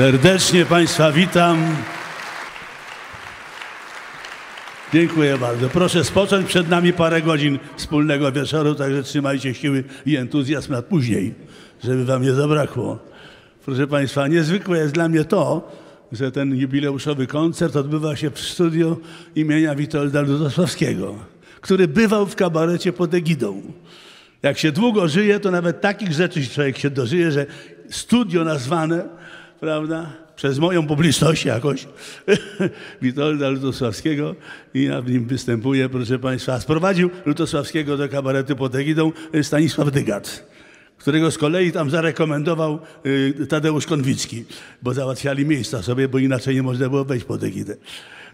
Serdecznie Państwa witam. Dziękuję bardzo. Proszę spocząć. Przed nami parę godzin wspólnego wieczoru, także trzymajcie siły i entuzjazm na później, żeby Wam nie zabrakło. Proszę Państwa, niezwykłe jest dla mnie to, że ten jubileuszowy koncert odbywa się w studio imienia Witolda Lutosławskiego, który bywał w kabarecie pod egidą. Jak się długo żyje, to nawet takich rzeczy człowiek się dożyje, że studio nazwane, prawda, przez moją publiczność jakoś, Witolda Lutosławskiego i ja w nim występuję, proszę Państwa. Sprowadził Lutosławskiego do kabaretu pod egidą Stanisław Dygat którego z kolei tam zarekomendował y, Tadeusz Konwicki, bo załatwiali miejsca sobie, bo inaczej nie można było wejść pod egidę.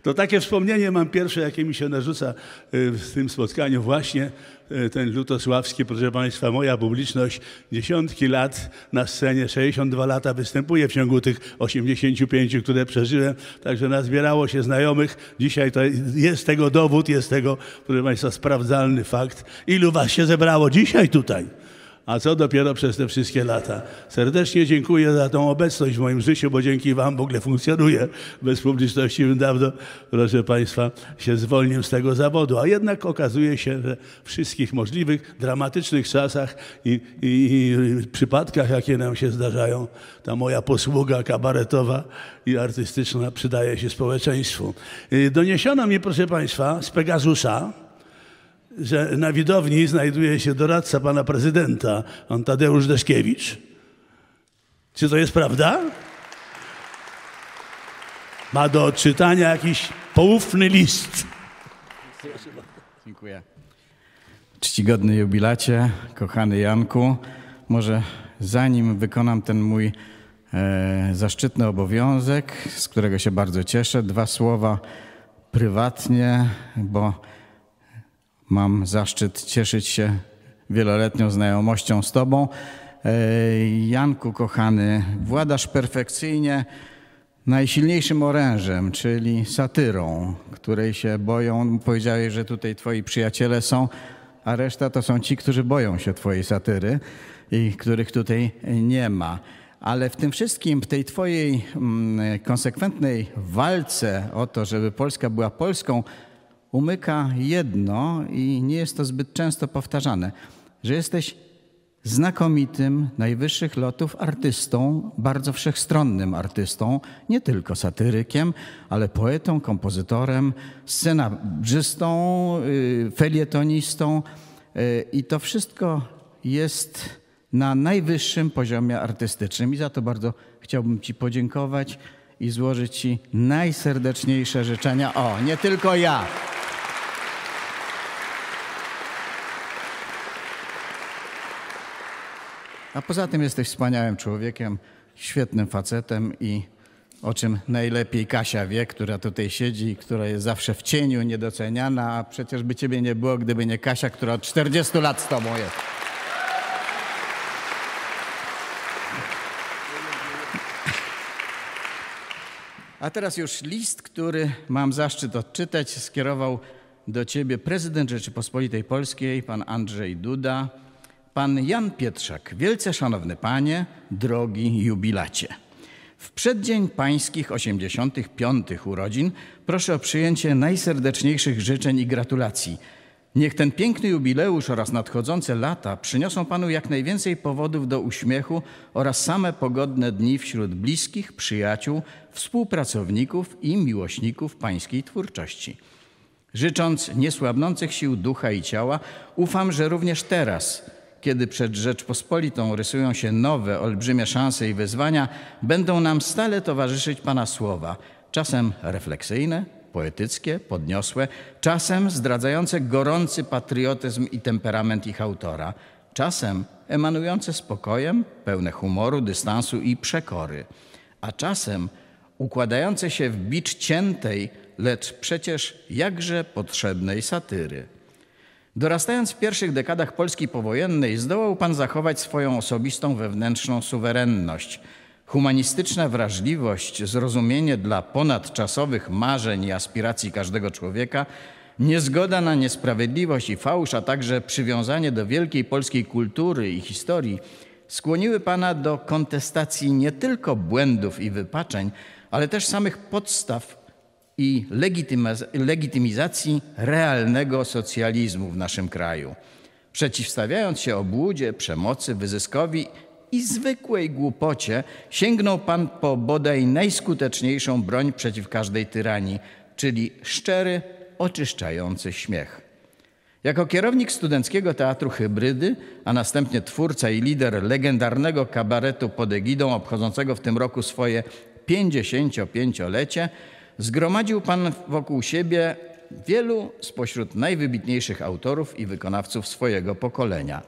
To takie wspomnienie mam pierwsze, jakie mi się narzuca y, w tym spotkaniu właśnie y, ten Lutosławski, proszę Państwa, moja publiczność dziesiątki lat na scenie, 62 lata występuje w ciągu tych 85, które przeżyłem, także nazbierało się znajomych. Dzisiaj to jest tego dowód, jest tego, proszę Państwa, sprawdzalny fakt. Ilu Was się zebrało dzisiaj tutaj? A co dopiero przez te wszystkie lata. Serdecznie dziękuję za tą obecność w moim życiu, bo dzięki Wam w ogóle funkcjonuję. Bez publiczności bym dawno, proszę Państwa, się zwolnił z tego zawodu. A jednak okazuje się, że w wszystkich możliwych, dramatycznych czasach i, i, i przypadkach, jakie nam się zdarzają, ta moja posługa kabaretowa i artystyczna przydaje się społeczeństwu. Y, doniesiono mi, proszę Państwa, z Pegasusa, że na widowni znajduje się doradca pana prezydenta, pan Tadeusz Deszkiewicz. Czy to jest prawda? Ma do odczytania jakiś poufny list. Dziękuję. Czcigodny jubilacie, kochany Janku, może zanim wykonam ten mój e, zaszczytny obowiązek, z którego się bardzo cieszę, dwa słowa prywatnie, bo Mam zaszczyt cieszyć się wieloletnią znajomością z Tobą. E, Janku, kochany, władasz perfekcyjnie najsilniejszym orężem, czyli satyrą, której się boją. Powiedziałeś, że tutaj Twoi przyjaciele są, a reszta to są ci, którzy boją się Twojej satyry i których tutaj nie ma. Ale w tym wszystkim, w tej Twojej mm, konsekwentnej walce o to, żeby Polska była Polską, umyka jedno i nie jest to zbyt często powtarzane, że jesteś znakomitym, najwyższych lotów artystą, bardzo wszechstronnym artystą, nie tylko satyrykiem, ale poetą, kompozytorem, scenarzystą, y, felietonistą y, i to wszystko jest na najwyższym poziomie artystycznym i za to bardzo chciałbym Ci podziękować i złożyć Ci najserdeczniejsze życzenia. O, nie tylko ja. A poza tym jesteś wspaniałym człowiekiem, świetnym facetem i o czym najlepiej Kasia wie, która tutaj siedzi, która jest zawsze w cieniu, niedoceniana, a przecież by ciebie nie było, gdyby nie Kasia, która od 40 lat z tobą jest. A teraz już list, który mam zaszczyt odczytać, skierował do ciebie prezydent Rzeczypospolitej Polskiej, pan Andrzej Duda. Pan Jan Pietrzak, wielce szanowny panie, drogi jubilacie. W przeddzień pańskich 85. urodzin proszę o przyjęcie najserdeczniejszych życzeń i gratulacji. Niech ten piękny jubileusz oraz nadchodzące lata przyniosą panu jak najwięcej powodów do uśmiechu oraz same pogodne dni wśród bliskich, przyjaciół, współpracowników i miłośników pańskiej twórczości. Życząc niesłabnących sił ducha i ciała, ufam, że również teraz kiedy przed Rzeczpospolitą rysują się nowe, olbrzymie szanse i wyzwania, będą nam stale towarzyszyć Pana słowa, czasem refleksyjne, poetyckie, podniosłe, czasem zdradzające gorący patriotyzm i temperament ich autora, czasem emanujące spokojem, pełne humoru, dystansu i przekory, a czasem układające się w bicz ciętej, lecz przecież jakże potrzebnej satyry. Dorastając w pierwszych dekadach Polski powojennej, zdołał pan zachować swoją osobistą wewnętrzną suwerenność, humanistyczna wrażliwość, zrozumienie dla ponadczasowych marzeń i aspiracji każdego człowieka, niezgoda na niesprawiedliwość i fałsz, a także przywiązanie do wielkiej polskiej kultury i historii skłoniły pana do kontestacji nie tylko błędów i wypaczeń, ale też samych podstaw i legitymizacji realnego socjalizmu w naszym kraju. Przeciwstawiając się obłudzie, przemocy, wyzyskowi i zwykłej głupocie, sięgnął Pan po bodaj najskuteczniejszą broń przeciw każdej tyranii, czyli szczery, oczyszczający śmiech. Jako kierownik Studenckiego Teatru Hybrydy, a następnie twórca i lider legendarnego kabaretu pod egidą obchodzącego w tym roku swoje 55-lecie, zgromadził Pan wokół siebie wielu spośród najwybitniejszych autorów i wykonawców swojego pokolenia.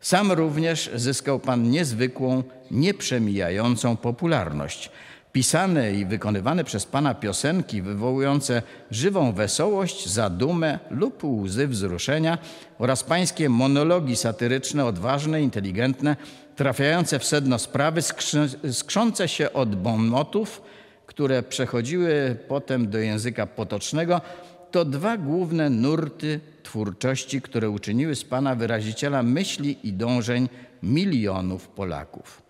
Sam również zyskał Pan niezwykłą, nieprzemijającą popularność. Pisane i wykonywane przez Pana piosenki wywołujące żywą wesołość, zadumę lub łzy wzruszenia oraz Pańskie monologi satyryczne, odważne, inteligentne, trafiające w sedno sprawy, skrzące się od bonmotów, które przechodziły potem do języka potocznego, to dwa główne nurty twórczości, które uczyniły z Pana wyraziciela myśli i dążeń milionów Polaków.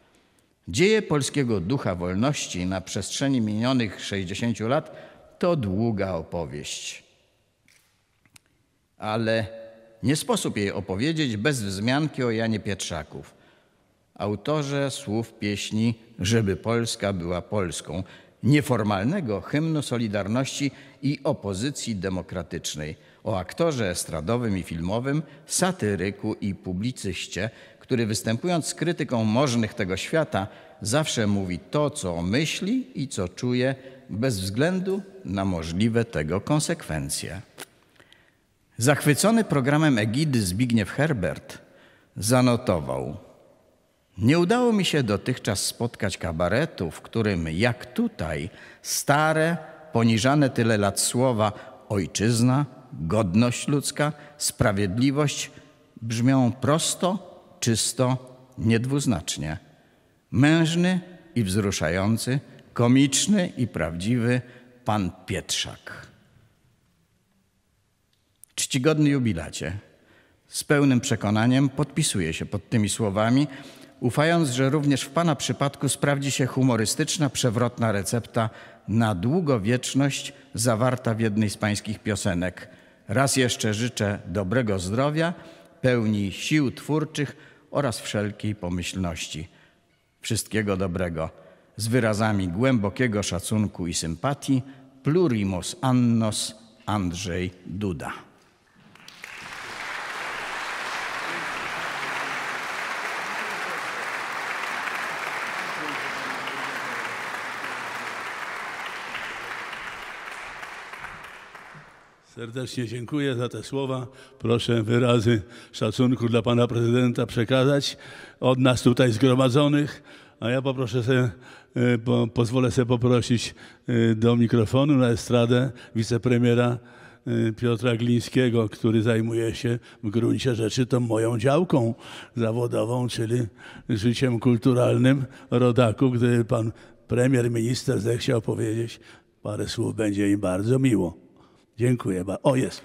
Dzieje polskiego ducha wolności na przestrzeni minionych 60 lat to długa opowieść. Ale nie sposób jej opowiedzieć bez wzmianki o Janie Pietrzaków, autorze słów pieśni Żeby Polska była Polską, nieformalnego hymnu Solidarności i opozycji demokratycznej, o aktorze estradowym i filmowym, satyryku i publicyście, który występując z krytyką możnych tego świata, zawsze mówi to, co myśli i co czuje, bez względu na możliwe tego konsekwencje. Zachwycony programem Egidy Zbigniew Herbert zanotował – nie udało mi się dotychczas spotkać kabaretu, w którym jak tutaj stare, poniżane tyle lat słowa ojczyzna, godność ludzka, sprawiedliwość brzmią prosto, czysto, niedwuznacznie. Mężny i wzruszający, komiczny i prawdziwy pan Pietrzak. Czcigodny jubilacie, z pełnym przekonaniem podpisuję się pod tymi słowami, ufając, że również w Pana przypadku sprawdzi się humorystyczna, przewrotna recepta na długowieczność zawarta w jednej z Pańskich piosenek. Raz jeszcze życzę dobrego zdrowia, pełni sił twórczych oraz wszelkiej pomyślności. Wszystkiego dobrego. Z wyrazami głębokiego szacunku i sympatii, Plurimus Annos Andrzej Duda. Serdecznie dziękuję za te słowa. Proszę wyrazy szacunku dla pana prezydenta przekazać od nas tutaj zgromadzonych. A ja poproszę sobie, e, po, pozwolę sobie poprosić e, do mikrofonu na estradę wicepremiera e, Piotra Glińskiego, który zajmuje się w gruncie rzeczy tą moją działką zawodową, czyli życiem kulturalnym rodaku. Gdyby pan premier, minister zechciał powiedzieć parę słów, będzie im bardzo miło. Dziękuję bardzo. O, jest.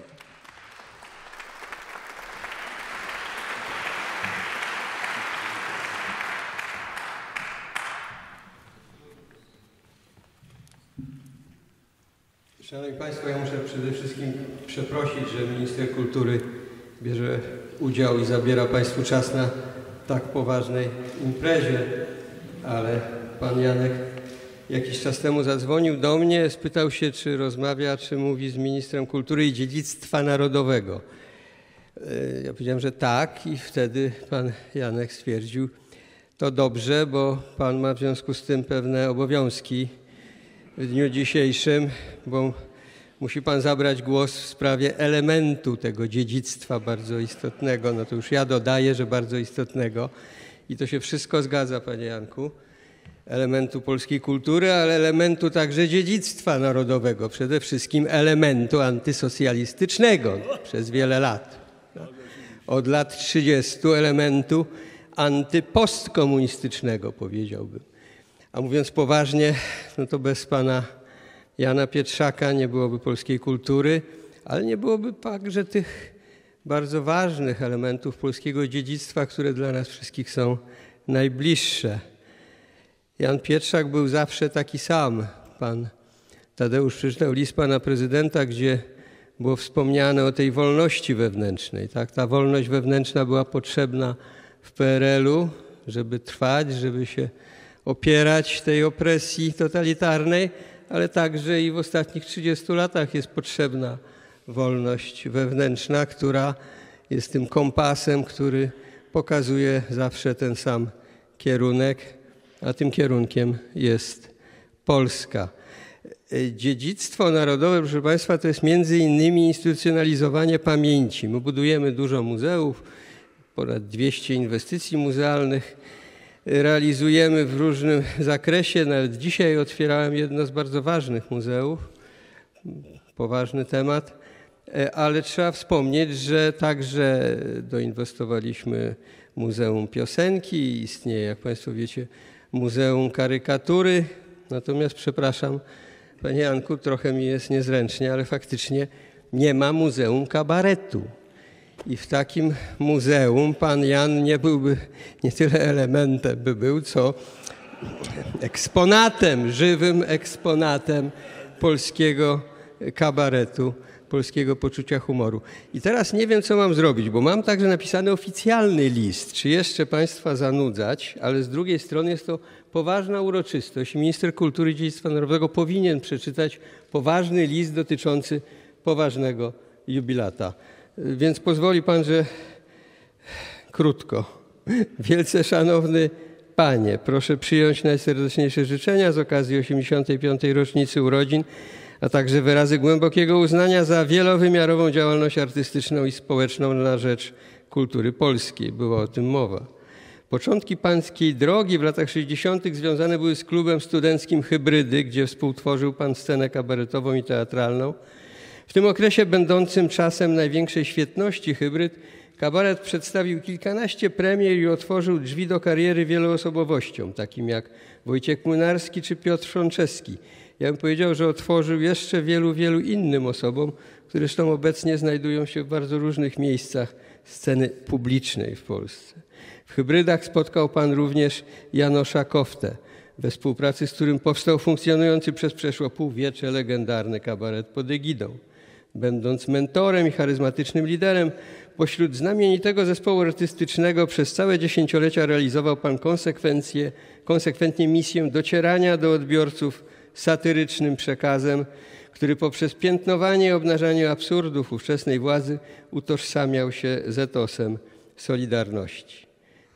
Szanowni Państwo, ja muszę przede wszystkim przeprosić, że minister kultury bierze udział i zabiera Państwu czas na tak poważnej imprezie, ale pan Janek jakiś czas temu zadzwonił do mnie, spytał się, czy rozmawia, czy mówi z ministrem kultury i dziedzictwa narodowego. E, ja powiedziałem, że tak i wtedy pan Janek stwierdził, to dobrze, bo pan ma w związku z tym pewne obowiązki w dniu dzisiejszym, bo musi pan zabrać głos w sprawie elementu tego dziedzictwa bardzo istotnego. No to już ja dodaję, że bardzo istotnego. I to się wszystko zgadza, panie Janku elementu polskiej kultury, ale elementu także dziedzictwa narodowego, przede wszystkim elementu antysocjalistycznego przez wiele lat. Od lat 30 elementu antypostkomunistycznego powiedziałbym. A mówiąc poważnie, no to bez pana Jana Pietrzaka nie byłoby polskiej kultury, ale nie byłoby także tych bardzo ważnych elementów polskiego dziedzictwa, które dla nas wszystkich są najbliższe. Jan Pietrzak był zawsze taki sam. Pan Tadeusz przeczytał list pana prezydenta, gdzie było wspomniane o tej wolności wewnętrznej. Tak? Ta wolność wewnętrzna była potrzebna w PRL-u, żeby trwać, żeby się opierać tej opresji totalitarnej, ale także i w ostatnich 30 latach jest potrzebna wolność wewnętrzna, która jest tym kompasem, który pokazuje zawsze ten sam kierunek, a tym kierunkiem jest Polska. Dziedzictwo narodowe, proszę Państwa, to jest między innymi instytucjonalizowanie pamięci. My budujemy dużo muzeów, ponad 200 inwestycji muzealnych realizujemy w różnym zakresie. Nawet dzisiaj otwierałem jedno z bardzo ważnych muzeów, poważny temat, ale trzeba wspomnieć, że także doinwestowaliśmy Muzeum Piosenki, istnieje, jak Państwo wiecie, Muzeum Karykatury. Natomiast, przepraszam, Panie Janku, trochę mi jest niezręcznie, ale faktycznie nie ma Muzeum Kabaretu. I w takim muzeum pan Jan nie byłby nie tyle elementem, by był, co eksponatem, żywym eksponatem polskiego kabaretu, polskiego poczucia humoru. I teraz nie wiem, co mam zrobić, bo mam także napisany oficjalny list, czy jeszcze Państwa zanudzać, ale z drugiej strony jest to poważna uroczystość. Minister Kultury i Dziedzictwa Narodowego powinien przeczytać poważny list dotyczący poważnego jubilata. Więc pozwoli Pan, że krótko. Wielce szanowny Panie, proszę przyjąć najserdeczniejsze życzenia z okazji 85. rocznicy urodzin, a także wyrazy głębokiego uznania za wielowymiarową działalność artystyczną i społeczną na rzecz kultury polskiej. Była o tym mowa. Początki pańskiej drogi w latach 60. związane były z klubem studenckim Hybrydy, gdzie współtworzył pan scenę kabaretową i teatralną. W tym okresie będącym czasem największej świetności hybryd, kabaret przedstawił kilkanaście premier i otworzył drzwi do kariery wieloosobowościom, takim jak Wojciech Młynarski czy Piotr Frączewski. Ja bym powiedział, że otworzył jeszcze wielu, wielu innym osobom, które zresztą obecnie znajdują się w bardzo różnych miejscach sceny publicznej w Polsce. W hybrydach spotkał pan również Janosza Koftę, we współpracy z którym powstał funkcjonujący przez przeszło półwiecze legendarny kabaret pod egidą. Będąc mentorem i charyzmatycznym liderem, pośród znamienitego zespołu artystycznego przez całe dziesięciolecia realizował Pan konsekwencje, konsekwentnie misję docierania do odbiorców satyrycznym przekazem, który poprzez piętnowanie i obnażanie absurdów ówczesnej władzy utożsamiał się z etosem Solidarności.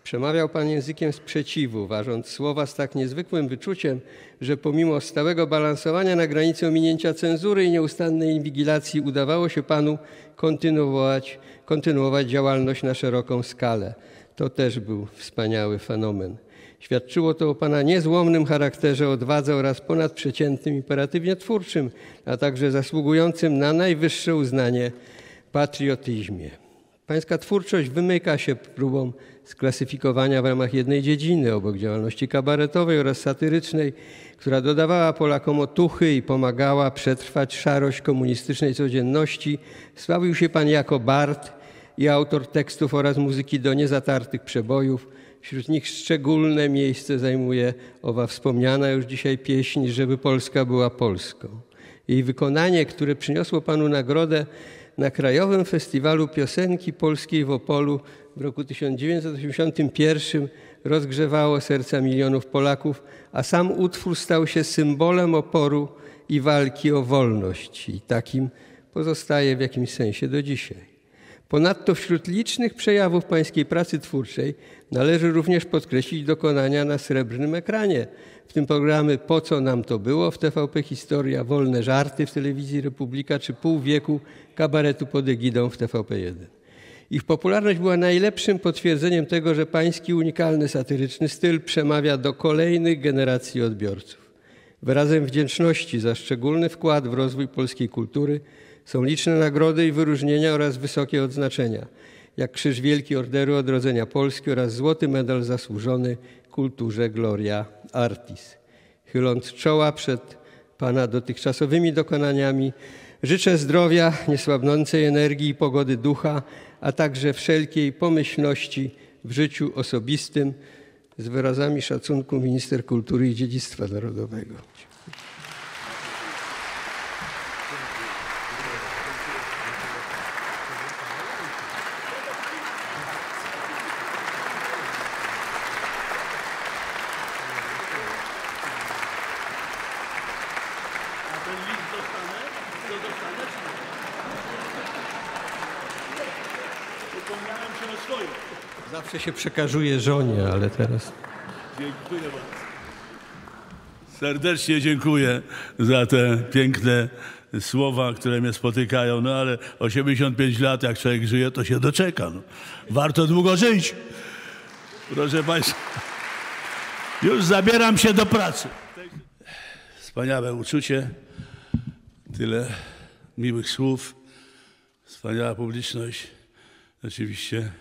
Przemawiał Pan językiem sprzeciwu, ważąc słowa z tak niezwykłym wyczuciem, że pomimo stałego balansowania na granicy ominięcia cenzury i nieustannej inwigilacji udawało się Panu kontynuować, kontynuować działalność na szeroką skalę. To też był wspaniały fenomen. Świadczyło to o Pana niezłomnym charakterze, odwadze oraz ponadprzeciętnym, imperatywnie twórczym, a także zasługującym na najwyższe uznanie patriotyzmie. Pańska twórczość wymyka się próbą sklasyfikowania w ramach jednej dziedziny, obok działalności kabaretowej oraz satyrycznej, która dodawała Polakom otuchy i pomagała przetrwać szarość komunistycznej codzienności. Sławił się pan jako bard i autor tekstów oraz muzyki do niezatartych przebojów. Wśród nich szczególne miejsce zajmuje owa wspomniana już dzisiaj pieśń, żeby Polska była Polską. Jej wykonanie, które przyniosło panu nagrodę na Krajowym Festiwalu Piosenki Polskiej w Opolu w roku 1981 rozgrzewało serca milionów Polaków, a sam utwór stał się symbolem oporu i walki o wolność i takim pozostaje w jakimś sensie do dzisiaj. Ponadto wśród licznych przejawów pańskiej pracy twórczej należy również podkreślić dokonania na srebrnym ekranie, w tym programy Po co nam to było w TVP Historia, Wolne Żarty w telewizji Republika czy Pół wieku kabaretu pod egidą w TVP1. Ich popularność była najlepszym potwierdzeniem tego, że pański unikalny satyryczny styl przemawia do kolejnych generacji odbiorców. Wyrazem wdzięczności za szczególny wkład w rozwój polskiej kultury są liczne nagrody i wyróżnienia oraz wysokie odznaczenia, jak Krzyż Wielki Orderu Odrodzenia Polski oraz Złoty Medal Zasłużony Kulturze Gloria Artis. Chyląc czoła przed Pana dotychczasowymi dokonaniami, życzę zdrowia, niesłabnącej energii i pogody ducha, a także wszelkiej pomyślności w życiu osobistym, z wyrazami szacunku minister kultury i dziedzictwa narodowego. A ten list dostanę? To dostanę czy nie? Upomniałem się o swoim. Zawsze się przekazuje żonie, ale teraz... Dziękuję bardzo. Serdecznie dziękuję za te piękne słowa, które mnie spotykają. No ale 85 lat, jak człowiek żyje, to się doczeka. No. Warto długo żyć. Proszę Państwa, już zabieram się do pracy. Wspaniałe uczucie, tyle miłych słów, wspaniała publiczność. Oczywiście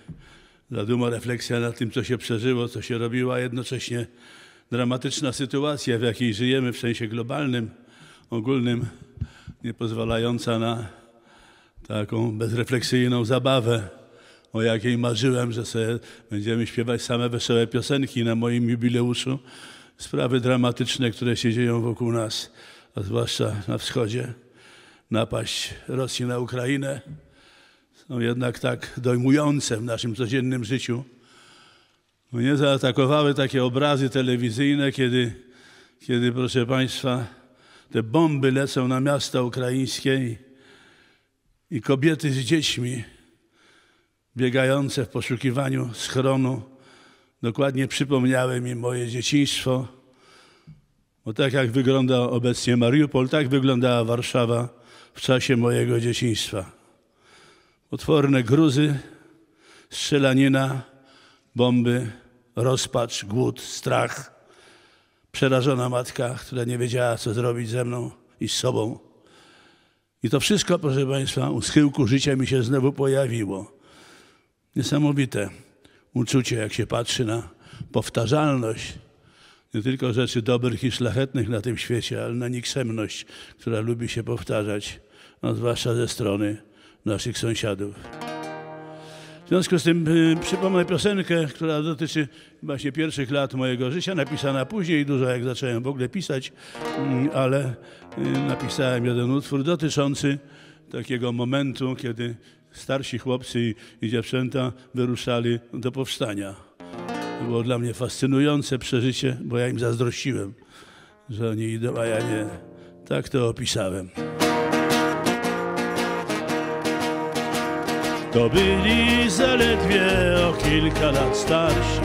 zaduma refleksja nad tym, co się przeżyło, co się robiło, a jednocześnie dramatyczna sytuacja, w jakiej żyjemy w sensie globalnym, ogólnym, nie pozwalająca na taką bezrefleksyjną zabawę, o jakiej marzyłem, że sobie będziemy śpiewać same wesołe piosenki na moim jubileuszu. Sprawy dramatyczne, które się dzieją wokół nas, a zwłaszcza na wschodzie, napaść Rosji na Ukrainę, są jednak tak dojmujące w naszym codziennym życiu. Mnie zaatakowały takie obrazy telewizyjne, kiedy, kiedy, proszę Państwa, te bomby lecą na miasta ukraińskie i, i kobiety z dziećmi biegające w poszukiwaniu schronu dokładnie przypomniały mi moje dzieciństwo. Bo tak jak wygląda obecnie Mariupol, tak wyglądała Warszawa w czasie mojego dzieciństwa. Potworne gruzy, strzelanina, bomby, rozpacz, głód, strach. Przerażona matka, która nie wiedziała, co zrobić ze mną i z sobą. I to wszystko, proszę Państwa, u schyłku życia mi się znowu pojawiło. Niesamowite uczucie, jak się patrzy na powtarzalność nie tylko rzeczy dobrych i szlachetnych na tym świecie, ale na niksemność, która lubi się powtarzać, no, zwłaszcza ze strony naszych sąsiadów. W związku z tym y, przypomnę piosenkę, która dotyczy właśnie pierwszych lat mojego życia, napisana później, dużo jak zacząłem w ogóle pisać, mm, ale y, napisałem jeden utwór dotyczący takiego momentu, kiedy starsi chłopcy i, dziewczęta wyruszali do powstania. To było dla mnie fascynujące przeżycie, bo ja im zazdrościłem, że oni idą, a ja nie. Tak to opisałem. To byli zaledwie o kilka lat starsi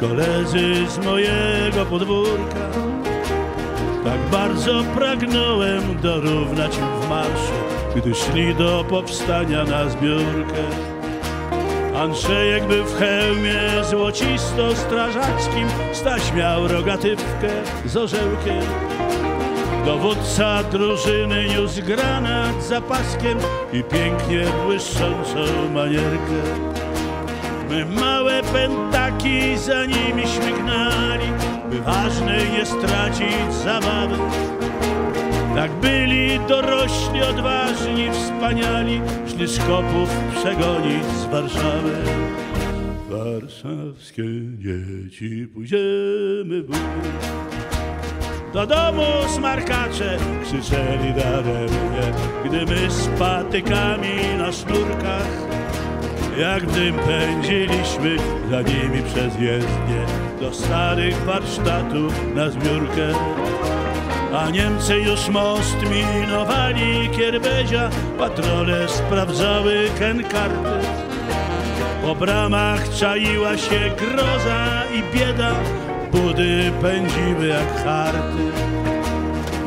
koledzy z mojego podwórka. Tak bardzo pragnąłem dorównać im w marszu, gdy szli do powstania na zbiórkę. Andrzejek był w hełmie złocisto-strażackim, Staś miał rogatywkę z orzełkiem. Dowódca drużyny niósł granat za paskiem i pięknie błyszczącą manierkę. My małe pętaki za nimi śmignali, by ważne nie stracić zabawy. Tak byli dorośli, odważni, wspaniali, szli z kopów przegonić z Warszawy. Warszawskie dzieci, pójdziemy w. Do domu smarkacze krzyczeli nade mnie, gdy my z patykami na sznurkach, jak dym pędziliśmy za nimi przez jezdnię do starych warsztatów na zbiórkę. A Niemcy już most minowali Kierbezia, patrole sprawdzały kenkarty. Po bramach czaiła się groza i bieda, budy pędziły jak harty.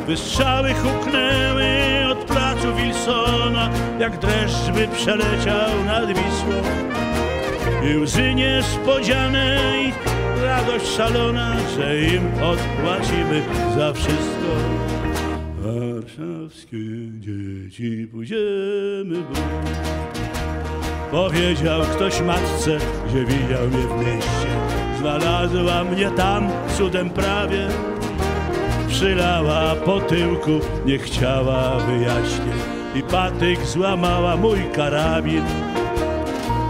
Wystrzały huknęły od placu Wilsona, jak dreszcz by przeleciał nad Wisłą. I łzy niespodziane i radość szalona, że im odpłacimy za wszystko. Warszawskie dzieci, pójdziemy góry. Powiedział ktoś matce, że widział mnie w mieście. Znalazła mnie tam cudem prawie. Przylała po tyłku, nie chciała wyjaśnić. I patyk złamała mój karabin.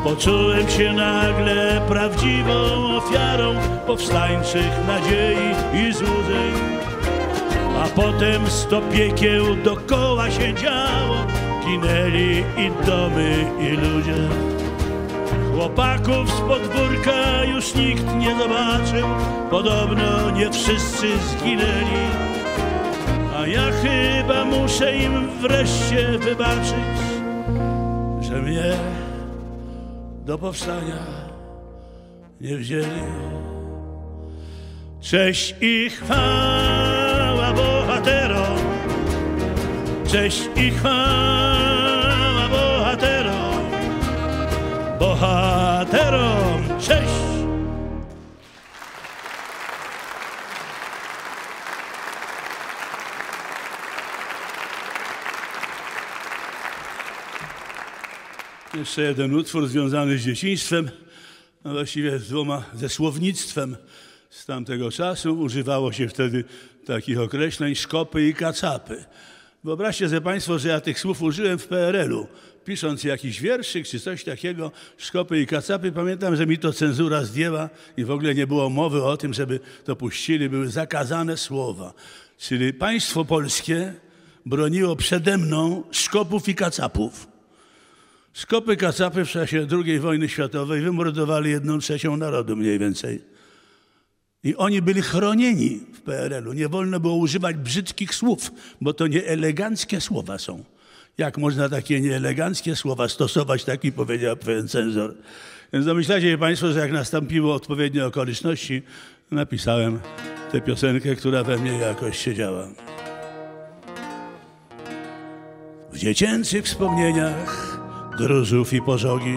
Poczułem się nagle prawdziwą ofiarą powstańczych nadziei i złudzeń. A potem sto piekieł dokoła się działo, ginęli i domy i ludzie. Chłopaków z podwórka już nikt nie zobaczył, podobno nie wszyscy zginęli. A ja chyba muszę im wreszcie wybaczyć, że mnie do powstania nie wzięli. Cześć i chwała bohaterom, cześć i chwała bohaterom cześć. Jeszcze jeden utwór związany z dzieciństwem, no właściwie z dwoma, ze słownictwem z tamtego czasu. Używało się wtedy takich określeń szkopy i kacapy. Wyobraźcie sobie Państwo, że ja tych słów użyłem w PRL-u. Pisząc jakiś wierszyk czy coś takiego, szkopy i kacapy, pamiętam, że mi to cenzura zdjęła i w ogóle nie było mowy o tym, żeby to puścili. Były zakazane słowa. Czyli państwo polskie broniło przede mną szkopów i kacapów. Skopy kacapy w czasie II wojny światowej wymordowali jedną trzecią narodu mniej więcej. I oni byli chronieni w PRL-u. Nie wolno było używać brzydkich słów, bo to nieeleganckie słowa są. Jak można takie nieeleganckie słowa stosować, taki powiedział pewien cenzor. Więc domyślacie się Państwo, że jak nastąpiły odpowiednie okoliczności, napisałem tę piosenkę, która we mnie jakoś siedziała. W dziecięcych wspomnieniach gruzów i pożogi.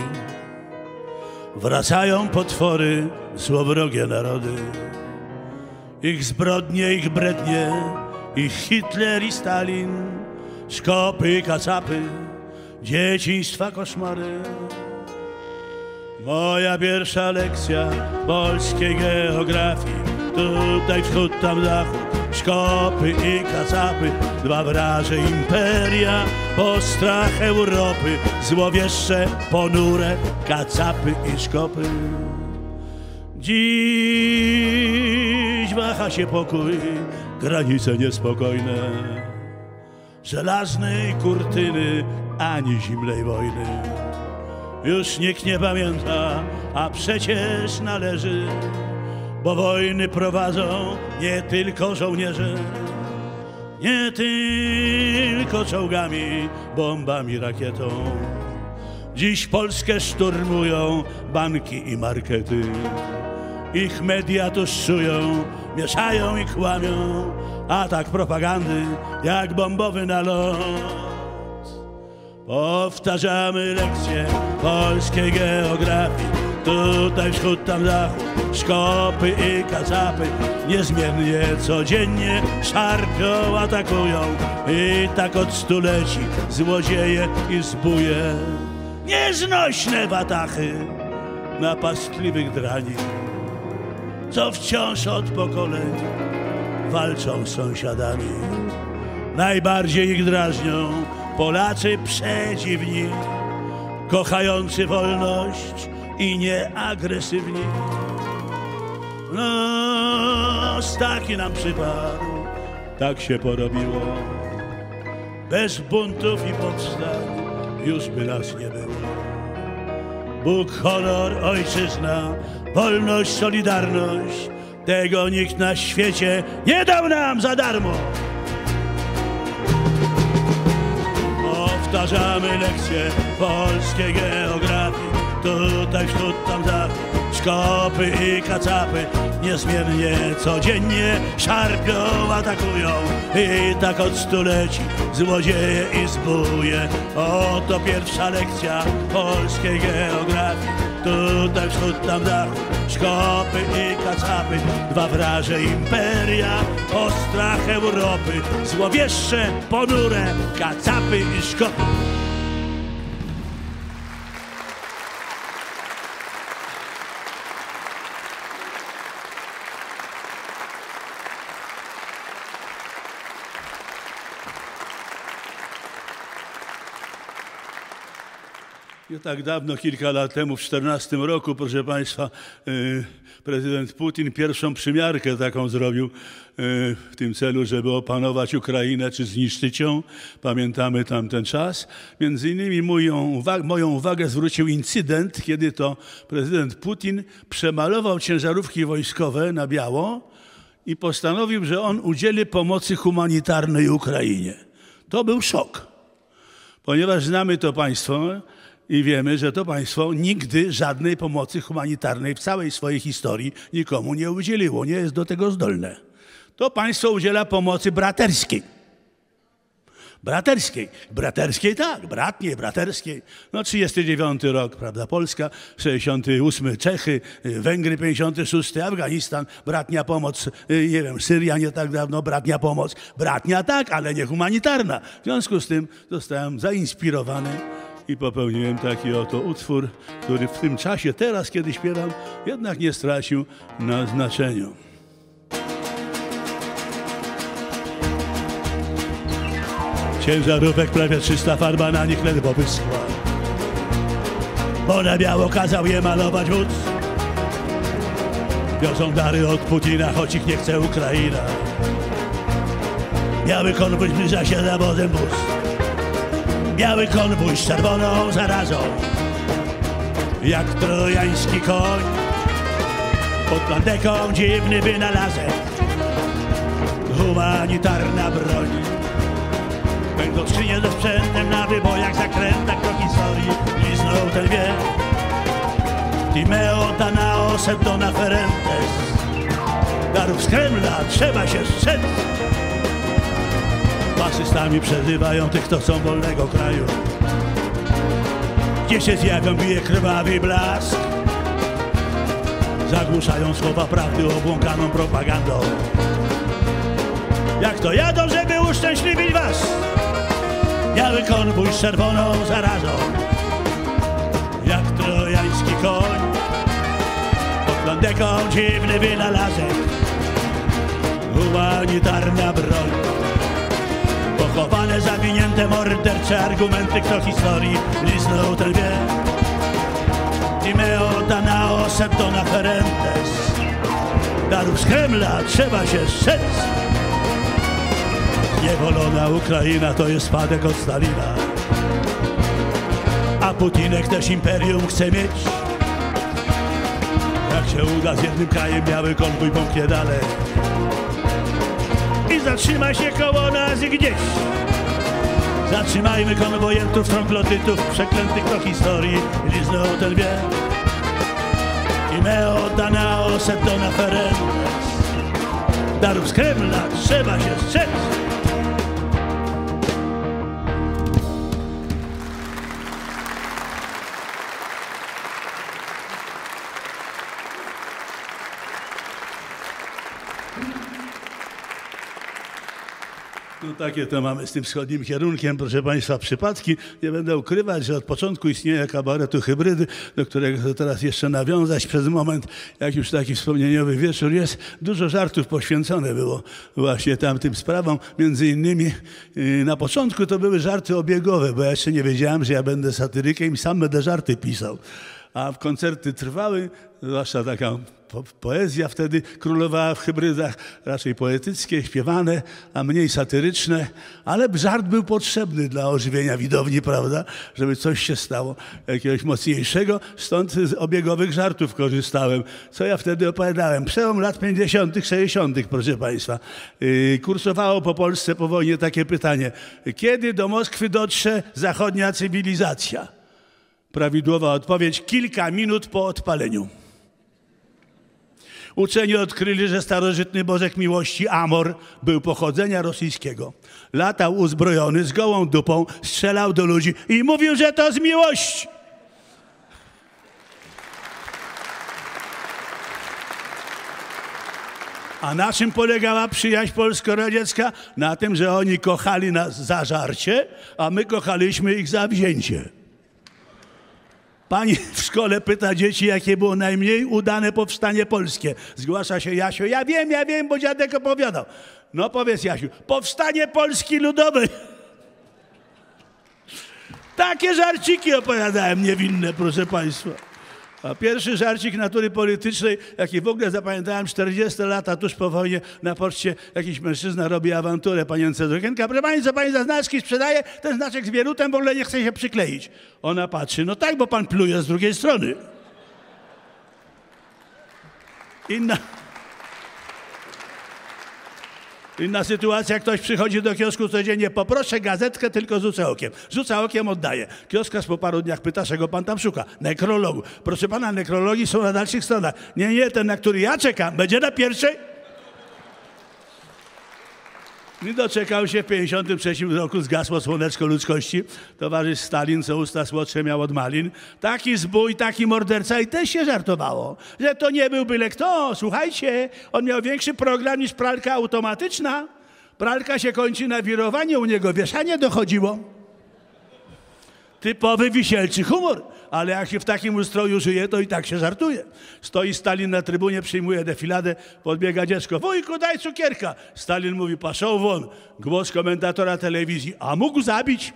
Wracają potwory, złowrogie narody. Ich zbrodnie, ich brednie, ich Hitler i Stalin, szkopy kacapy, dzieciństwa koszmary. Moja pierwsza lekcja polskiej geografii, tutaj wschód, tam zachód, szkopy i kacapy, dwa wraże imperia, postrach Europy, złowieszcze, ponure, kacapy i szkopy. Dziś waha się pokój, granice niespokojne, żelaznej kurtyny ani zimnej wojny. Już nikt nie pamięta, a przecież należy bo wojny prowadzą nie tylko żołnierze, nie tylko czołgami, bombami, rakietą. Dziś Polskę szturmują banki i markety. Ich media tuszują, mieszają i kłamią, atak propagandy jak bombowy nalot. Powtarzamy lekcje polskiej geografii, Tutaj wschód, tam zachód, szkopy i kacapy Niezmiennie codziennie szarpią, atakują. I tak od stuleci złodzieje i zbuje Nieznośne watachy napastliwych drani Co wciąż od pokoleń walczą z sąsiadami Najbardziej ich drażnią Polacy przedziwni kochający wolność i nieagresywni. Los taki nam przypadł, tak się porobiło. Bez buntów i powstań już by nas nie było. Bóg, honor, ojczyzna, wolność, solidarność, tego nikt na świecie nie dał nam za darmo. Powtarzamy lekcje polskiej geografii tutaj wschód, tam zachód Szkopy i kacapy niezmiennie codziennie szarpią, atakują. I tak od stuleci złodzieje i zbóje. Oto pierwsza lekcja polskiej geografii. Tutaj wschód, tam zachód Szkopy i kacapy Dwa wraże imperia Ostrach Europy. Złowieszcze, ponure Kacapy i szkopy tak dawno, kilka lat temu, w 14 roku, proszę Państwa, y, prezydent Putin pierwszą przymiarkę taką zrobił y, w tym celu, żeby opanować Ukrainę czy zniszczyć ją. Pamiętamy tamten czas. Między innymi moją, uwagę, moją uwagę zwrócił incydent, kiedy to prezydent Putin przemalował ciężarówki wojskowe na biało i postanowił, że on udzieli pomocy humanitarnej Ukrainie. To był szok, ponieważ znamy to państwo i wiemy, że to państwo nigdy żadnej pomocy humanitarnej w całej swojej historii nikomu nie udzieliło, nie jest do tego zdolne. To państwo udziela pomocy braterskiej. Braterskiej. Braterskiej tak, bratniej, braterskiej. No 39 rok, prawda, Polska, 68 Czechy, Węgry 56, Afganistan, bratnia pomoc, nie wiem, Syria nie tak dawno, bratnia pomoc. Bratnia tak, ale nie humanitarna. W związku z tym zostałem zainspirowany i popełniłem taki oto utwór, który w tym czasie, teraz kiedy śpiewam, jednak nie stracił na znaczeniu. Ciężarówek prawie 300 farba na nich ledwo wyschła. Bo na biało kazał je malować wódz. Wiozą dary od Putina, choć ich nie chce Ukraina. Biały konwój zbliża się za wozem bus. Biały konwój z czerwoną zarazą. Jak trojański koń. Pod plandeką dziwny wynalazek. Humanitarna broń. Będą skrzynie ze sprzętem na wybojach, zakrętach do historii Liznął ten wie Timeo, Danao, Septona, Ferentes Darów z Kremla trzeba się strzec Fasystami przezywają tych, kto są wolnego kraju. Gdzie się zjawią, bije krwawy blask? Zagłuszają słowa prawdy obłąkaną propagandą. Jak to jadą, żeby uszczęśliwić was? Biały konwój z czerwoną zarazą. Jak trojański koń. Pod dziwny wynalazek. Humanitarna broń Zawinięte, mordercze argumenty Kto historii liznął ten wie Timeo, Danao, Septona, Ferentes Darów Kremla trzeba się strzec Niewolona Ukraina to jest spadek od Stalina. A Putinek też imperium chce mieć. Jak się uda z jednym krajem, biały konwój pomknie dalej. I zatrzyma się koło nas gdzieś. Zatrzymajmy konwojentów, troglodytów, przeklętych do historii. Liznął ten wie. I meo, danao, septona, ferentes. Darów z Kremla trzeba się strzec. Takie to mamy z tym wschodnim kierunkiem, proszę Państwa, przypadki. Nie będę ukrywać, że od początku istnienia kabaretu hybrydy, do którego teraz jeszcze nawiązać przez moment, jak już taki wspomnieniowy wieczór jest, dużo żartów poświęcone było właśnie tamtym sprawom. Między innymi yy, na początku to były żarty obiegowe, bo ja jeszcze nie wiedziałem, że ja będę satyrykiem i sam będę żarty pisał. A koncerty trwały, zwłaszcza taka po, poezja wtedy królowała w hybrydach, raczej poetyckie, śpiewane, a mniej satyryczne, ale żart był potrzebny dla ożywienia widowni, prawda, żeby coś się stało jakiegoś mocniejszego, stąd z obiegowych żartów korzystałem. Co ja wtedy opowiadałem? Przełom lat 50., 60., proszę Państwa. Yy, kursowało po Polsce po wojnie takie pytanie, kiedy do Moskwy dotrze zachodnia cywilizacja? Prawidłowa odpowiedź, kilka minut po odpaleniu. Uczeni odkryli, że starożytny bożek miłości Amor był pochodzenia rosyjskiego. Latał uzbrojony z gołą dupą, strzelał do ludzi i mówił, że to z miłości. A na czym polegała przyjaźń polsko-radziecka? Na tym, że oni kochali nas za żarcie, a my kochaliśmy ich za wzięcie. Pani w szkole pyta dzieci, jakie było najmniej udane powstanie polskie. Zgłasza się Jasiu. Ja wiem, ja wiem, bo dziadek opowiadał. No powiedz Jasiu, powstanie Polski Ludowej. Takie żarciki opowiadałem niewinne, proszę Państwa. Pierwszy żarcik natury politycznej, jaki w ogóle zapamiętałem 40 lata tuż po wojnie na poczcie, jakiś mężczyzna robi awanturę panience do okienka. Proszę pani, co pani za znaczki sprzedaje? Ten znaczek z wierutem w ogóle nie chce się przykleić. Ona patrzy, no tak, bo pan pluje z drugiej strony. Inna... Inna sytuacja, ktoś przychodzi do kiosku codziennie, poproszę gazetkę tylko rzucę okiem. Rzuca okiem, oddaje. Kioskarz po paru dniach pyta, czego pan tam szuka? Nekrologu. Proszę pana, nekrologii są na dalszych stronach. Nie, nie, ten, na który ja czekam, będzie na pierwszej? I doczekał się w 1953 roku, zgasło słoneczko ludzkości. Towarzysz Stalin, co usta słodsze miał od malin. Taki zbój, taki morderca i też się żartowało, że to nie był byle kto. Słuchajcie, on miał większy program niż pralka automatyczna. Pralka się kończy na wirowanie, u niego wieszanie dochodziło. Typowy wisielczy humor, ale jak się w takim ustroju żyje, to i tak się żartuje. Stoi Stalin na trybunie, przyjmuje defiladę, podbiega dziecko. Wujku, daj cukierka. Stalin mówi, paszą won. Głos komentatora telewizji, a mógł zabić?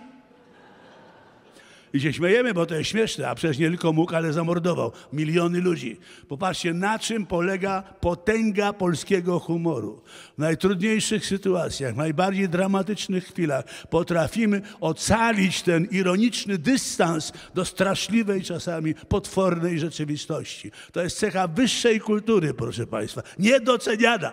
I się śmiejemy, bo to jest śmieszne, a przecież nie tylko mógł, ale zamordował miliony ludzi. Popatrzcie, na czym polega potęga polskiego humoru. W najtrudniejszych sytuacjach, w najbardziej dramatycznych chwilach potrafimy ocalić ten ironiczny dystans do straszliwej, czasami potwornej rzeczywistości. To jest cecha wyższej kultury, proszę Państwa, niedoceniana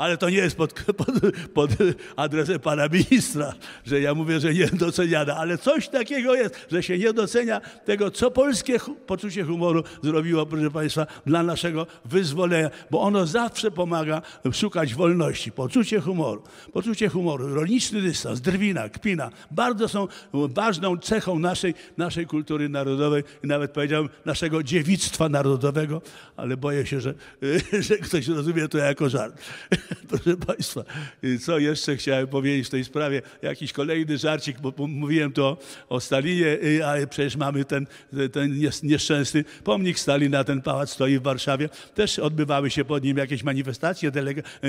ale to nie jest pod, pod, pod, adresem pana ministra, że ja mówię, że nie doceniana, ale coś takiego jest, że się nie docenia tego, co polskie poczucie humoru zrobiło, proszę państwa, dla naszego wyzwolenia, bo ono zawsze pomaga szukać wolności. Poczucie humoru, poczucie humoru, ironiczny dystans, drwina, kpina, bardzo są ważną cechą naszej, naszej kultury narodowej i nawet powiedziałbym naszego dziewictwa narodowego, ale boję się, że, że ktoś rozumie to jako żart. Proszę Państwa, co jeszcze chciałem powiedzieć w tej sprawie? Jakiś kolejny żarcik, bo mówiłem to o Stalinie, y, a przecież mamy ten, ten nieszczęsny pomnik Stalina, ten pałac stoi w Warszawie. Też odbywały się pod nim jakieś manifestacje, delega, y,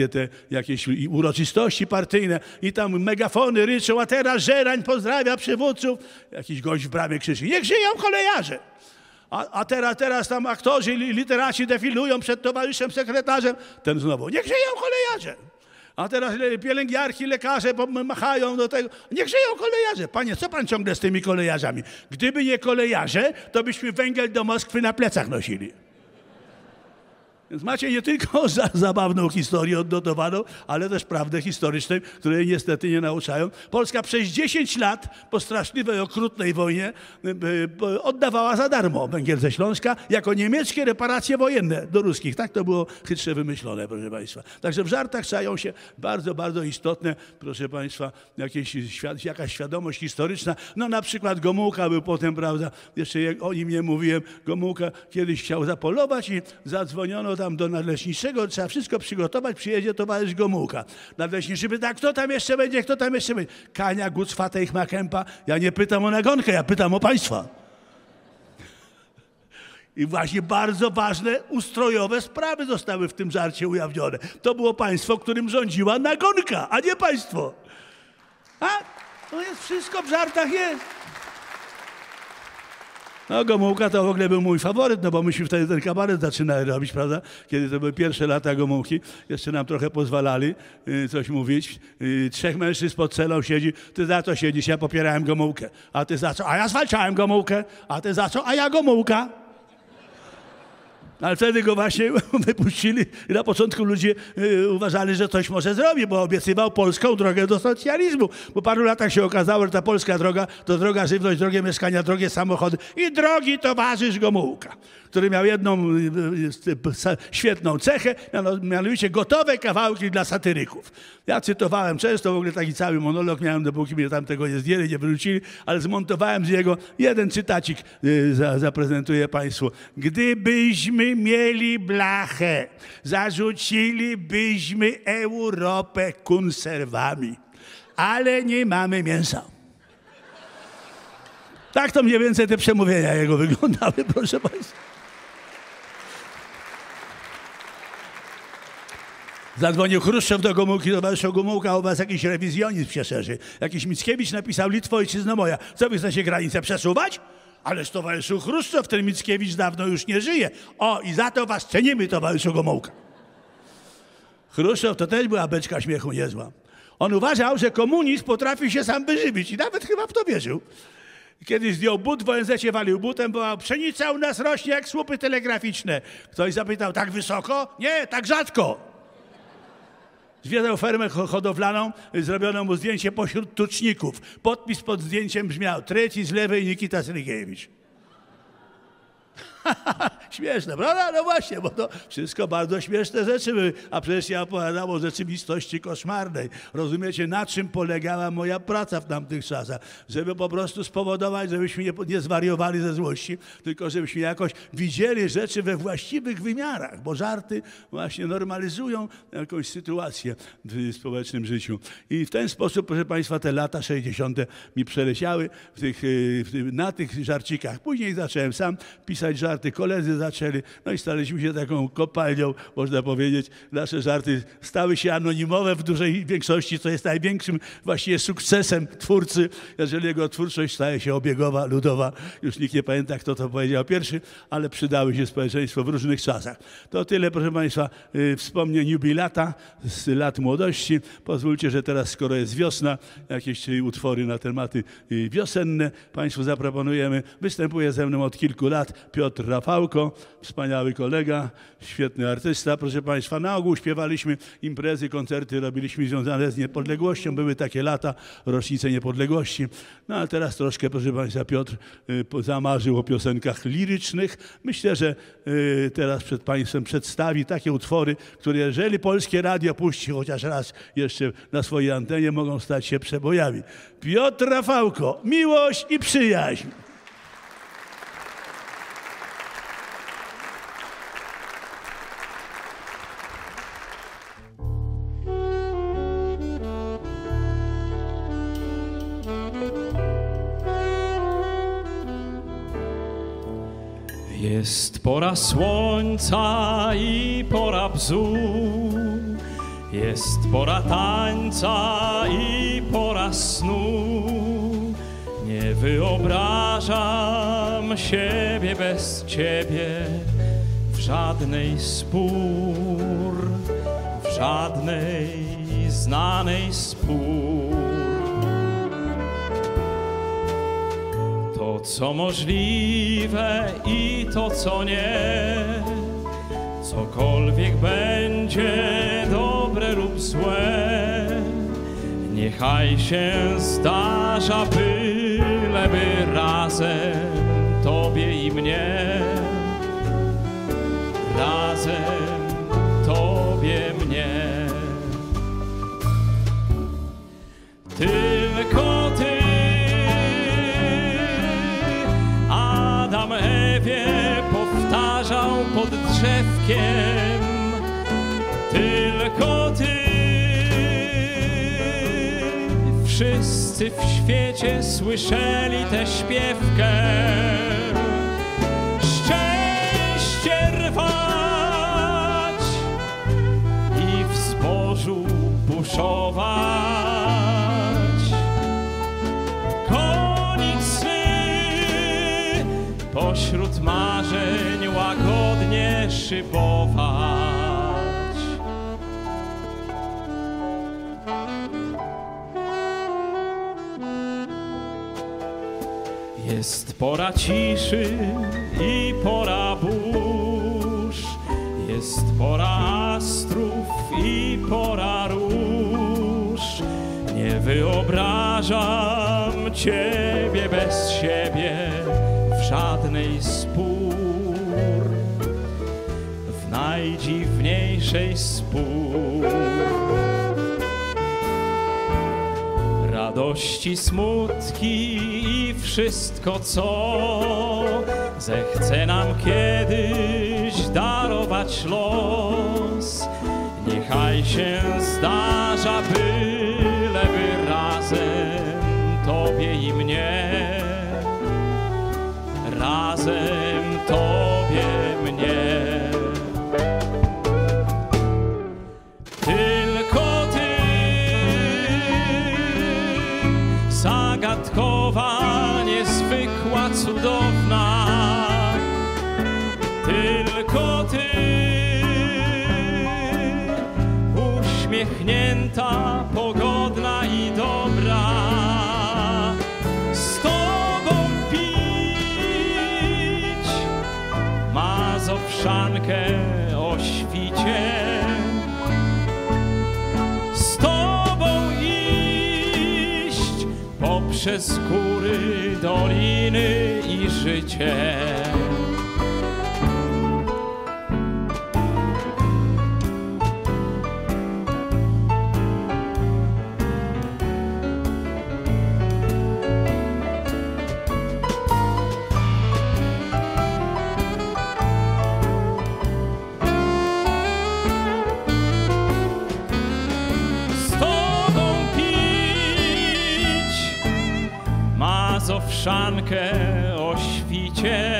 y, te, jakieś uroczystości partyjne i tam megafony ryczą, a teraz Żerań pozdrawia przywódców. Jakiś gość w bramie krzyczy, niech żyją kolejarze! A, a teraz, teraz tam aktorzy, literaci defilują przed towarzyszem sekretarzem. Ten znowu, niech żyją kolejarze. A teraz pielęgniarki, lekarze machają do tego. Niech żyją kolejarze. Panie, co pan ciągle z tymi kolejarzami? Gdyby nie kolejarze, to byśmy węgiel do Moskwy na plecach nosili. Więc macie nie tylko za, zabawną historię odnotowaną, ale też prawdę historyczną, której niestety nie nauczają. Polska przez 10 lat po straszliwej, okrutnej wojnie y, y, oddawała za darmo węgiel ze Śląska jako niemieckie reparacje wojenne do ruskich. Tak to było chytrze wymyślone, proszę Państwa. Także w żartach czają się bardzo, bardzo istotne, proszę Państwa, jakieś, jakaś świadomość historyczna. No na przykład Gomułka był potem, prawda, jeszcze o nim nie mówiłem, Gomułka kiedyś chciał zapolować i zadzwoniono tam do nadleśniczego, trzeba wszystko przygotować, przyjedzie towarzysz Gomułka. Nadleśniczy pyta, kto tam jeszcze będzie, kto tam jeszcze będzie. Kania, Guc, Fatejch, Makępa. Ja nie pytam o nagonkę, ja pytam o państwa. I właśnie bardzo ważne ustrojowe sprawy zostały w tym żarcie ujawnione. To było państwo, którym rządziła nagonka, a nie państwo. A? To jest wszystko w żartach jest. No Gomułka to w ogóle był mój faworyt, no bo myśmy wtedy ten kabaret zaczynali robić, prawda? Kiedy to były pierwsze lata Gomułki, jeszcze nam trochę pozwalali y, coś mówić. Y, trzech mężczyzn pod celą siedzi, ty za co siedzisz? Ja popierałem Gomułkę. A ty za co? A ja zwalczałem Gomułkę. A ty za co? A ja Gomułka. Ale wtedy go właśnie wypuścili i na początku ludzie y, uważali, że coś może zrobi, bo obiecywał polską drogę do socjalizmu. Po paru latach się okazało, że ta polska droga to droga żywność, drogie mieszkania, drogie samochody i drogi towarzysz Gomułka który miał jedną y, y, świetną cechę, mianowicie gotowe kawałki dla satyryków. Ja cytowałem często, w ogóle taki cały monolog miałem, dopóki mnie tam tego nie zdjęli, nie wyrzucili, ale zmontowałem z jego jeden cytacik, y, zaprezentuję Państwu. Gdybyśmy mieli blachę, zarzucilibyśmy Europę konserwami, ale nie mamy mięsa. Tak to mniej więcej te przemówienia jego wyglądały, proszę Państwa. Zadzwonił Chruszczow do Gomułki, towarzyszu Gomułka, u was jakiś rewizjonizm się szerzy. Jakiś Mickiewicz napisał Litwo, ojczyzna moja. Co wy chcecie granicę przesuwać? Ależ towarzyszu Chruszczow, ten Mickiewicz dawno już nie żyje. O, i za to was cenimy, towarzyszu Gomułka. Chruszczow to też była beczka śmiechu niezła. On uważał, że komunizm potrafi się sam wyżywić i nawet chyba w to wierzył. Kiedyś zdjął but, w ONZ walił butem, bo pszenica u nas rośnie jak słupy telegraficzne. Ktoś zapytał, tak wysoko? Nie, tak rzadko. Zwiedzał fermę hodowlaną, zrobiono mu zdjęcie pośród tuczników. Podpis pod zdjęciem brzmiał, trzeci z lewej Nikita Srygiewicz. Śmieszne, prawda? No właśnie, bo to wszystko bardzo śmieszne rzeczy były. A przecież ja opowiadam o rzeczywistości koszmarnej. Rozumiecie, na czym polegała moja praca w tamtych czasach? Żeby po prostu spowodować, żebyśmy nie, nie zwariowali ze złości, tylko żebyśmy jakoś widzieli rzeczy we właściwych wymiarach, bo żarty właśnie normalizują jakąś sytuację w społecznym życiu. I w ten sposób, proszę Państwa, te lata 60. mi przeleciały w tych, w tych, na tych żarcikach. Później zacząłem sam pisać żarty, koledzy zaczęli, no i staliśmy się taką kopalnią, można powiedzieć. Nasze żarty stały się anonimowe w dużej większości, co jest największym właściwie sukcesem twórcy, jeżeli jego twórczość staje się obiegowa, ludowa. Już nikt nie pamięta, kto to powiedział pierwszy, ale przydały się społeczeństwu w różnych czasach. To tyle, proszę Państwa, y, wspomnień jubilata z lat młodości. Pozwólcie, że teraz, skoro jest wiosna, jakieś utwory na tematy y, wiosenne Państwu zaproponujemy. Występuje ze mną od kilku lat Piotr Rafałko, wspaniały kolega, świetny artysta. Proszę Państwa, na ogół śpiewaliśmy imprezy, koncerty robiliśmy związane z niepodległością. Były takie lata, rocznice niepodległości. No a teraz troszkę, proszę Państwa, Piotr y, zamarzył o piosenkach lirycznych. Myślę, że y, teraz przed Państwem przedstawi takie utwory, które jeżeli Polskie Radio puści chociaż raz jeszcze na swojej antenie, mogą stać się przebojami. Piotr Rafałko, miłość i przyjaźń. Jest pora słońca i pora bzu, jest pora tańca i pora snu. Nie wyobrażam siebie bez ciebie w żadnej spór, w żadnej znanej spór. To, co możliwe i to, co nie, cokolwiek będzie dobre lub złe, niechaj się zdarza, byleby razem Tobie i mnie, razem Tobie mnie. Tylko Ty Powtarzał pod drzewkiem. Tylko Ty. Wszyscy w świecie słyszeli tę śpiewkę. Szczęście rwać i w zbożu buszować pośród marzeń łagodnie szybować. Jest pora ciszy i pora burz, jest pora astrów i pora róż. Nie wyobrażam Ciebie bez siebie żadnej spór, w najdziwniejszej spór. Radości, smutki i wszystko, co zechce nam kiedyś darować los. Niechaj się zdarza, byleby sercem Tobie mnie. Tylko Ty, zagadkowa, niezwykła, cudowna, tylko Ty, uśmiechnięta pogoda. Poprzez góry, doliny i życie. O świcie.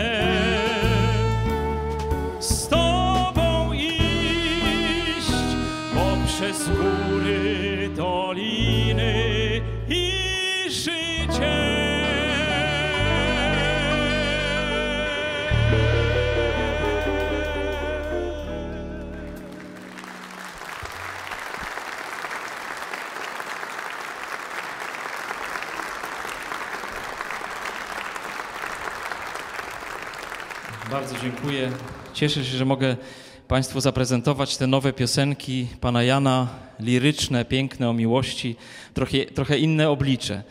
Dziękuję. Cieszę się, że mogę Państwu zaprezentować te nowe piosenki pana Jana, liryczne, piękne o miłości, trochę, trochę inne oblicze.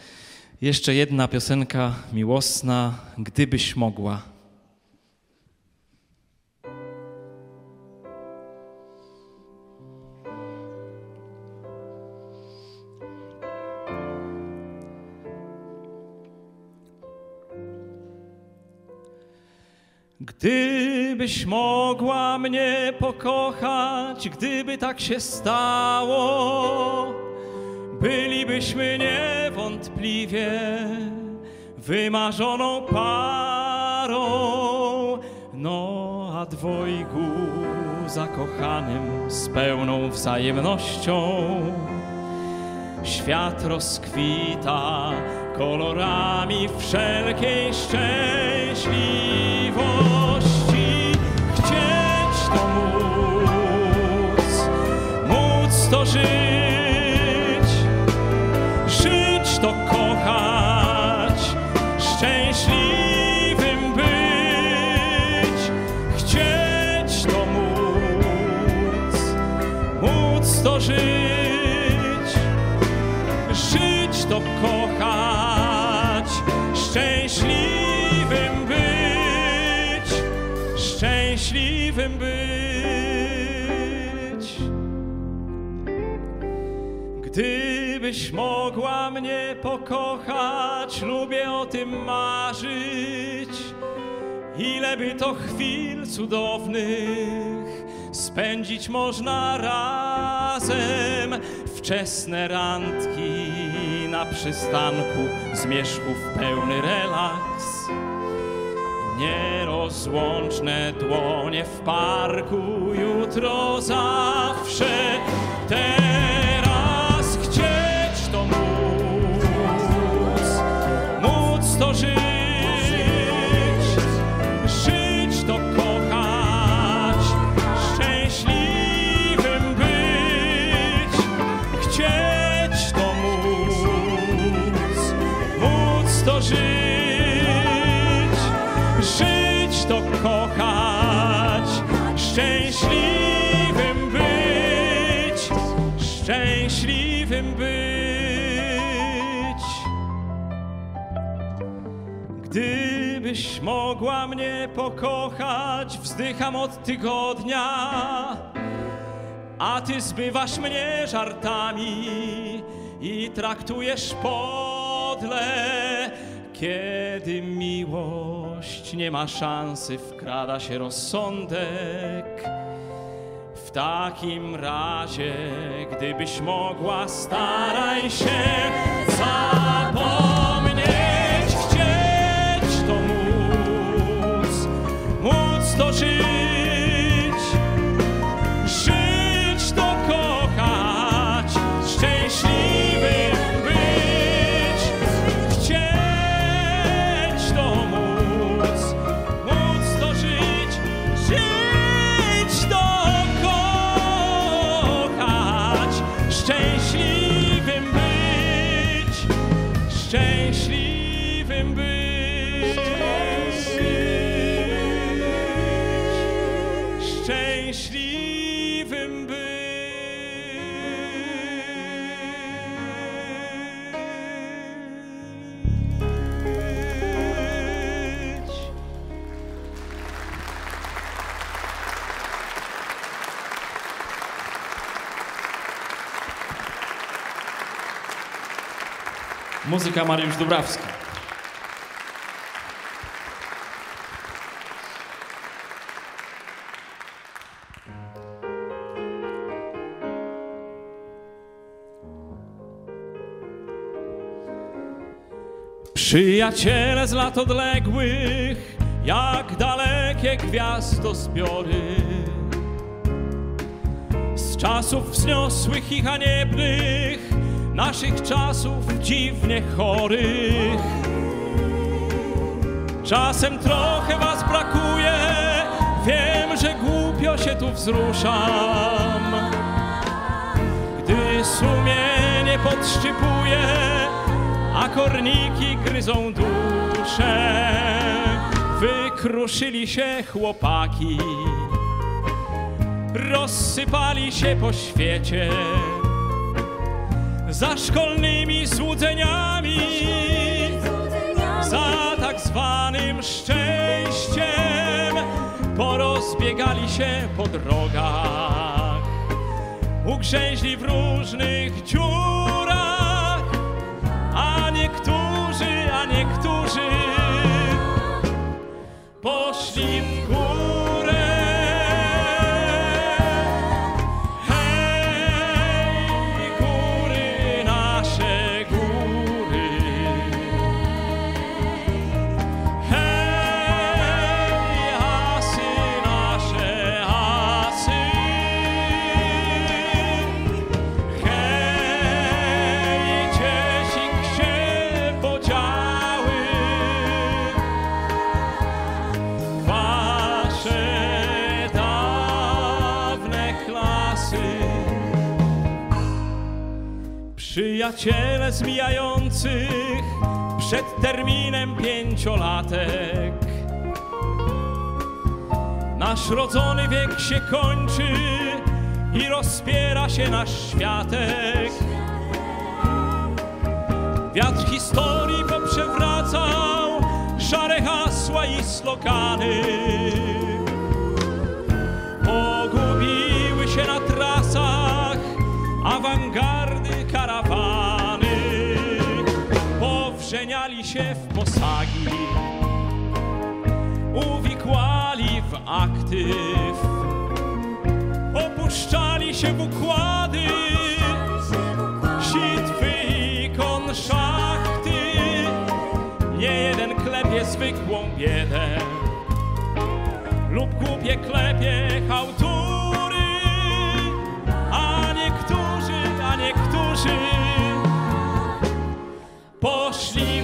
Jeszcze jedna piosenka miłosna, gdybyś mogła. Gdybyś mogła mnie pokochać, gdyby tak się stało, bylibyśmy niewątpliwie wymarzoną parą. No, a dwojgu zakochanym z pełną wzajemnością świat rozkwita kolorami wszelkiej szczęśliwości. Chcieć to żyć Gdybyś mogła mnie pokochać, lubię o tym marzyć. Ile by to chwil cudownych spędzić można razem. Wczesne randki na przystanku, zmierzchów pełny relaks. Nierozłączne dłonie w parku, jutro zawsze. Mogła mnie pokochać, wzdycham od tygodnia, a ty zbywasz mnie żartami i traktujesz podle. Kiedy miłość nie ma szansy, wkrada się rozsądek. W takim razie, gdybyś mogła, staraj się zapomnieć, 160 Muzyka Mariusz Dubrawski. Przyjaciele z lat odległych, jak dalekie gwiazdozbiory. Z czasów wzniosłych i haniebnych, naszych czasów dziwnie chorych. Czasem trochę was brakuje, wiem, że głupio się tu wzruszam. Gdy sumienie podszczypuje, a korniki gryzą duszę. Wykruszyli się chłopaki, rozsypali się po świecie za szkolnymi złudzeniami, za tak zwanym szczęściem. Porozbiegali się po drogach, ugrzęźli w różnych dziurach, a niektórzy, a niektórzy poszli Przyjaciele zmijających przed terminem pięciolatek. Nasz rodzony wiek się kończy i rozpiera się nasz światek. Wiatr historii poprzewracał szare hasła i slogany. Posagi, uwikłali w aktyw, opuszczali się w układy. Sitwy i konszachty. Nie jeden klepie zwykłą biedę. Lub głupie klepie hałtury, a niektórzy, a niektórzy poszli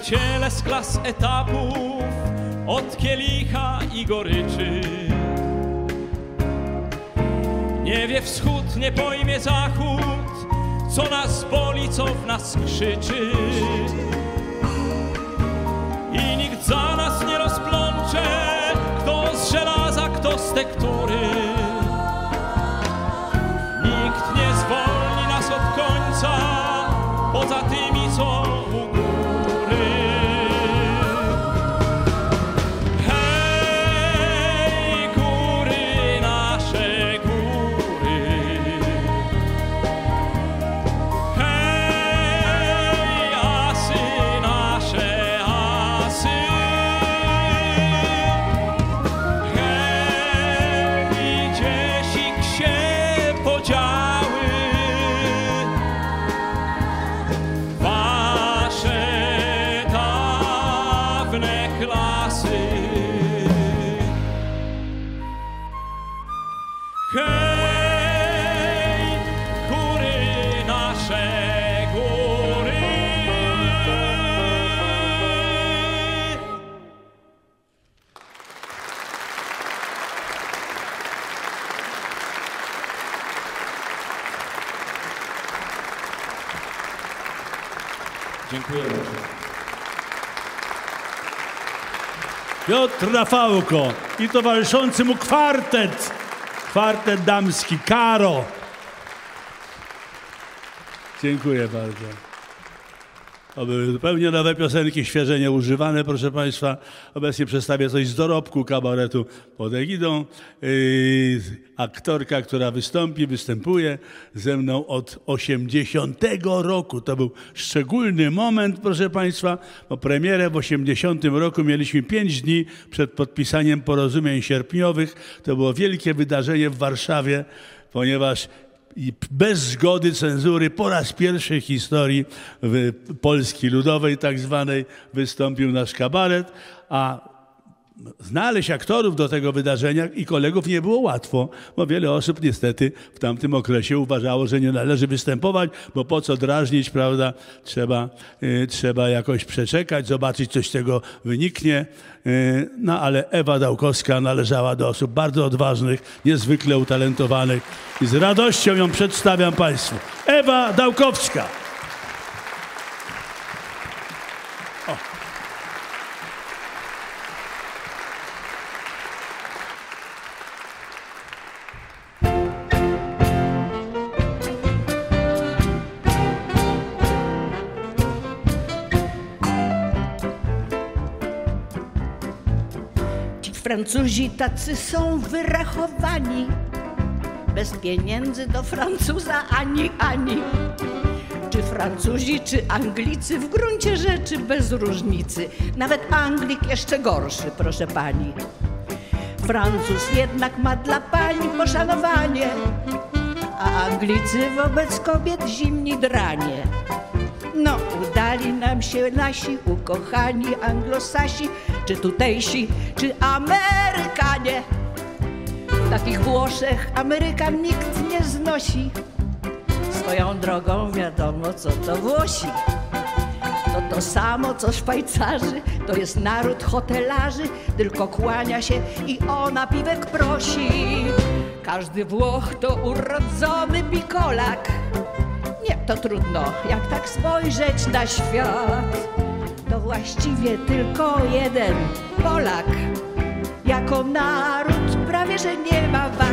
Przyjaciele z klas etapów od kielicha i goryczy. Nie wie wschód, nie pojmie zachód, co nas boli, co w nas krzyczy. I nikt za nas nie rozplącze, kto z żelaza, kto z tektury. Nikt nie zwolni nas od końca, poza tymi, co Piotr Rafałko i towarzyszący mu kwartet. Kwartet damski, Karo. Dziękuję bardzo. To były zupełnie nowe piosenki, świeże nieużywane, proszę Państwa. Obecnie przedstawię coś z dorobku kabaretu pod egidą. Yy, aktorka, która wystąpi, występuje ze mną od 80 roku. To był szczególny moment, proszę Państwa, bo premierę w 80 roku mieliśmy 5 dni przed podpisaniem porozumień sierpniowych. To było wielkie wydarzenie w Warszawie, ponieważ i bez zgody cenzury po raz pierwszy w historii Polski Ludowej tak zwanej wystąpił nasz kabaret, a znaleźć aktorów do tego wydarzenia i kolegów nie było łatwo, bo wiele osób niestety w tamtym okresie uważało, że nie należy występować, bo po co drażnić, prawda? Trzeba, y, trzeba jakoś przeczekać, zobaczyć, coś z tego wyniknie. Y, no ale Ewa Dałkowska należała do osób bardzo odważnych, niezwykle utalentowanych i z radością ją przedstawiam Państwu. Ewa Dałkowska. Francuzi tacy są wyrachowani. Bez pieniędzy do Francuza ani ani. Czy Francuzi, czy Anglicy w gruncie rzeczy bez różnicy. Nawet Anglik jeszcze gorszy, proszę pani. Francuz jednak ma dla pani poszanowanie, a Anglicy wobec kobiet zimni dranie. No, udali nam się nasi ukochani anglosasi, czy tutejsi, czy Amerykanie. Takich Włoszech Amerykan nikt nie znosi. Swoją drogą wiadomo, co to Włosi. To to samo, co Szwajcarzy, to jest naród hotelarzy, tylko kłania się i ona piwek prosi. Każdy Włoch to urodzony bikolak. Nie, to trudno, jak tak spojrzeć na świat. Właściwie tylko jeden Polak. Jako naród prawie, że nie ma wad.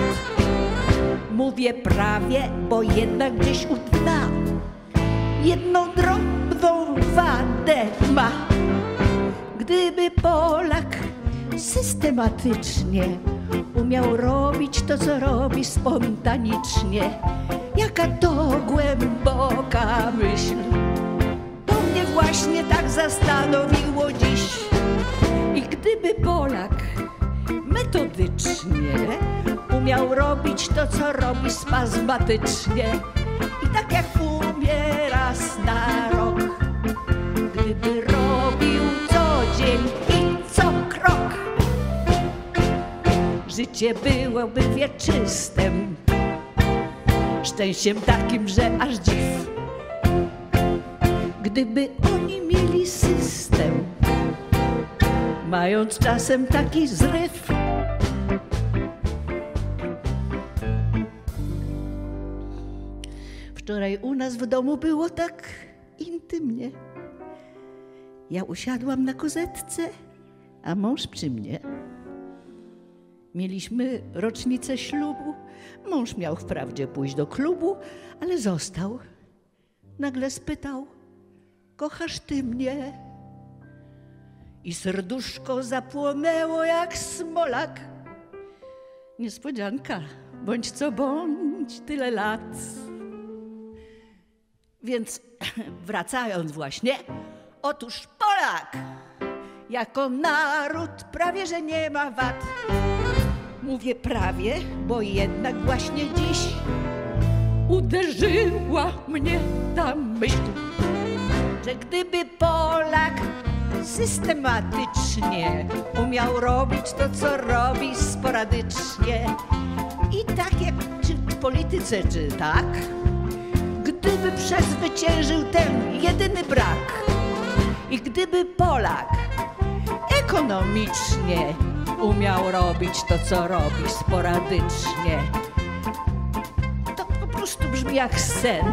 Mówię prawie, bo jednak gdzieś u dna jedną drobną wadę ma. Gdyby Polak systematycznie umiał robić to, co robi spontanicznie, jaka to głęboka myśl. Właśnie tak zastanowiło dziś. I gdyby Polak metodycznie umiał robić to, co robi spazmatycznie, i tak jak umie raz na rok, gdyby robił co dzień i co krok, życie byłoby wieczystym, szczęściem takim, że aż dziw. Gdyby oni mieli system, mając czasem taki zryw. Wczoraj u nas w domu było tak intymnie. Ja usiadłam na kozetce, a mąż przy mnie. Mieliśmy rocznicę ślubu. Mąż miał wprawdzie pójść do klubu, ale został. Nagle spytał: Kochasz ty mnie? I serduszko zapłonęło jak smolak. Niespodzianka, bądź co bądź, tyle lat. Więc wracając właśnie, otóż Polak jako naród prawie że nie ma wad. Mówię prawie, bo jednak właśnie dziś uderzyła mnie ta myśl, że gdyby Polak systematycznie umiał robić to, co robi sporadycznie i tak jak czy w polityce, czy tak, gdyby przezwyciężył ten jedyny brak i gdyby Polak ekonomicznie umiał robić to, co robi sporadycznie, to po prostu brzmi jak sen.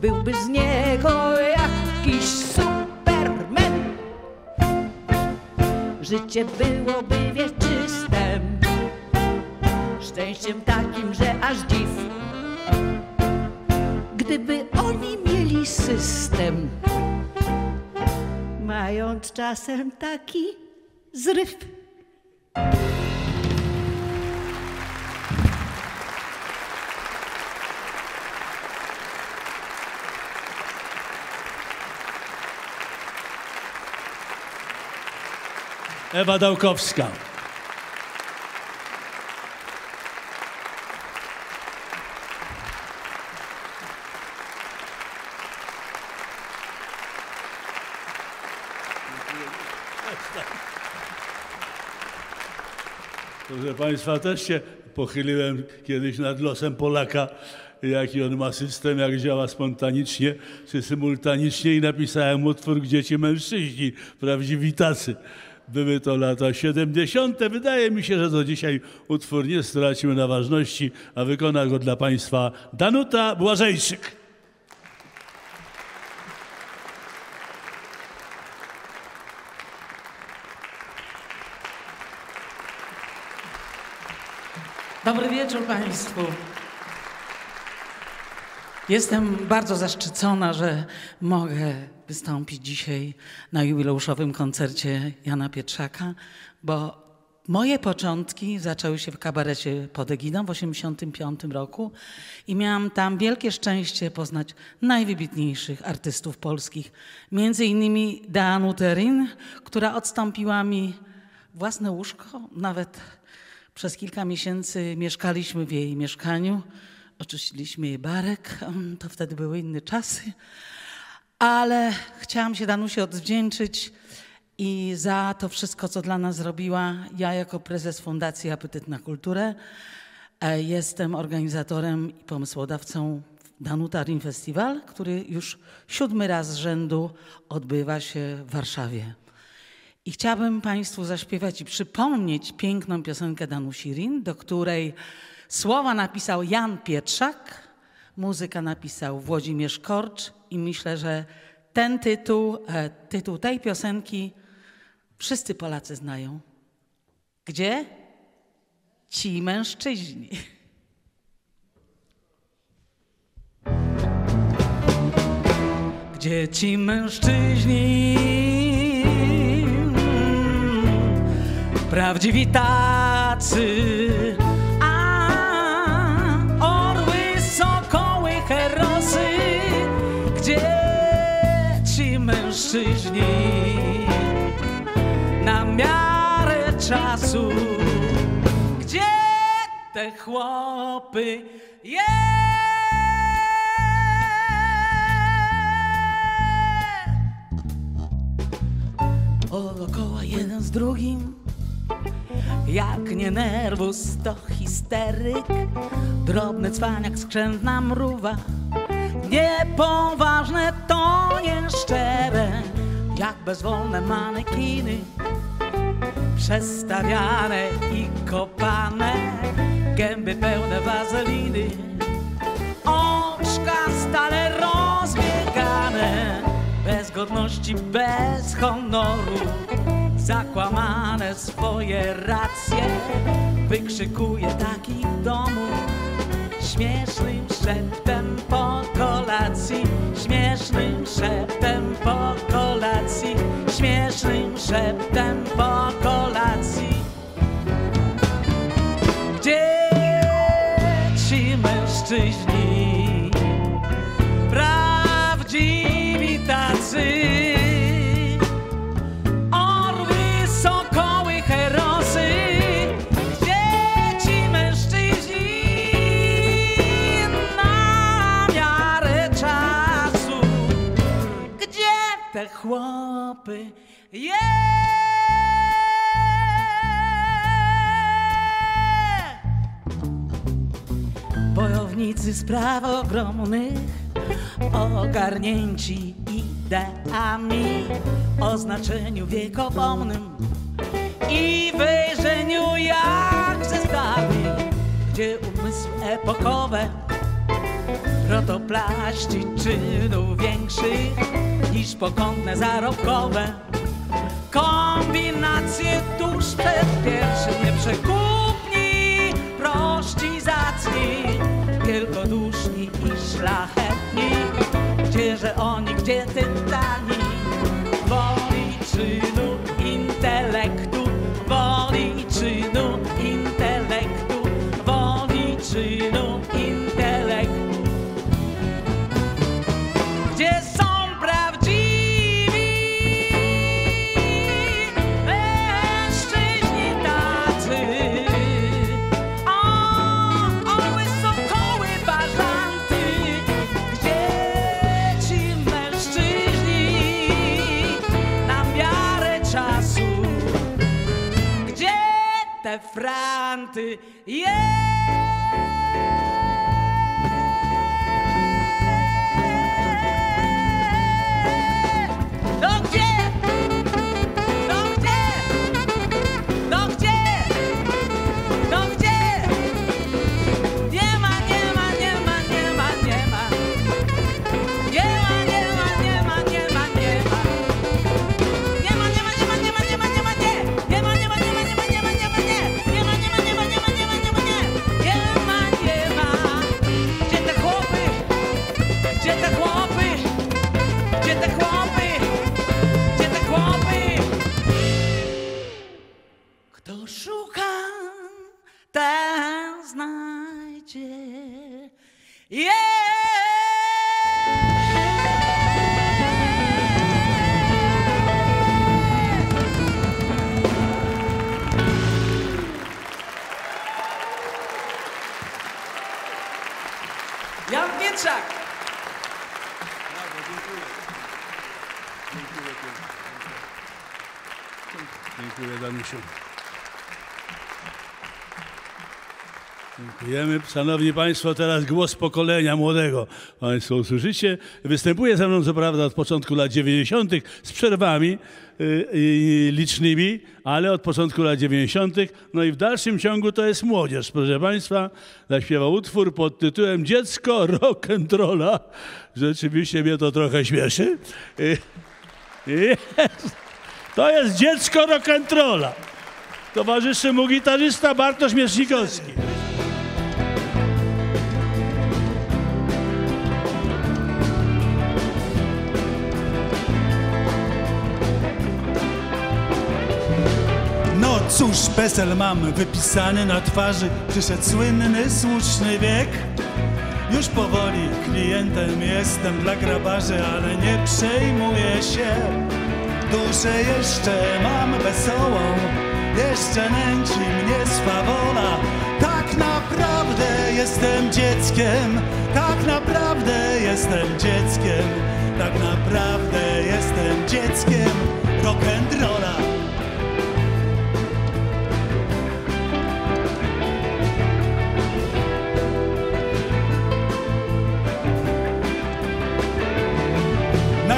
Byłby z niego jak superman. Życie byłoby wieczyste, szczęściem takim, że aż dziw. Gdyby oni mieli system, mając czasem taki zryw. Ewa Dałkowska. Proszę Państwa, też się pochyliłem kiedyś nad losem Polaka, jaki on ma system, jak działa spontanicznie czy symultanicznie i napisałem utwór Gdzie ci mężczyźni, prawdziwi tacy. Były to lata 70. Wydaje mi się, że do dzisiaj utwór nie stracił na ważności, a wykona go dla Państwa Danuta Błażejczyk. Dobry wieczór Państwu. Jestem bardzo zaszczycona, że mogę wystąpić dzisiaj na jubileuszowym koncercie Jana Pietrzaka, bo moje początki zaczęły się w kabarecie pod Egidą w 1985 roku i miałam tam wielkie szczęście poznać najwybitniejszych artystów polskich, między innymi Daanu Terin, która odstąpiła mi własne łóżko, nawet przez kilka miesięcy mieszkaliśmy w jej mieszkaniu, oczyściliśmy jej barek, to wtedy były inne czasy, ale chciałam się Danusie odwdzięczyć i za to wszystko, co dla nas zrobiła. Ja jako prezes Fundacji Apetyt na Kulturę e, jestem organizatorem i pomysłodawcą Danuta Rin Festival, który już siódmy raz z rzędu odbywa się w Warszawie. I chciałabym Państwu zaśpiewać i przypomnieć piękną piosenkę Danusi Rin, do której słowa napisał Jan Pietrzak, muzyka napisał Włodzimierz Korcz i myślę, że ten tytuł, e, tytuł tej piosenki wszyscy Polacy znają. Gdzie? Ci mężczyźni. Gdzie ci mężczyźni? prawdziwi tacy. Mężczyźni na miarę czasu, gdzie te chłopy jest. Dookoła jeden z drugim jak nie nerwus, to histeryk Drobny cwaniak, skrzętna mruwa Niepoważne to nieszczere Jak bezwolne manekiny Przestawiane i kopane Gęby pełne wazeliny Oczka stale rozbiegane Bez godności, bez honoru zakłamane swoje racje wykrzykuje taki domu śmiesznym szeptem po kolacji. Śmiesznym szeptem po kolacji. Śmiesznym szeptem po kolacji. Gdzie ci mężczyźni chłopy. Yeah! Bojownicy spraw ogromnych, ogarnięci ideami o znaczeniu wiekopomnym i wyjrzeniu jak zestawy, gdzie umysły epokowe protoplaści czynów większych niż pokątne zarobkowe. Kombinacje tuż przed pierwszym nieprzekupni, Szanowni Państwo, teraz głos pokolenia młodego. Państwo usłyszycie. Występuje ze mną, co prawda, od początku lat 90. z przerwami y, y, licznymi, ale od początku lat 90. No i w dalszym ciągu to jest młodzież. Proszę Państwa, zaśpiewał utwór pod tytułem Dziecko rock'n'rolla. Rzeczywiście mnie to trochę śmieszy. Y, Jest. To jest dziecko rock'n'rolla. Towarzyszy mu gitarzysta Bartosz Miesznikowski. Cóż, PESEL mam wypisany na twarzy. Przyszedł słynny, słuszny wiek. Już powoli klientem jestem dla grabarzy Ale nie przejmuję się. Duszę jeszcze mam wesołą Jeszcze nęci mnie swawola Tak naprawdę jestem dzieckiem Tak naprawdę jestem dzieckiem Tak naprawdę jestem dzieckiem. Rock'n'rolla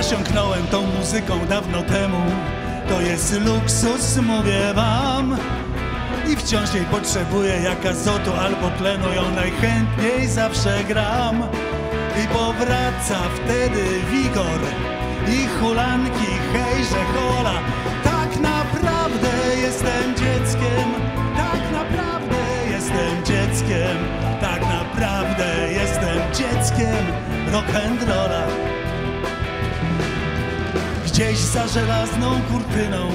Nasiąknąłem tą muzyką dawno temu. To jest luksus, mówię wam. I wciąż jej potrzebuję jak azotu albo tlenu Ją najchętniej zawsze gram. I powraca wtedy wigor I hulanki, hejże hola. Tak naprawdę jestem dzieckiem Tak naprawdę jestem dzieckiem Tak naprawdę jestem dzieckiem. Rock'n'rolla Gdzieś za żelazną kurtyną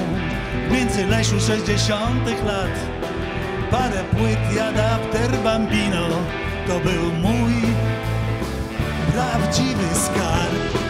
W międzylesiu sześćdziesiątych lat. Parę płyt i adapter Bambino To był mój prawdziwy skarb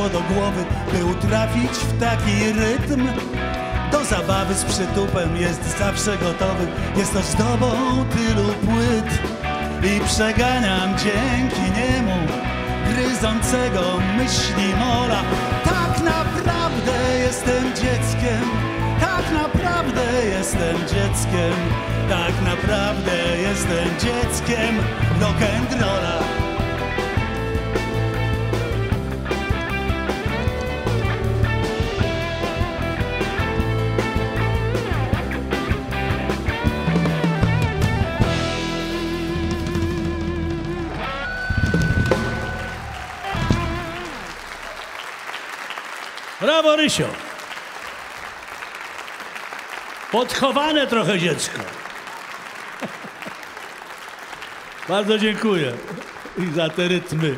przyszło do głowy, by utrafić w taki rytm? Do zabawy z przytupem jest zawsze gotowy, jest to zdobą tylu płyt. I przeganiam dzięki niemu gryzącego myśli mola. Tak naprawdę jestem dzieckiem, tak naprawdę jestem dzieckiem, tak naprawdę jestem dzieckiem rock'n'rolla. Brawo, Rysio. Podchowane trochę dziecko. Bardzo dziękuję i za te rytmy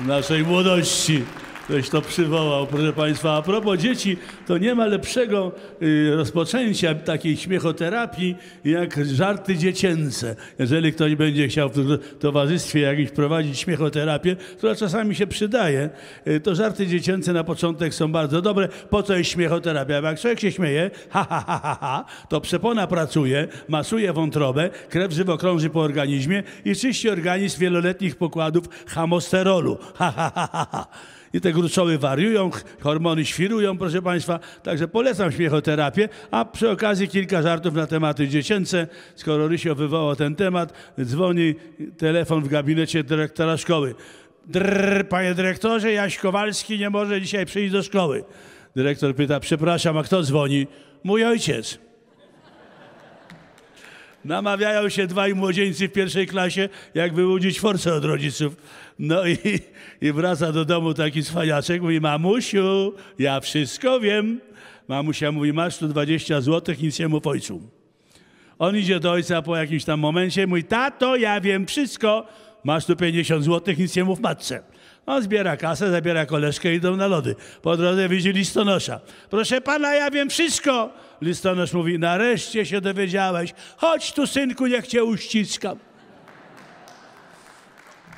naszej młodości. Ktoś to przywołał, proszę Państwa. A propos dzieci, to nie ma lepszego y, rozpoczęcia takiej śmiechoterapii jak żarty dziecięce. Jeżeli ktoś będzie chciał w towarzystwie jakimś prowadzić śmiechoterapię, która czasami się przydaje, y, to żarty dziecięce na początek są bardzo dobre. Po co jest śmiechoterapia? Bo jak człowiek się śmieje, ha, ha, ha, ha, ha, to przepona pracuje, masuje wątrobę, krew żywo krąży po organizmie i czyści organizm wieloletnich pokładów hamosterolu. Ha, ha, ha, ha, ha i te gruczoły wariują, hormony świrują, proszę Państwa. Także polecam śmiechoterapię, a przy okazji kilka żartów na tematy dziecięce. Skoro Rysio wywołał ten temat, dzwoni telefon w gabinecie dyrektora szkoły. Drrr, panie dyrektorze, Jaś Kowalski nie może dzisiaj przyjść do szkoły. Dyrektor pyta, przepraszam, a kto dzwoni? Mój ojciec. Namawiają się dwaj młodzieńcy w pierwszej klasie, jak wyłudzić force od rodziców. No i, i wraca do domu taki cwaniaczek, mówi, mamusiu, ja wszystko wiem. Mamusia mówi, masz tu 20 złotych, nic nie mów ojcu. On idzie do ojca po jakimś tam momencie, mówi, tato, ja wiem wszystko, masz tu 50 złotych, nic nie mów matce. On zbiera kasę, zabiera koleżkę i idą na lody. Po drodze widzi listonosza. Proszę pana, ja wiem wszystko. Listonosz mówi, nareszcie się dowiedziałeś. Chodź tu, synku, niech cię uściskam.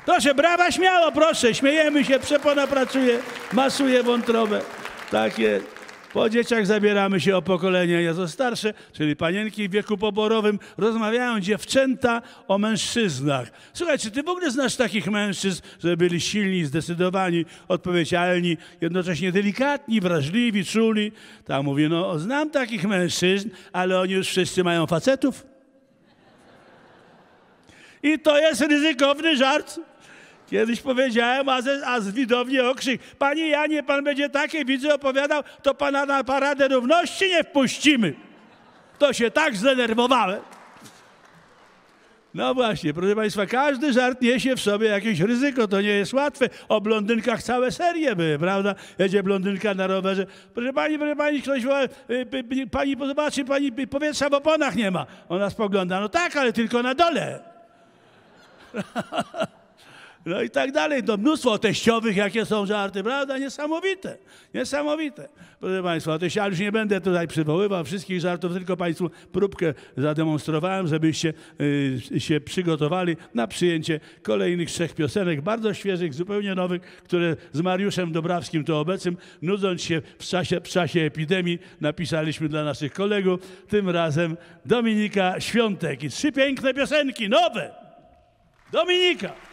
Proszę, brawa, śmiało, proszę, śmiejemy się, przepona pracuje, masuje wątrobę. Takie. Po dzieciach zabieramy się o pokolenie nieco starsze, czyli panienki w wieku poborowym. Rozmawiają dziewczęta o mężczyznach. Słuchaj, czy ty w ogóle znasz takich mężczyzn, że byli silni, zdecydowani, odpowiedzialni, jednocześnie delikatni, wrażliwi, czuli? Ta mówi, no znam takich mężczyzn, ale oni już wszyscy mają facetów. I to jest ryzykowny żart. Kiedyś powiedziałem, a, a z widowni okrzyk, panie Janie, pan będzie takie widzy opowiadał, to pana na paradę równości nie wpuścimy. To się tak zdenerwowałem. No właśnie, proszę Państwa, każdy żart niesie w sobie jakieś ryzyko, to nie jest łatwe. O blondynkach całe serie były, prawda? Jedzie blondynka na rowerze. Proszę Pani, proszę Pani, ktoś woła, y, Pani zobaczy, Pani powietrza w oponach nie ma. Ona spogląda, no tak, ale tylko na dole. No i tak dalej. To mnóstwo teściowych, jakie są żarty, prawda? Niesamowite. Niesamowite. Proszę Państwa, to ale już nie będę tutaj przywoływał wszystkich żartów, tylko Państwu próbkę zademonstrowałem, żebyście y, się przygotowali na przyjęcie kolejnych trzech piosenek, bardzo świeżych, zupełnie nowych, które z Mariuszem Dobrawskim to obecnym, nudząc się w czasie, w czasie epidemii, napisaliśmy dla naszych kolegów, tym razem Dominika Świątek i trzy piękne piosenki, nowe. Dominika.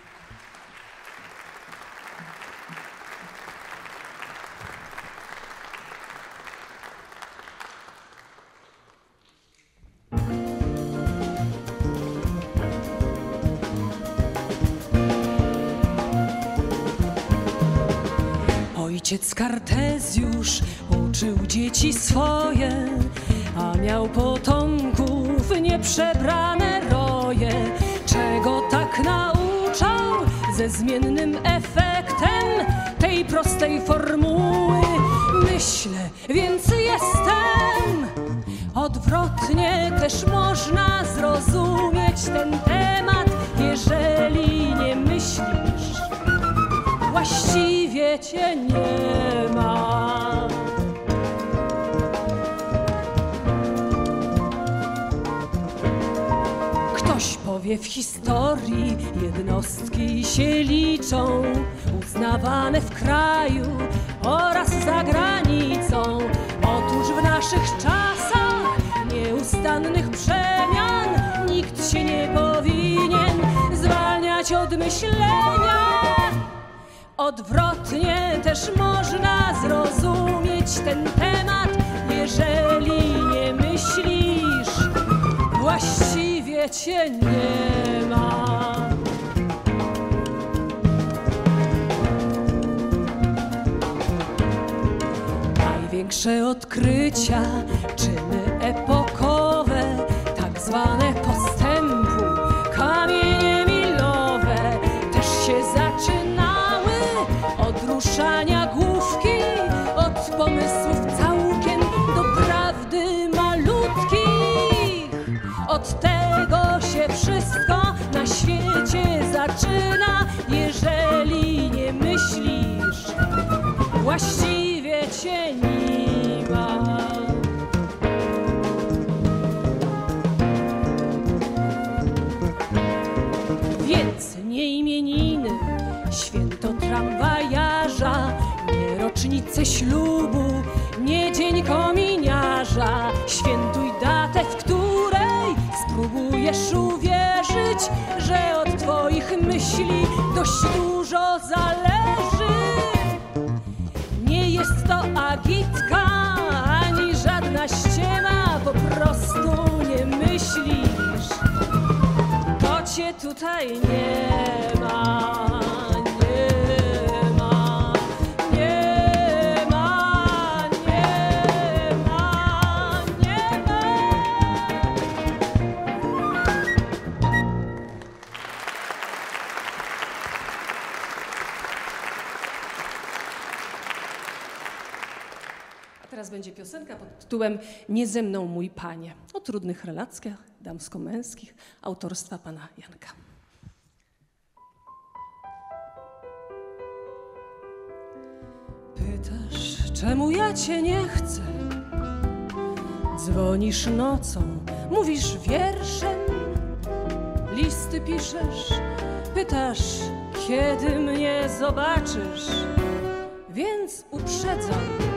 Kartezjusz uczył dzieci swoje, a miał potomków nieprzebrane roje. Czego tak nauczał ze zmiennym efektem tej prostej formuły? Myślę, więc jestem. Odwrotnie też można zrozumieć ten temat, jeżeli nie myślisz właściwie cię nie ma. Ktoś powie, w historii jednostki się liczą, uznawane w kraju oraz za granicą. Otóż w naszych czasach nieustannych przemian nikt się nie powinien zwalniać od myślenia. Odwrotnie też można zrozumieć ten temat, jeżeli nie myślisz, właściwie cię nie ma. Największe odkrycia, czyny epokowe, tak zwane zaczyna, jeżeli nie myślisz, właściwie cię nie ma. Więc nie imieniny, święto tramwajarza, nie rocznicę ślubu, nie dzień kominiarza. Świętuj datę, w której spróbujesz uwierzyć, że od twoich myśli dość dużo zależy. Nie jest to agitka ani żadna ściema, po prostu nie myślisz. To cię tutaj nie ma. Piosenka pod tytułem Nie ze mną mój panie. O trudnych relacjach damsko-męskich autorstwa pana Janka. Pytasz, czemu ja cię nie chcę? Dzwonisz nocą, mówisz wierszem, listy piszesz, pytasz, kiedy mnie zobaczysz, więc uprzedzam.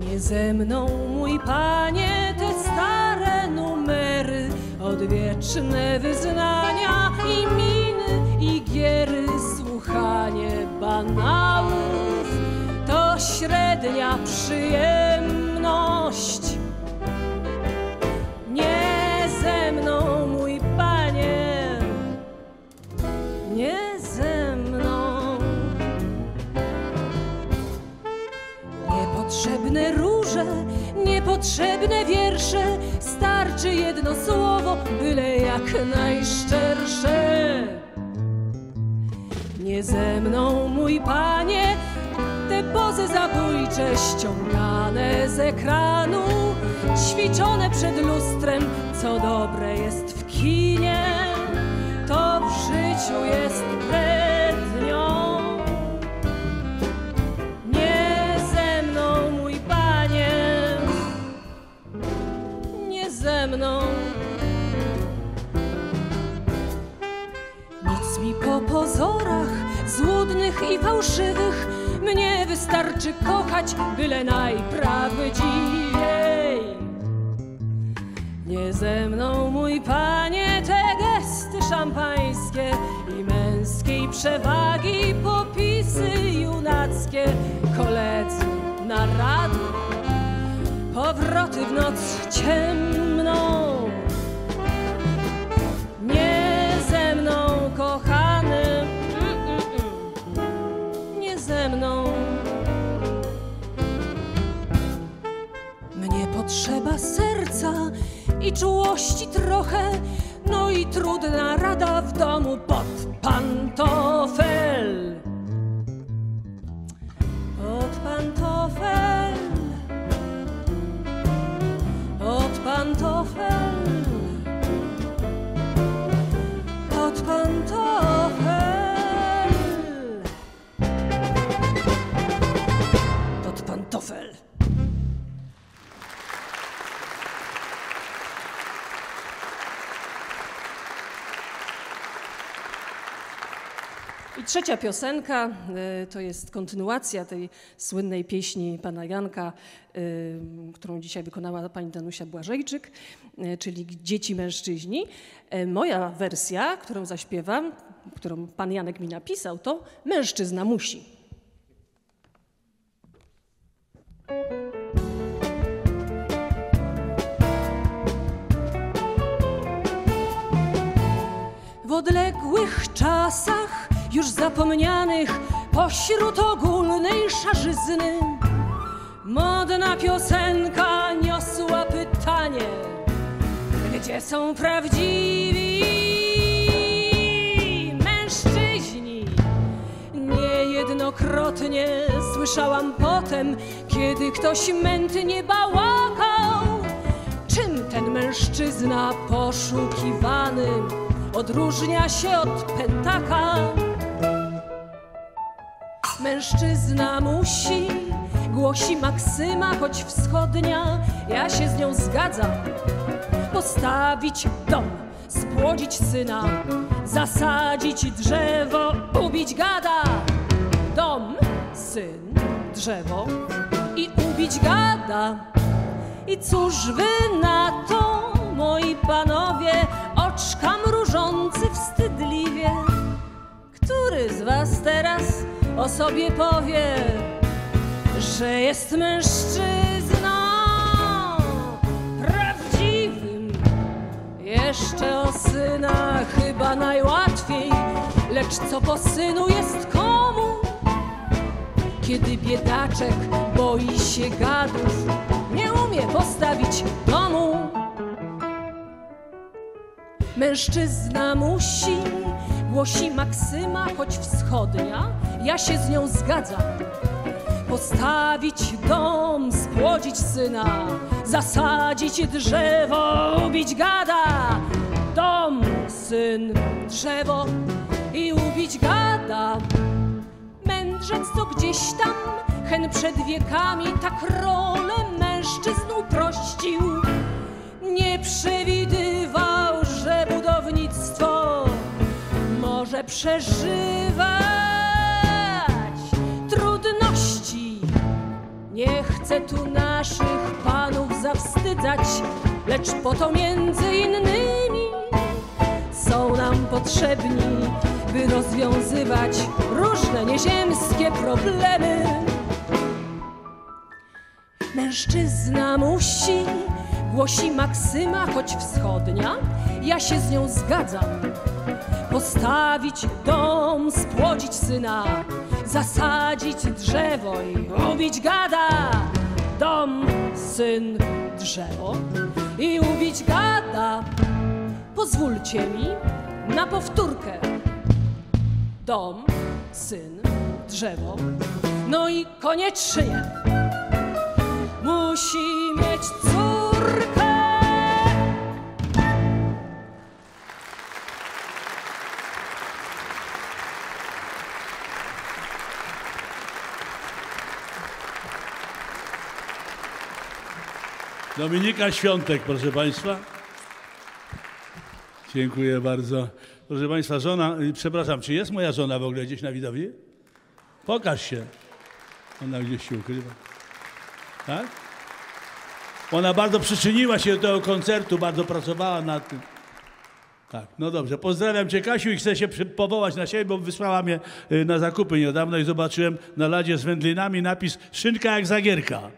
Nie ze mną, mój panie, te stare numery, odwieczne wyznania i miny, i giery, słuchanie banałów, to średnia przyjemność. Niepotrzebne róże, niepotrzebne wiersze, starczy jedno słowo, byle jak najszczersze. Nie ze mną, mój panie, te pozy zabójcze ściągane z ekranu, ćwiczone przed lustrem, co dobre jest w kinie, to w życiu jest brednią. Mną. Nic mi po pozorach złudnych i fałszywych, mnie wystarczy kochać, byle najprawdziwiej. Nie ze mną, mój panie, te gesty szampańskie i męskiej przewagi, popisy junackie, koledzy narady, powroty w noc ciemną. Nie ze mną, kochany, nie ze mną. Mnie potrzeba serca i czułości trochę, no i trudna rada w domu pod pantofel. Pod pantofel, trzecia piosenka y, to jest kontynuacja tej słynnej pieśni pana Janka, y, którą dzisiaj wykonała pani Danusia Błażejczyk, y, czyli Dzieci mężczyźni. Moja wersja, którą zaśpiewam, którą pan Janek mi napisał, to Mężczyzna musi. W odległych czasach, już zapomnianych, pośród ogólnej szarzyzny, modna piosenka niosła pytanie: Gdzie są prawdziwi mężczyźni? Niejednokrotnie słyszałam potem, kiedy ktoś mętnie bałakał, czym ten mężczyzna poszukiwany odróżnia się od pętaka. Mężczyzna musi, głosi Maksyma, choć wschodnia, ja się z nią zgadzam. Postawić dom, spłodzić syna, zasadzić drzewo, ubić gada. Dom, syn, drzewo i ubić gada. I cóż wy na to, moi panowie, oczka mrużący wstydliwie? Który z was teraz o sobie powie, że jest mężczyzną prawdziwym? Jeszcze o syna chyba najłatwiej, lecz co po synu jest komu? Kiedy biedaczek boi się gadów, nie umie postawić domu. Mężczyzna musi, głosi Maksyma, choć wschodnia, ja się z nią zgadzam. Postawić dom, spłodzić syna, zasadzić drzewo, ubić gada. Dom, syn, drzewo i ubić gada. Mędrzec co gdzieś tam, hen przed wiekami, tak rolę mężczyzn uprościł. Nie przewidywał, przeżywać trudności. Nie chcę tu naszych panów zawstydzać, lecz po to między innymi są nam potrzebni, by rozwiązywać różne nieziemskie problemy. Mężczyzna musi, głosi Maksyma, choć wschodnia, ja się z nią zgadzam. Postawić dom, spłodzić syna, zasadzić drzewo i ubić gada. Dom, syn, drzewo i ubić gada. Pozwólcie mi na powtórkę. Dom, syn, drzewo, no i koniecznie musi mieć córkę. Dominika Świątek, proszę Państwa. Dziękuję bardzo. Proszę Państwa, żona, y, przepraszam, czy jest moja żona w ogóle gdzieś na widowni? Pokaż się. Ona gdzieś się ukrywa. Tak? Ona bardzo przyczyniła się do tego koncertu, bardzo pracowała nad tym. Tak, no dobrze. Pozdrawiam Cię, Kasiu, i chcę się powołać na siebie, bo wysłała mnie y, na zakupy niedawno i zobaczyłem na ladzie z wędlinami napis szynka jak zagierka.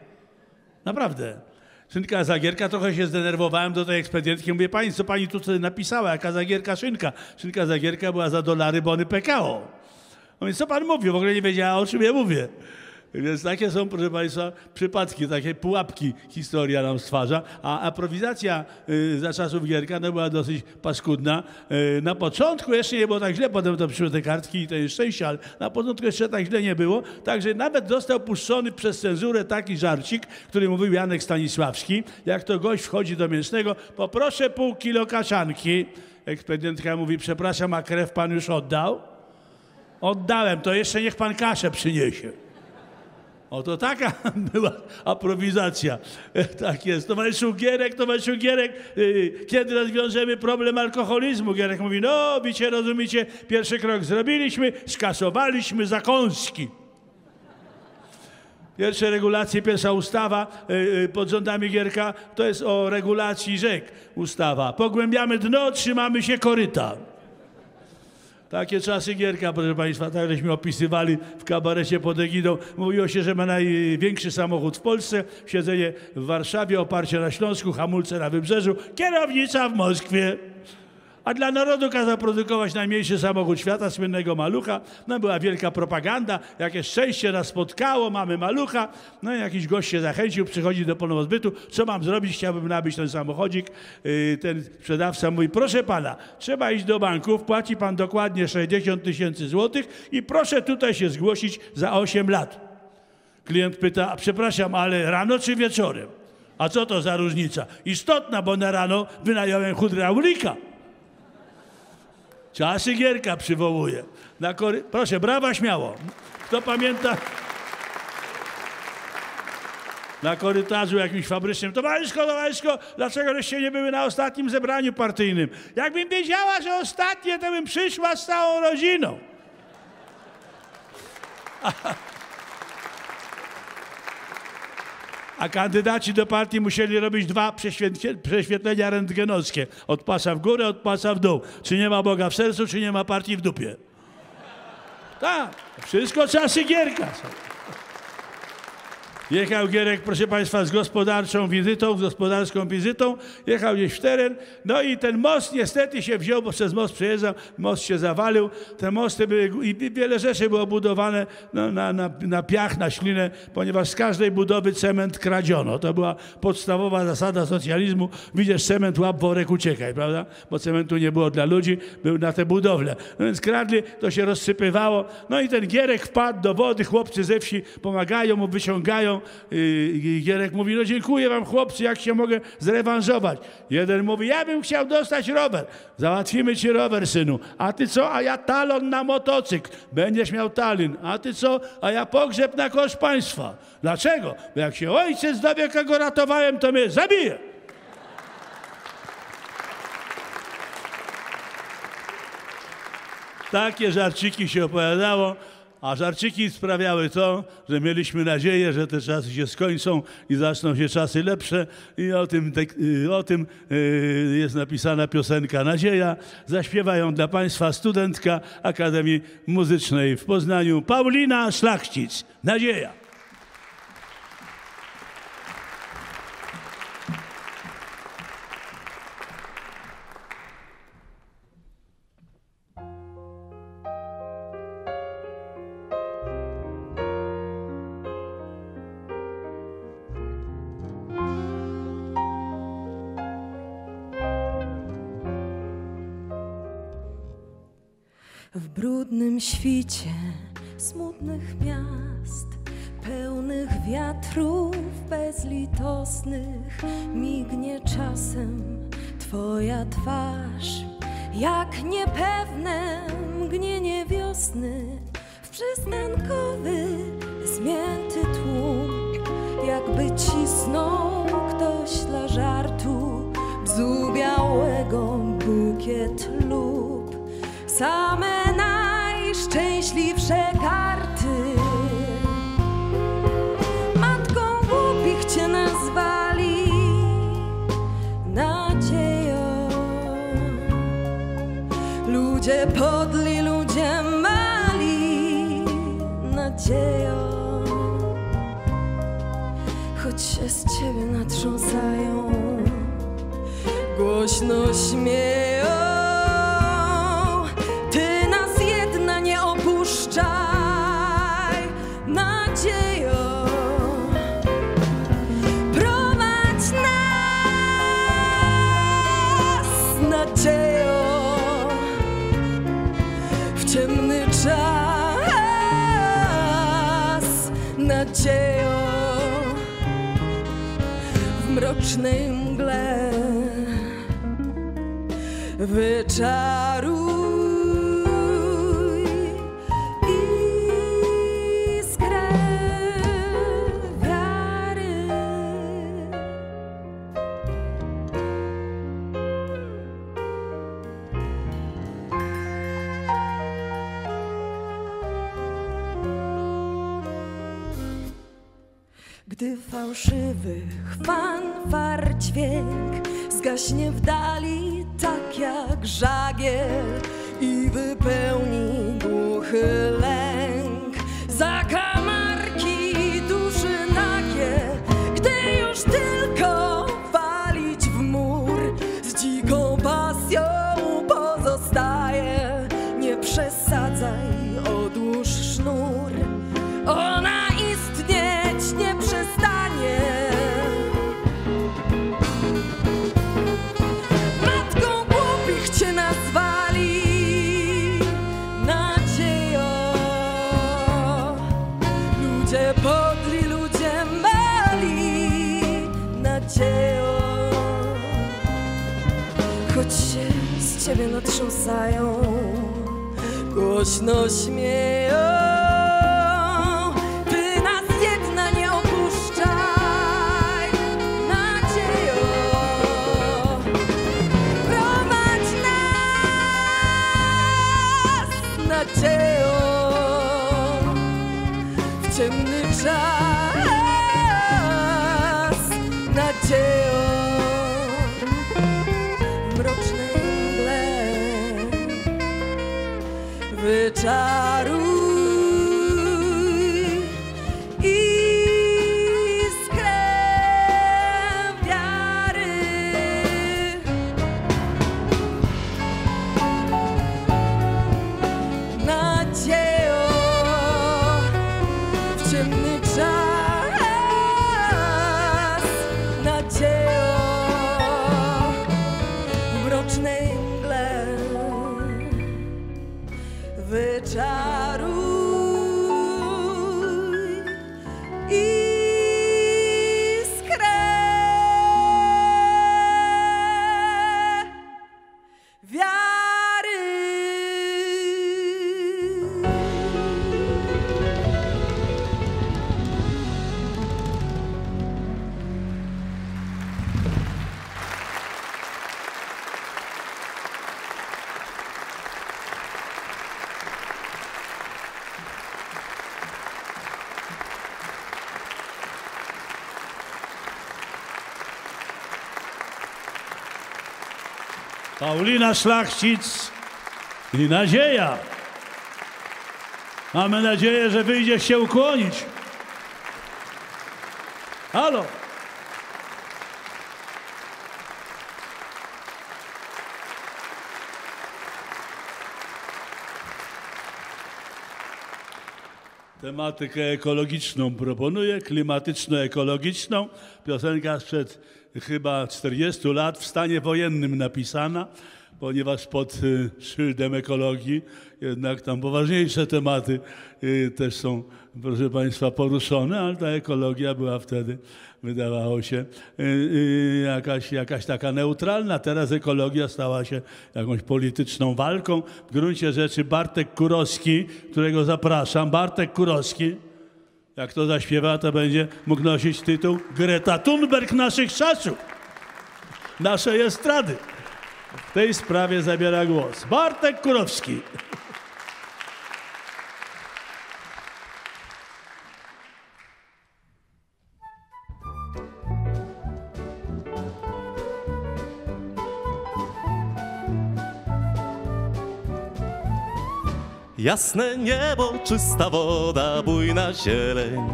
Naprawdę. Szynka Zagierka, trochę się zdenerwowałem do tej ekspedientki. Mówię, pani, co pani tu sobie napisała? Jaka Zagierka szynka? Szynka Zagierka była za dolary bony PKO. Mówię, co pan mówi? W ogóle nie wiedziała, o czym ja mówię. Więc takie są, proszę Państwa, przypadki, takie pułapki historia nam stwarza. A aprowizacja y, za czasów Gierka no, była dosyć paskudna. Y, na początku jeszcze nie było tak źle, potem to przyszły te kartki i to jest szczęście, ale na początku jeszcze tak źle nie było. Także nawet został puszczony przez cenzurę taki żarcik, który mówił Janek Stanisławski. Jak to gość wchodzi do mięsnego, poproszę pół kilo kaszanki. Ekspedientka mówi, przepraszam, a krew pan już oddał? Oddałem, to jeszcze niech pan kaszę przyniesie. Oto taka była aprowizacja. Tak jest. Towarzyszu Gierek, towarzyszu Gierek, yy, kiedy rozwiążemy problem alkoholizmu? Gierek mówi, no wiecie, rozumiecie, pierwszy krok zrobiliśmy, skasowaliśmy zakąski. Pierwsze regulacje, pierwsza ustawa yy, pod rządami Gierka to jest o regulacji rzek ustawa. Pogłębiamy dno, trzymamy się koryta. Takie czasy Gierka, proszę Państwa, tak żeśmy opisywali w kabarecie pod egidą. Mówiło się, że ma największy samochód w Polsce, siedzenie w Warszawie, oparcie na Śląsku, hamulce na Wybrzeżu, kierownica w Moskwie. A dla narodu kazał produkować najmniejszy samochód świata, słynnego Malucha. No była wielka propaganda, jakie szczęście nas spotkało, mamy Malucha. No i jakiś gość się zachęcił, przychodzi do polnowozbytu. Co mam zrobić? Chciałbym nabyć ten samochodzik. Yy, ten sprzedawca mówi, proszę pana, trzeba iść do banku, wpłaci pan dokładnie 60 tysięcy złotych i proszę tutaj się zgłosić za 8 lat. Klient pyta, przepraszam, ale rano czy wieczorem? A co to za różnica? Istotna, bo na rano wynająłem hydraulika. Czasy Gierka przywołuje. Na kory... Proszę, brawa śmiało. Kto pamięta? Na korytarzu jakimś fabrycznym. Towarzyszko, towarzyszko, dlaczego żeście nie były na ostatnim zebraniu partyjnym? Jakbym wiedziała, że ostatnie, to bym przyszła z całą rodziną. a kandydaci do partii musieli robić dwa prześwietlenia rentgenowskie. Od pasa w górę, od pasa w dół. Czy nie ma Boga w sercu, czy nie ma partii w dupie. Tak, wszystko czasy Gierka. Jechał Gierek, proszę Państwa, z gospodarczą wizytą, z gospodarską wizytą, jechał gdzieś w teren, no i ten most niestety się wziął, bo przez most przejeżdżał, most się zawalił, te mosty były, i wiele rzeczy było budowane no, na, na, na piach, na ślinę, ponieważ z każdej budowy cement kradziono. To była podstawowa zasada socjalizmu. Widzisz cement, łap worek, uciekaj, prawda? Bo cementu nie było dla ludzi, był na te budowle. No więc kradli, to się rozsypywało. No i ten Gierek wpadł do wody, chłopcy ze wsi pomagają mu, wyciągają, Gierek mówi, no dziękuję wam chłopcy, jak się mogę zrewanżować. Jeden mówi, ja bym chciał dostać rower. Załatwimy ci rower, synu. A ty co? A ja talon na motocykl. Będziesz miał talin. A ty co? A ja pogrzeb na koszt państwa. Dlaczego? Bo jak się ojciec dowie, kogo ratowałem, to mnie zabije. Takie żarciki się opowiadało. A żarciki sprawiały to, że mieliśmy nadzieję, że te czasy się skończą i zaczną się czasy lepsze. I o tym, y, o tym y, jest napisana piosenka Nadzieja. Zaśpiewają dla Państwa studentka Akademii Muzycznej w Poznaniu Paulina Szlachcic. Nadzieja. time. Paulina Szlachcic i nadzieja. Mamy nadzieję, że wyjdzie się ukłonić. Halo. Tematykę ekologiczną proponuję, klimatyczno-ekologiczną. Piosenka sprzed chyba 40 lat w stanie wojennym napisana, ponieważ pod y, szyldem ekologii jednak tam poważniejsze tematy y, też są, proszę Państwa, poruszone, ale ta ekologia była wtedy, wydawało się, y, jakaś, jakaś taka neutralna. Teraz ekologia stała się jakąś polityczną walką. W gruncie rzeczy Bartek Kurowski, którego zapraszam, Bartek Kurowski, jak to zaśpiewa, to będzie mógł nosić tytuł Greta Thunberg naszych czasów, naszej estrady. W tej sprawie zabiera głos Bartek Kurowski. Jasne niebo, czysta woda, bujna zieleń.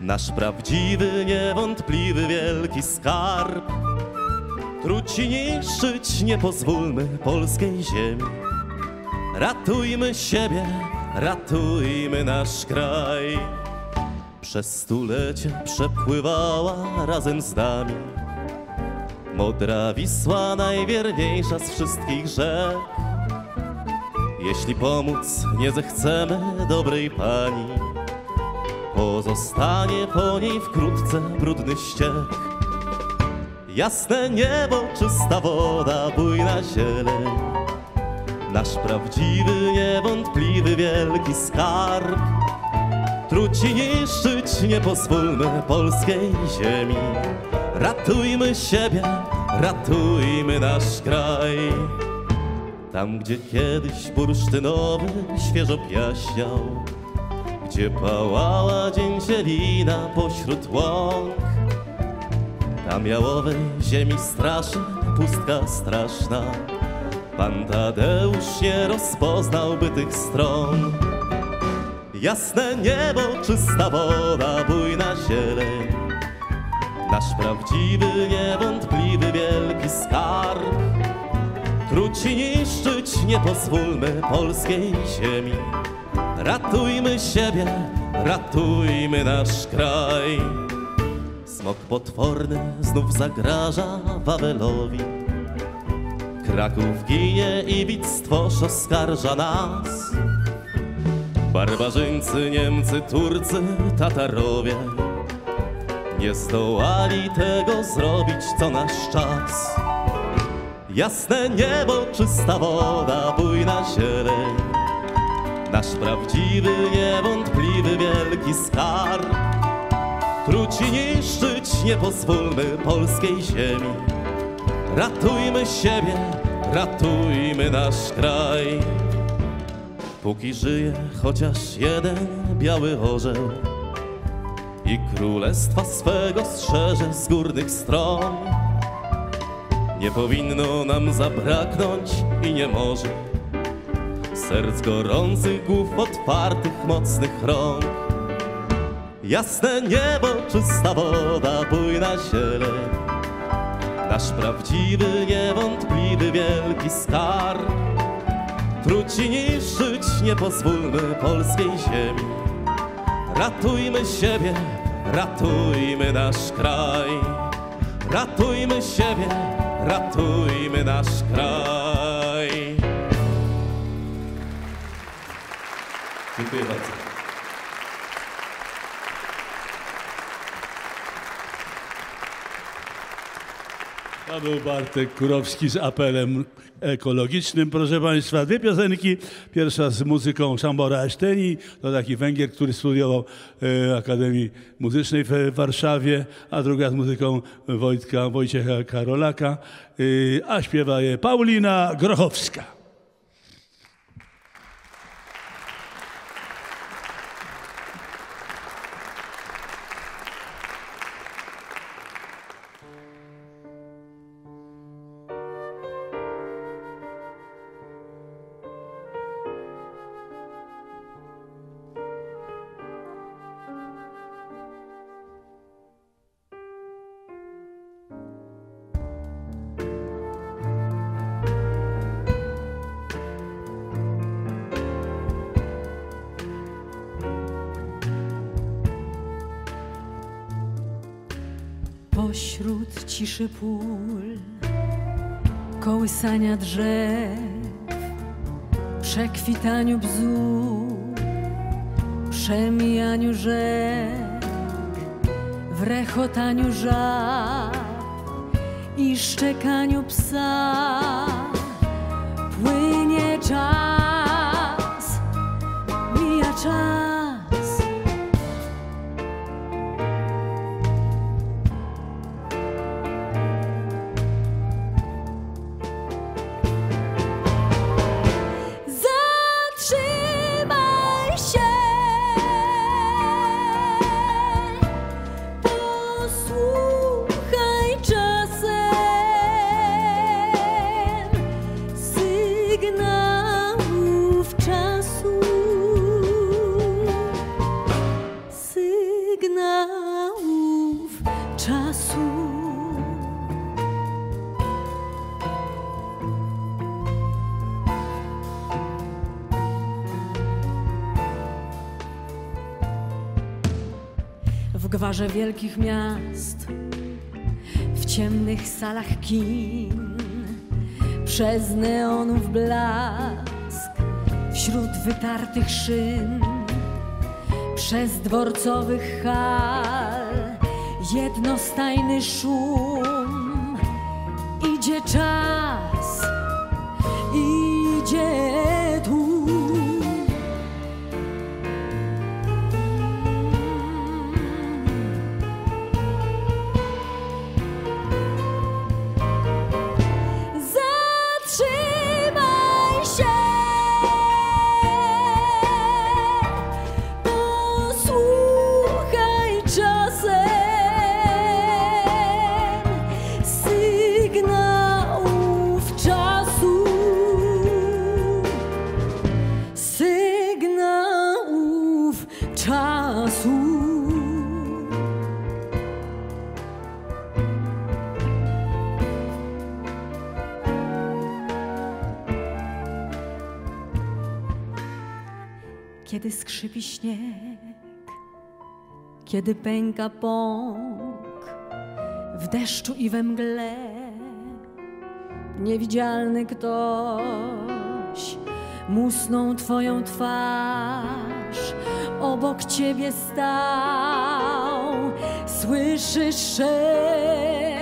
Nasz prawdziwy, niewątpliwy, wielki skarb. Truci niszczyć nie pozwólmy polskiej ziemi. Ratujmy siebie, ratujmy nasz kraj. Przez stulecia przepływała razem z nami. Modra Wisła, najwierniejsza z wszystkich rzek. Jeśli pomóc nie zechcemy dobrej pani, pozostanie po niej wkrótce brudny ściek. Jasne niebo, czysta woda, bujna zieleń. Nasz prawdziwy, niewątpliwy, wielki skarb. Truci niszczyć nie pozwólmy polskiej ziemi. Ratujmy siebie, ratujmy nasz kraj. Tam, gdzie kiedyś bursztynowy świeżo piaśniał, gdzie pałała dzięcielina pośród łąk. Tam jałowej ziemi straszy pustka straszna. Pan Tadeusz nie rozpoznałby tych stron. Jasne niebo, czysta woda, bujna zieleń. Nasz prawdziwy, niewątpliwy, wielki skarb. Truci niszczyć nie pozwólmy polskiej ziemi. Ratujmy siebie, ratujmy nasz kraj. Smok potworny znów zagraża Wawelowi. Kraków ginie i bictwosz oskarża nas. Barbarzyńcy, Niemcy, Turcy, Tatarowie nie zdołali tego zrobić co nasz czas. Jasne niebo, czysta woda, bujna zieleń. Nasz prawdziwy, niewątpliwy, wielki skarb. Truci niszczyć nie pozwólmy polskiej ziemi. Ratujmy siebie, ratujmy nasz kraj. Póki żyje chociaż jeden biały orzeł i królestwa swego strzeże z górnych stron. Nie powinno nam zabraknąć i nie może serc gorących, głów otwartych, mocnych rąk. Jasne niebo, czysta woda, bujna zieleń. Nasz prawdziwy, niewątpliwy, wielki skarb. Truci niszczyć nie pozwólmy polskiej ziemi. Ratujmy siebie, ratujmy nasz kraj. Ratujmy siebie, ratujmy nasz kraj. Dziękuję bardzo. To był Bartek Kurowski z apelem ekologicznym. Proszę Państwa, dwie piosenki. Pierwsza z muzyką Szambora Eszteni, to taki Węgier, który studiował w Akademii Muzycznej w Warszawie, a druga z muzyką Wojtka, Wojciecha Karolaka, y, a śpiewa je Paulina Grochowska. Przekwitaniu bzów, przemijaniu rzek, w rechotaniu żab i szczekaniu psa wielkich miast, w ciemnych salach kin, przez neonów blask, wśród wytartych szyn, przez dworcowych hal, jednostajny szum. Idzie czas, idzie kiedy pęka pąk w deszczu i we mgle. Niewidzialny ktoś musnął twoją twarz, obok ciebie stał, słyszysz szept,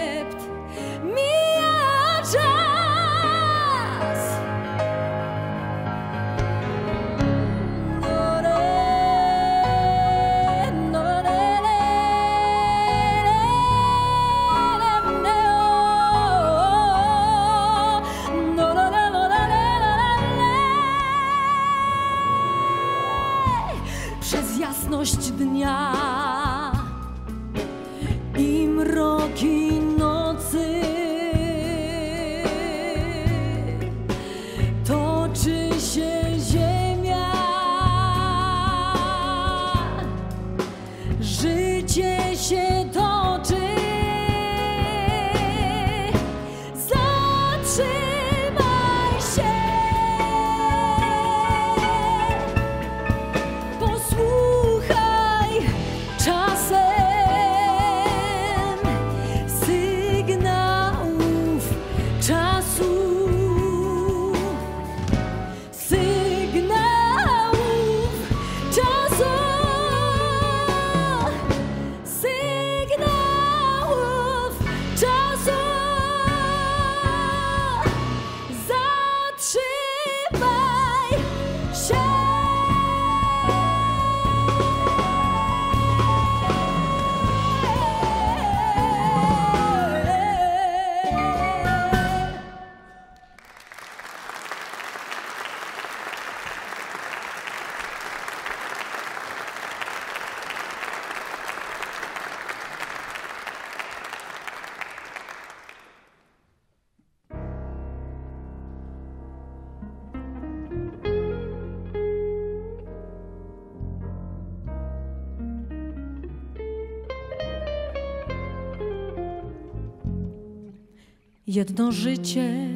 Jedno życie,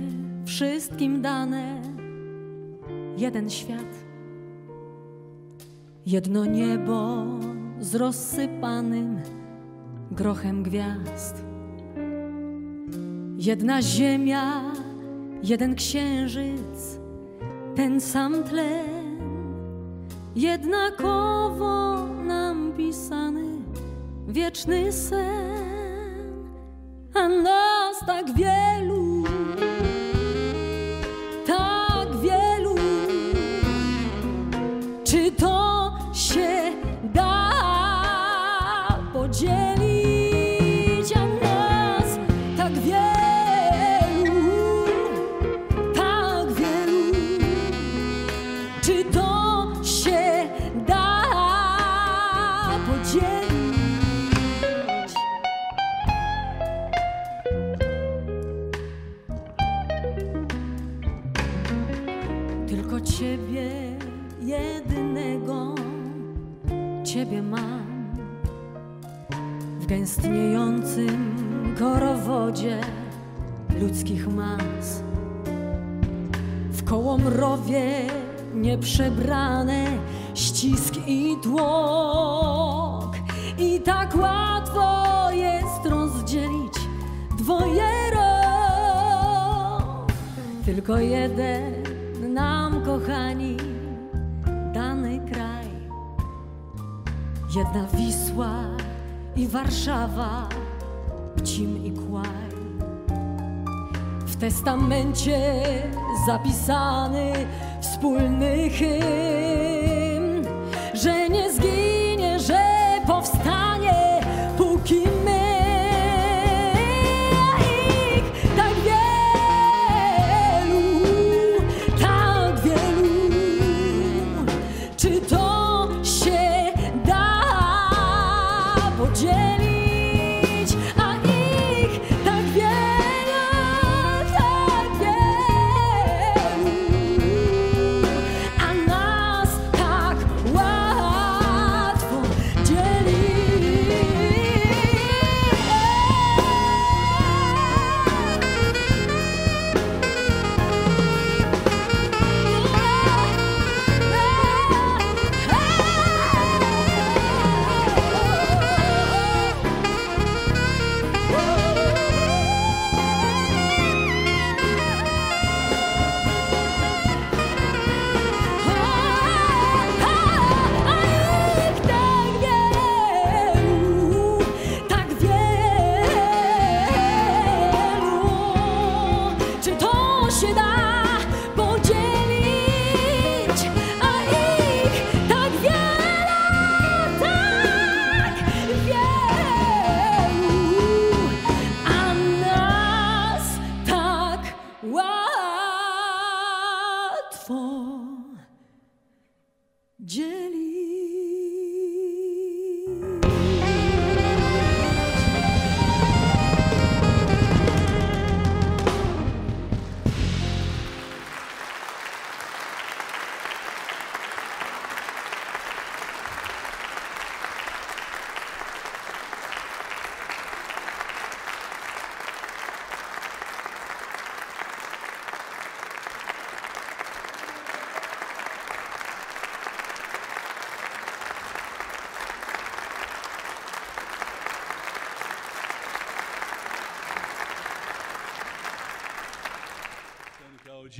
wszystkim dane, jeden świat, jedno niebo z rozsypanym grochem gwiazd, jedna ziemia, jeden księżyc, ten sam tlen, jednakowo nam pisany wieczny sen a nas tak wielu, kołomrowie nieprzebrane ścisk i tłok i tak łatwo jest rozdzielić dwoje rąk. Tylko jeden nam, kochani, dany kraj. Jedna Wisła i Warszawa, Pcim i Kłaj. W testamencie zapisany wspólny hymn, że nie zginie, że powstanie,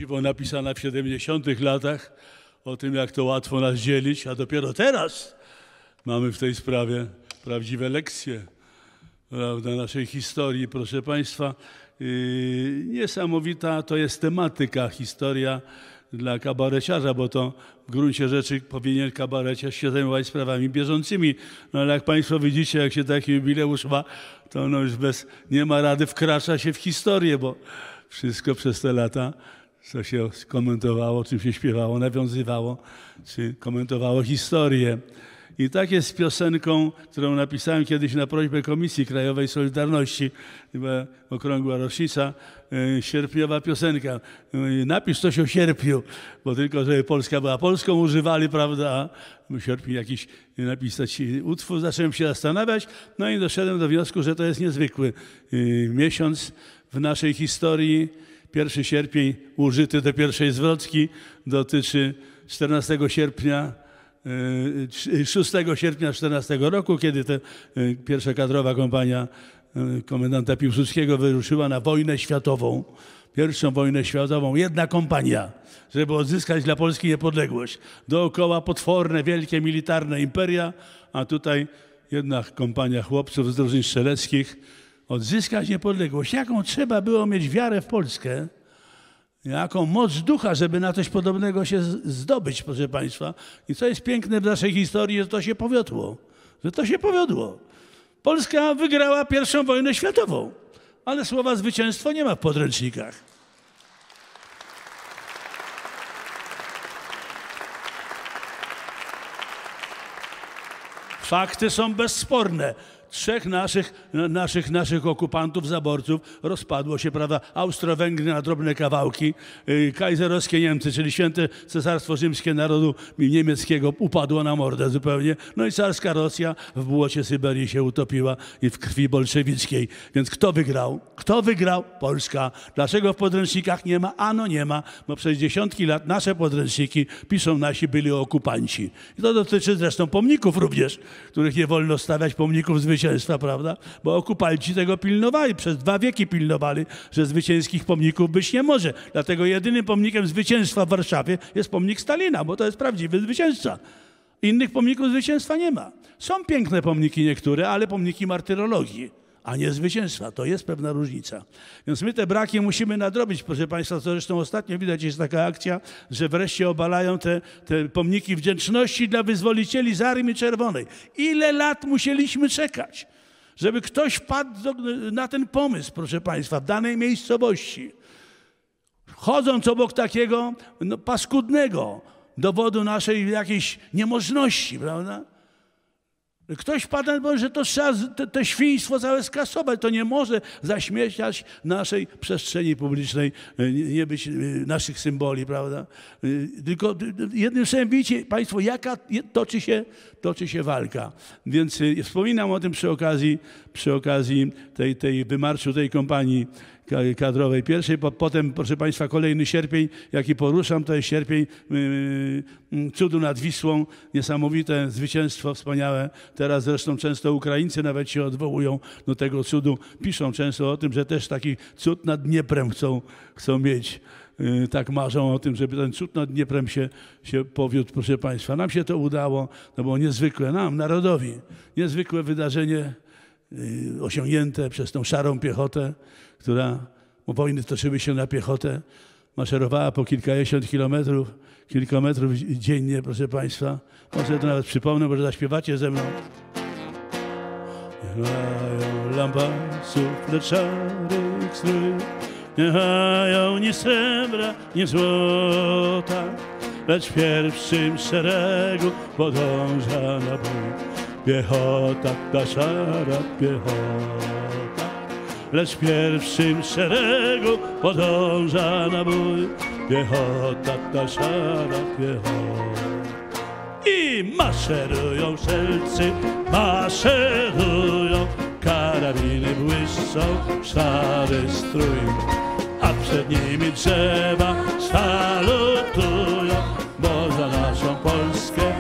dziwo napisana w 70 latach o tym, jak to łatwo nas dzielić, a dopiero teraz mamy w tej sprawie prawdziwe lekcje prawda, naszej historii. Proszę Państwa, yy, niesamowita to jest tematyka, historia dla kabareciarza, bo to w gruncie rzeczy powinien kabareciarz się zajmować sprawami bieżącymi. No ale jak Państwo widzicie, jak się taki jubileusz ma, to no już bez, nie ma rady wkracza się w historię, bo wszystko przez te lata, co się komentowało, czym się śpiewało, nawiązywało, czy komentowało historię. I tak jest z piosenką, którą napisałem kiedyś na prośbę Komisji Krajowej Solidarności, chyba okrągła rocznica, e, sierpniowa piosenka. E, Napisz coś o sierpniu, bo tylko, żeby Polska była Polską, używali, prawda, w sierpniu jakiś napisać utwór. Zacząłem się zastanawiać, no i doszedłem do wniosku, że to jest niezwykły e, miesiąc w naszej historii. 1 sierpień użyty do pierwszej zwrotki dotyczy 14 sierpnia 6 sierpnia 14 roku, kiedy ta pierwsza kadrowa kompania e, komendanta Piłsudskiego wyruszyła na wojnę światową, pierwszą wojnę światową, jedna kompania, żeby odzyskać dla Polski niepodległość. Dookoła potworne, wielkie militarne imperia, a tutaj jedna kompania chłopców z drużyn strzeleckich odzyskać niepodległość. Jaką trzeba było mieć wiarę w Polskę, jaką moc ducha, żeby na coś podobnego się zdobyć, proszę Państwa. I co jest piękne w naszej historii, że to się powiodło. Że to się powiodło. Polska wygrała pierwszą wojnę światową, ale słowa zwycięstwo nie ma w podręcznikach. Fakty są bezsporne trzech naszych, naszych, naszych okupantów, zaborców rozpadło się, prawda, Austro-Węgry na drobne kawałki, y, kajzerowskie Niemcy, czyli święte Cesarstwo Rzymskie Narodu Niemieckiego upadło na mordę zupełnie, no i carska Rosja w błocie Syberii się utopiła i w krwi bolszewickiej. Więc kto wygrał? Kto wygrał? Polska. Dlaczego w podręcznikach nie ma? Ano nie ma, bo przez dziesiątki lat nasze podręczniki piszą nasi byli okupanci. I to dotyczy zresztą pomników również, których nie wolno stawiać pomników zwycięstwa zwycięstwa, prawda? Bo okupanci tego pilnowali, przez dwa wieki pilnowali, że zwycięskich pomników być nie może. Dlatego jedynym pomnikiem zwycięstwa w Warszawie jest pomnik Stalina, bo to jest prawdziwy zwycięzca. Innych pomników zwycięstwa nie ma. Są piękne pomniki niektóre, ale pomniki martyrologii, a nie zwycięstwa. To jest pewna różnica. Więc my te braki musimy nadrobić. Proszę Państwa, to zresztą ostatnio widać jest taka akcja, że wreszcie obalają te, te pomniki wdzięczności dla wyzwolicieli z Armii Czerwonej. Ile lat musieliśmy czekać, żeby ktoś wpadł do, na ten pomysł, proszę Państwa, w danej miejscowości. Chodząc obok takiego no, paskudnego dowodu naszej jakiejś niemożności, prawda? Ktoś pada, że to trzeba to świństwo całe skasować. To nie może zaśmieszać naszej przestrzeni publicznej, e, nie być e, naszych symboli, prawda? E, tylko jednym słowem widzicie Państwo, jaka toczy się, toczy się walka. Więc wspominam o tym przy okazji, przy okazji tej, tej wymarszu tej kompanii kadrowej pierwszej, potem, proszę Państwa, kolejny sierpień, jaki poruszam, to jest sierpień yy, yy, cudu nad Wisłą, niesamowite zwycięstwo, wspaniałe. Teraz zresztą często Ukraińcy nawet się odwołują do tego cudu, piszą często o tym, że też taki cud nad Dnieprem chcą, chcą mieć. Yy, tak marzą o tym, żeby ten cud nad Dnieprem się, się powiódł, proszę Państwa. Nam się to udało, to było niezwykłe, nam, narodowi, niezwykłe wydarzenie osiągnięte przez tą szarą piechotę która wojny toczyły się na piechotę, maszerowała po kilkadziesiąt kilometrów, kilka metrów dziennie, proszę Państwa. Może to nawet przypomnę, może zaśpiewacie ze mną. Nie mają lampasów, lecz szarych strój, nie mają ni srebra, ni złota, lecz w pierwszym szeregu podąża na bój. Piechota, ta szara piechota lecz w pierwszym szeregu podąża na bój piechota, ta szara piechota. I maszerują szelcy, maszerują, karabiny błyszczą, szary strój, a przed nimi drzewa salutują, bo za naszą Polskę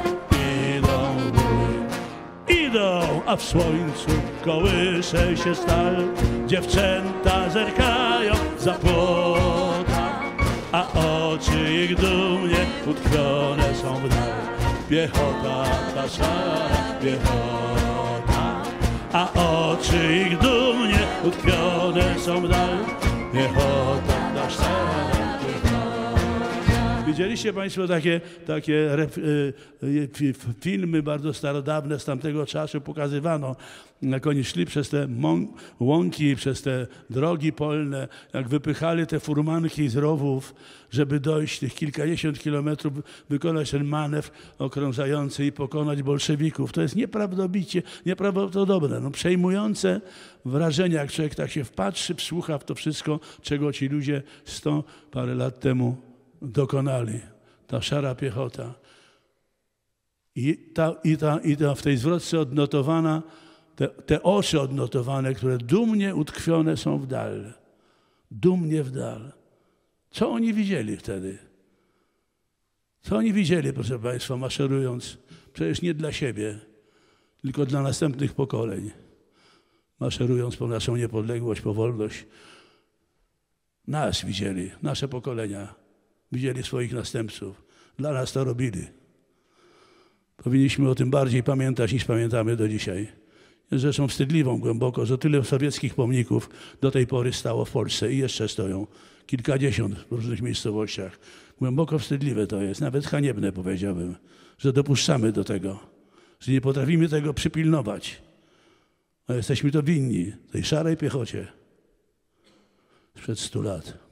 idą bój. Idą, a w słońcu kołysze się stal, dziewczęta zerkają za płota, a oczy ich dumnie utkwione są w dal. Piechota, ta szara piechota, a oczy ich dumnie utkwione są w dal. Piechota, ta szara Widzieliście Państwo takie, takie y, y, filmy bardzo starodawne z tamtego czasu pokazywano, jak oni szli przez te łąki, przez te drogi polne, jak wypychali te furmanki z rowów, żeby dojść tych kilkadziesiąt kilometrów, wykonać ten manewr okrążający i pokonać bolszewików. To jest nieprawdopodobnie, nieprawdopodobne, no, przejmujące wrażenie, jak człowiek tak się wpatrzy, wsłucha w to wszystko, czego ci ludzie sto parę lat temu dokonali. Ta szara piechota. I, ta, i, ta, i ta w tej zwrotce odnotowana, te, te oczy odnotowane, które dumnie utkwione są w dal. Dumnie w dal. Co oni widzieli wtedy? Co oni widzieli, proszę Państwa, maszerując? Przecież nie dla siebie, tylko dla następnych pokoleń. Maszerując po naszą niepodległość, po wolność. Nas widzieli, nasze pokolenia widzieli swoich następców. Dla nas to robili. Powinniśmy o tym bardziej pamiętać niż pamiętamy do dzisiaj. Jest rzeczą wstydliwą głęboko, że tyle sowieckich pomników do tej pory stało w Polsce i jeszcze stoją. Kilkadziesiąt w różnych miejscowościach. Głęboko wstydliwe to jest, nawet haniebne powiedziałbym, że dopuszczamy do tego, że nie potrafimy tego przypilnować. A jesteśmy to winni tej szarej piechocie sprzed stu lat.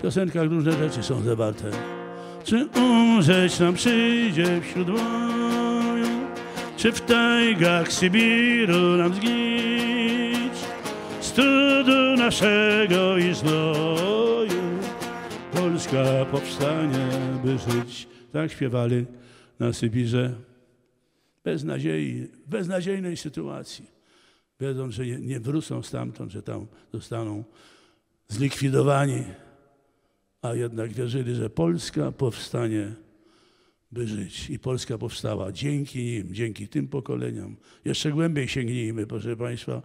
W piosenkach różne rzeczy są zawarte. Czy umrzeć nam przyjdzie wśród boju, czy w tajgach Sybiru nam zgić, z trudu naszego i znoju, Polska powstanie, by żyć. Tak śpiewali na Sybirze. Bez nadziei, beznadziejnej sytuacji. Wiedząc, że nie, nie wrócą stamtąd, że tam zostaną zlikwidowani a jednak wierzyli, że Polska powstanie, by żyć. I Polska powstała dzięki nim, dzięki tym pokoleniom. Jeszcze głębiej sięgnijmy, proszę Państwa.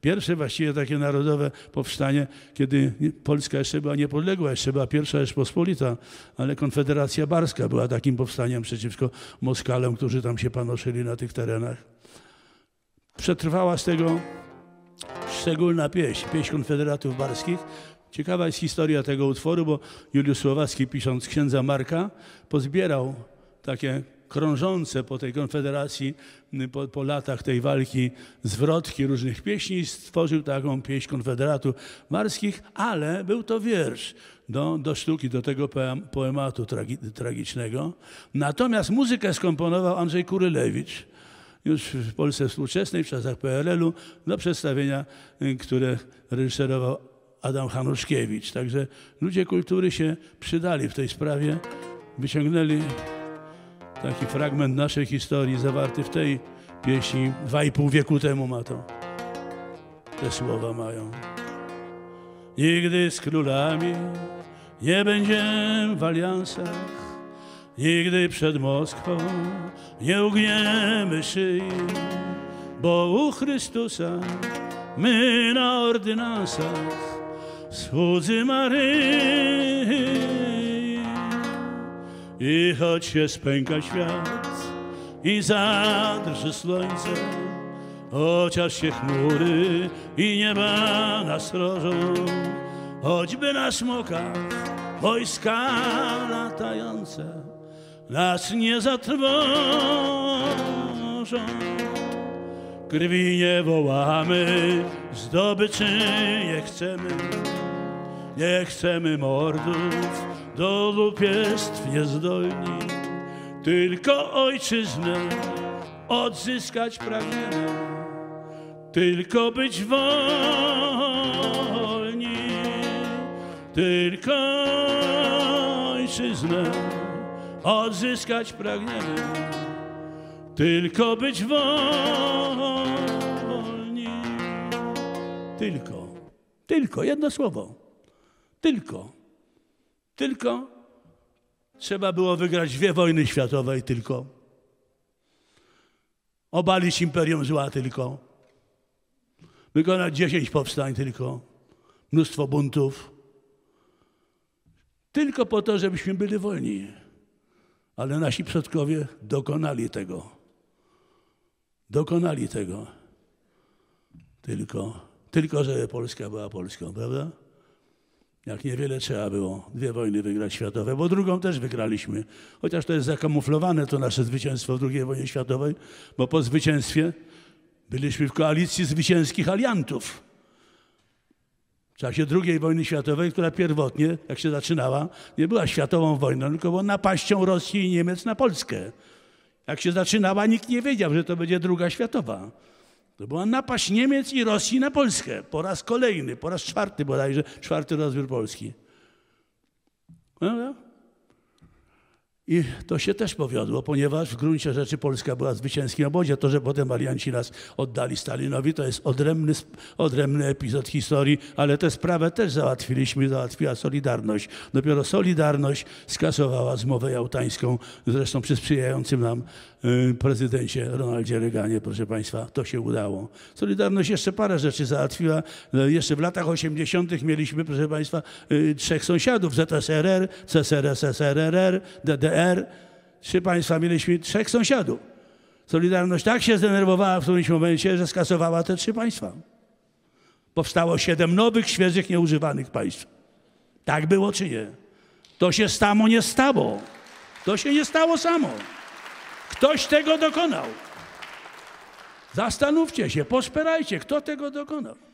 Pierwsze właściwie takie narodowe powstanie, kiedy Polska jeszcze była niepodległa, jeszcze była pierwsza Rzeczpospolita, ale Konfederacja Barska była takim powstaniem przeciwko Moskalom, którzy tam się panoszyli na tych terenach. Przetrwała z tego szczególna pieśń, pieśń Konfederatów Barskich, Ciekawa jest historia tego utworu, bo Juliusz Słowacki, pisząc księdza Marka, pozbierał takie krążące po tej konfederacji, po, po, latach tej walki, zwrotki różnych pieśni i stworzył taką pieśń konfederatów marskich, ale był to wiersz do, do sztuki, do tego poematu tragi, tragicznego. Natomiast muzykę skomponował Andrzej Kurylewicz, już w Polsce współczesnej, w czasach PRL-u, do przedstawienia, które reżyserował Adam Hanuszkiewicz. Także ludzie kultury się przydali w tej sprawie. Wyciągnęli taki fragment naszej historii zawarty w tej pieśni. Dwa i pół wieku temu ma to. Te słowa mają. Nigdy z królami nie będziemy w aliansach. Nigdy przed Moskwą nie ugniemy szyi, bo u Chrystusa my na ordynansach słudzy Maryi. I choć się spęka świat i zadrży słońce, chociaż się chmury i nieba nas rożą, choćby na smokach wojska latające nas nie zatrwożą. Krwi nie wołamy, zdobyczy nie chcemy, nie chcemy mordów, do lupieństw niezdolni, tylko ojczyznę odzyskać pragniemy, tylko być wolni, tylko ojczyznę odzyskać pragniemy, tylko być wolni. Tylko, tylko, jedno słowo. Tylko, tylko trzeba było wygrać dwie wojny światowe i tylko. Obalić imperium zła tylko. Wykonać dziesięć powstań tylko. Mnóstwo buntów. Tylko po to, żebyśmy byli wolni. Ale nasi przodkowie dokonali tego. Dokonali tego. Tylko, tylko żeby Polska była Polską, prawda? Jak niewiele trzeba było dwie wojny wygrać światowe, bo drugą też wygraliśmy. Chociaż to jest zakamuflowane, to nasze zwycięstwo w II wojnie światowej, bo po zwycięstwie byliśmy w koalicji zwycięskich aliantów. W czasie II wojny światowej, która pierwotnie, jak się zaczynała, nie była światową wojną, tylko była napaścią Rosji i Niemiec na Polskę. Jak się zaczynała, nikt nie wiedział, że to będzie druga światowa. To była napaść Niemiec i Rosji na Polskę. Po raz kolejny, po raz czwarty bodajże, czwarty rozbiór Polski. No, i to się też powiodło, ponieważ w gruncie rzeczy Polska była w zwycięskim obozie. To, że potem alianci nas oddali Stalinowi, to jest odrębny, odrębny epizod historii, ale tę sprawę też załatwiliśmy, załatwiła Solidarność. Dopiero Solidarność skasowała zmowę jałtańską, zresztą przy sprzyjającym nam y, prezydencie Ronaldzie Reaganie, proszę Państwa, to się udało. Solidarność jeszcze parę rzeczy załatwiła. Y, jeszcze w latach 80. mieliśmy, proszę Państwa, y, trzech sąsiadów, ZSRR, CSRS, SRRR, DDR, Trzy państwa mieliśmy trzech sąsiadów. Solidarność tak się zdenerwowała w którymś momencie, że skasowała te trzy państwa. Powstało siedem nowych, świeżych, nieużywanych państw. Tak było czy nie? To się stało, nie stało. To się nie stało samo. Ktoś tego dokonał. Zastanówcie się, poszperajcie, kto tego dokonał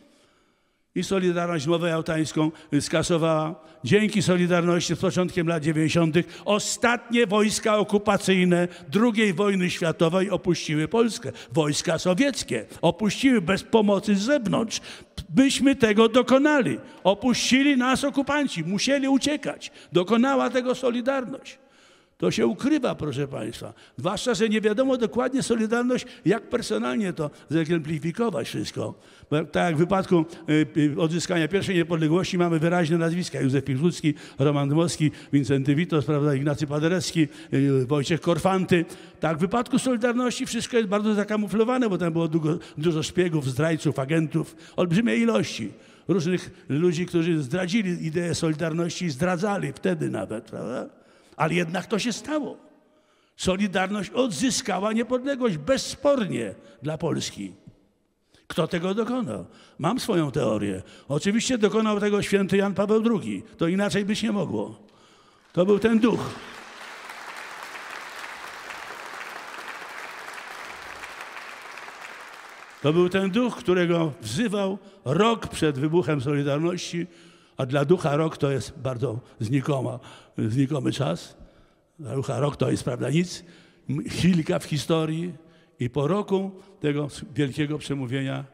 i Solidarność Mowę Jałtańską skasowała. Dzięki Solidarności z początkiem lat 90. ostatnie wojska okupacyjne II wojny światowej opuściły Polskę. Wojska sowieckie opuściły bez pomocy z zewnątrz. Byśmy tego dokonali. Opuścili nas okupanci, musieli uciekać. Dokonała tego Solidarność. To się ukrywa, proszę Państwa. Zwłaszcza, że nie wiadomo dokładnie Solidarność, jak personalnie to zegzemplifikować wszystko. Bo tak jak w wypadku y, y, odzyskania pierwszej niepodległości mamy wyraźne nazwiska. Józef Piłsudski, Roman Dmowski, Wincenty Witos, prawda, Ignacy Paderewski, y, Wojciech Korfanty. Tak w wypadku Solidarności wszystko jest bardzo zakamuflowane, bo tam było dużo, dużo szpiegów, zdrajców, agentów, olbrzymie ilości różnych ludzi, którzy zdradzili ideę Solidarności i zdradzali wtedy nawet, prawda? Ale jednak to się stało. Solidarność odzyskała niepodległość bezspornie dla Polski. Kto tego dokonał? Mam swoją teorię. Oczywiście dokonał tego święty Jan Paweł II. To inaczej być nie mogło. To był ten duch. To był ten duch, którego wzywał rok przed wybuchem Solidarności, a dla ducha rok to jest bardzo znikoma, znikomy czas. Dla ducha rok to jest, prawda, nic. Chwilka w historii. I po roku tego wielkiego przemówienia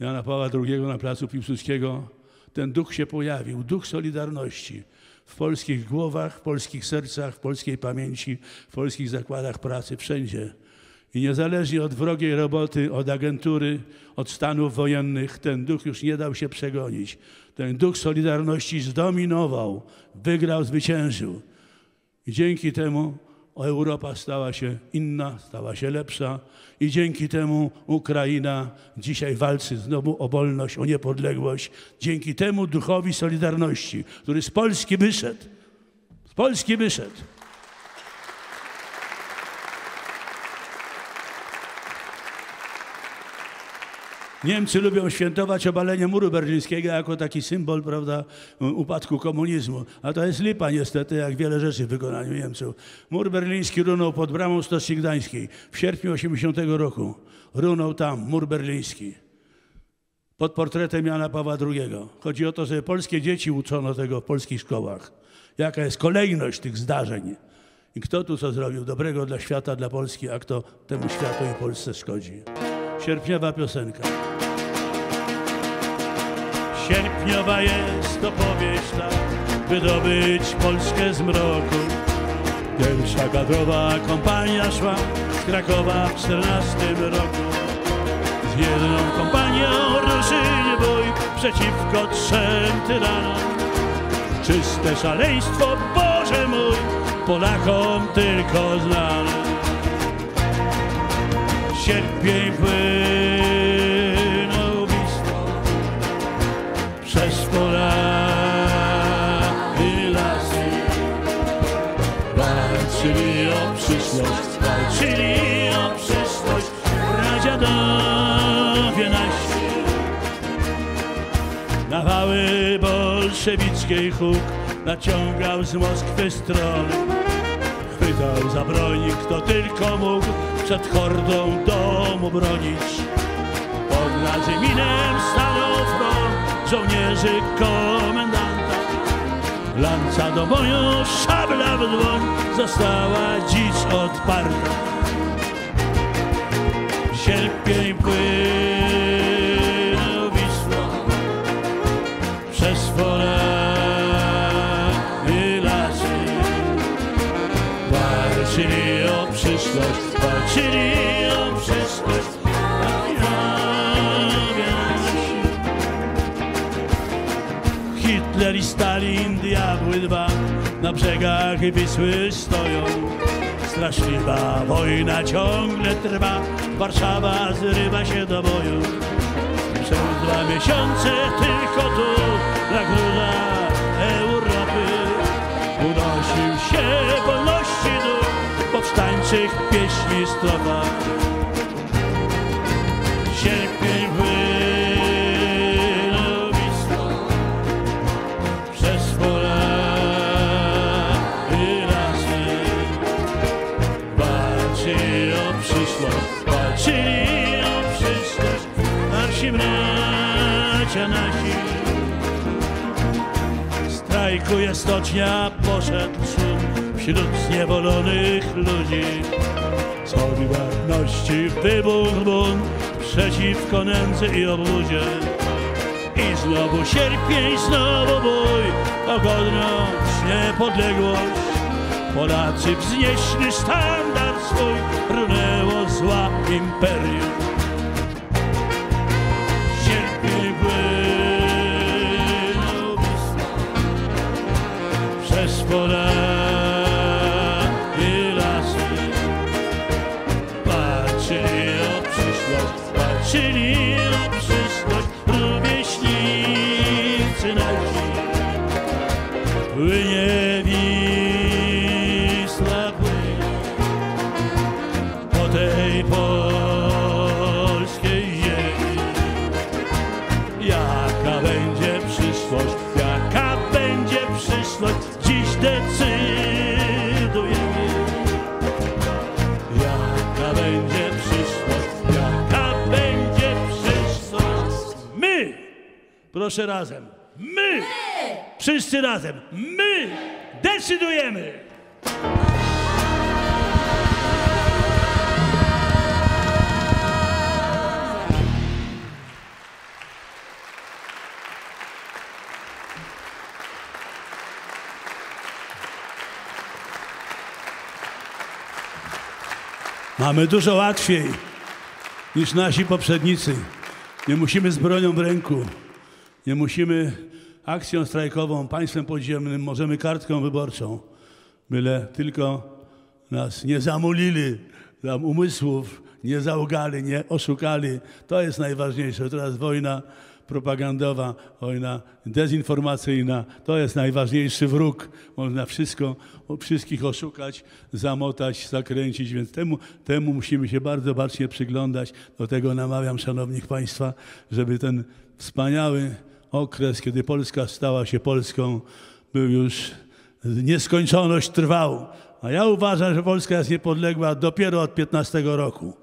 Jana Pawła II na placu Piłsudskiego ten duch się pojawił, duch Solidarności w polskich głowach, w polskich sercach, w polskiej pamięci, w polskich zakładach pracy, wszędzie. I niezależnie od wrogiej roboty, od agentury, od stanów wojennych, ten duch już nie dał się przegonić. Ten duch Solidarności zdominował, wygrał, zwyciężył. I dzięki temu Europa stała się inna, stała się lepsza i dzięki temu Ukraina dzisiaj walczy znowu o wolność, o niepodległość. Dzięki temu duchowi Solidarności, który z Polski wyszedł. Z Polski wyszedł. Niemcy lubią świętować obalenie muru berlińskiego jako taki symbol, prawda, upadku komunizmu. A to jest lipa niestety, jak wiele rzeczy w wykonaniu Niemców. Mur berliński runął pod bramą Stoczni Gdańskiej w sierpniu 80 roku. Runął tam mur berliński pod portretem Jana Pawła II. Chodzi o to, że polskie dzieci uczono tego w polskich szkołach. Jaka jest kolejność tych zdarzeń. I kto tu co zrobił dobrego dla świata, dla Polski, a kto temu światu i Polsce szkodzi. Sierpniowa piosenka. Sierpniowa jest to powieść ta, by dobyć Polskę z mroku. Pierwsza kadrowa kompania szła z Krakowa w czternastym roku. Z jedną kompanią ruszyli bój przeciwko trzem tyranom. Czyste szaleństwo, Boże mój, Polakom tylko znane cierpień płyną bistwo przez pola i lasy. Walczyli o przyszłość, walczyli o przyszłość, pradziadowie nasi. Nawały bolszewickiej huk naciągał z Moskwy strony. Chwytał za broń, kto tylko mógł, przed hordą domu bronić. Pod Nadzyminem stanął front żołnierzy komendanta. Lanca do boju, szabla w dłoń, została dziś odparta. Sierpień płynął Hitler i Stalin, diabły dwa, na brzegach Wisły stoją. Straszliwa wojna ciągle trwa, Warszawa zrywa się do boju. Przez dwa miesiące tylko tu, na gruzach Europy, unosił się powstańczych pieśni strofa. Sierpień Wisłą przez pola i lasy. Walczyli o przyszłość, walczyli o przyszłość, nasi bracia nasi. Strajkuje stocznia, poszedł szum wśród zniewolonych ludzi. Z solidarności wybuchł bunt przeciwko nędzy i obłudzie. I znowu sierpień, znowu bój o godność, niepodległość. Polacy wznieśli standard swój, runęło zła imperium. Proszę razem. My! Wszyscy razem. My decydujemy! Mamy dużo łatwiej niż nasi poprzednicy. Nie musimy z bronią w ręku. Nie musimy akcją strajkową, państwem podziemnym, możemy kartką wyborczą. Byle tylko nas nie zamulili tam umysłów, nie zaugali, nie oszukali. To jest najważniejsze. Teraz wojna propagandowa, wojna dezinformacyjna. To jest najważniejszy wróg. Można wszystko, wszystkich oszukać, zamotać, zakręcić, więc temu, temu musimy się bardzo bacznie przyglądać. Do tego namawiam, szanownych państwa, żeby ten wspaniały okres, kiedy Polska stała się Polską, był już nieskończoność trwał. A ja uważam, że Polska jest niepodległa dopiero od 15 roku.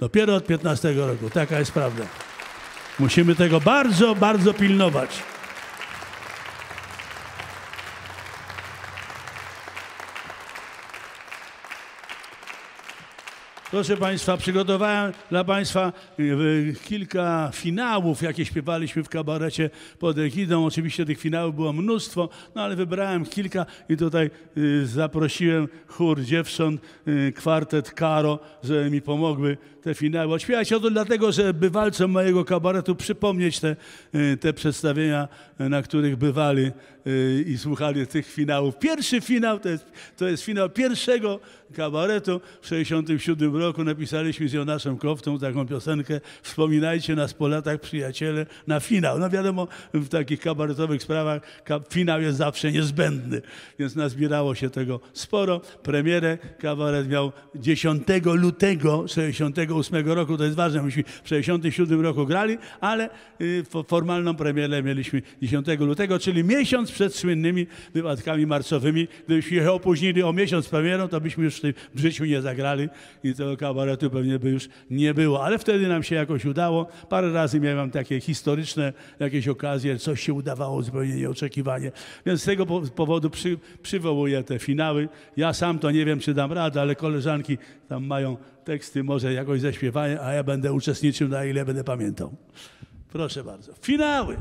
Dopiero od 15 roku. Taka jest prawda. Musimy tego bardzo, bardzo pilnować. Proszę Państwa, przygotowałem dla Państwa y, kilka finałów, jakie śpiewaliśmy w kabarecie pod egidą. Oczywiście tych finałów było mnóstwo, no ale wybrałem kilka i tutaj y, zaprosiłem chór dziewcząt, y, kwartet Karo, żeby mi pomogły te finały odśpiewać. Oto dlatego, że bywalcom mojego kabaretu przypomnieć te, te przedstawienia, na których bywali i słuchali tych finałów. Pierwszy finał to jest, to jest finał pierwszego kabaretu w 67 roku napisaliśmy z Jonaszem Koftą taką piosenkę Wspominajcie nas po latach, przyjaciele, na finał. No wiadomo, w takich kabaretowych sprawach finał jest zawsze niezbędny, więc nazbierało się tego sporo. Premierę kabaret miał 10 lutego 68 roku, to jest ważne, myśmy w 67 roku grali, ale y, formalną premierę mieliśmy 10 lutego, czyli miesiąc przed słynnymi wypadkami marcowymi. Gdybyśmy je opóźnili o miesiąc premierą, to byśmy już w życiu nie zagrali i tego kabaretu pewnie by już nie było. Ale wtedy nam się jakoś udało. Parę razy miałem takie historyczne jakieś okazje, coś się udawało zupełnie nieoczekiwanie. Więc z tego powodu przy, przywołuję te finały. Ja sam to nie wiem, czy dam radę, ale koleżanki tam mają teksty, może jakoś zaśpiewają, a ja będę uczestniczył, na ile będę pamiętał. Proszę bardzo. Finały!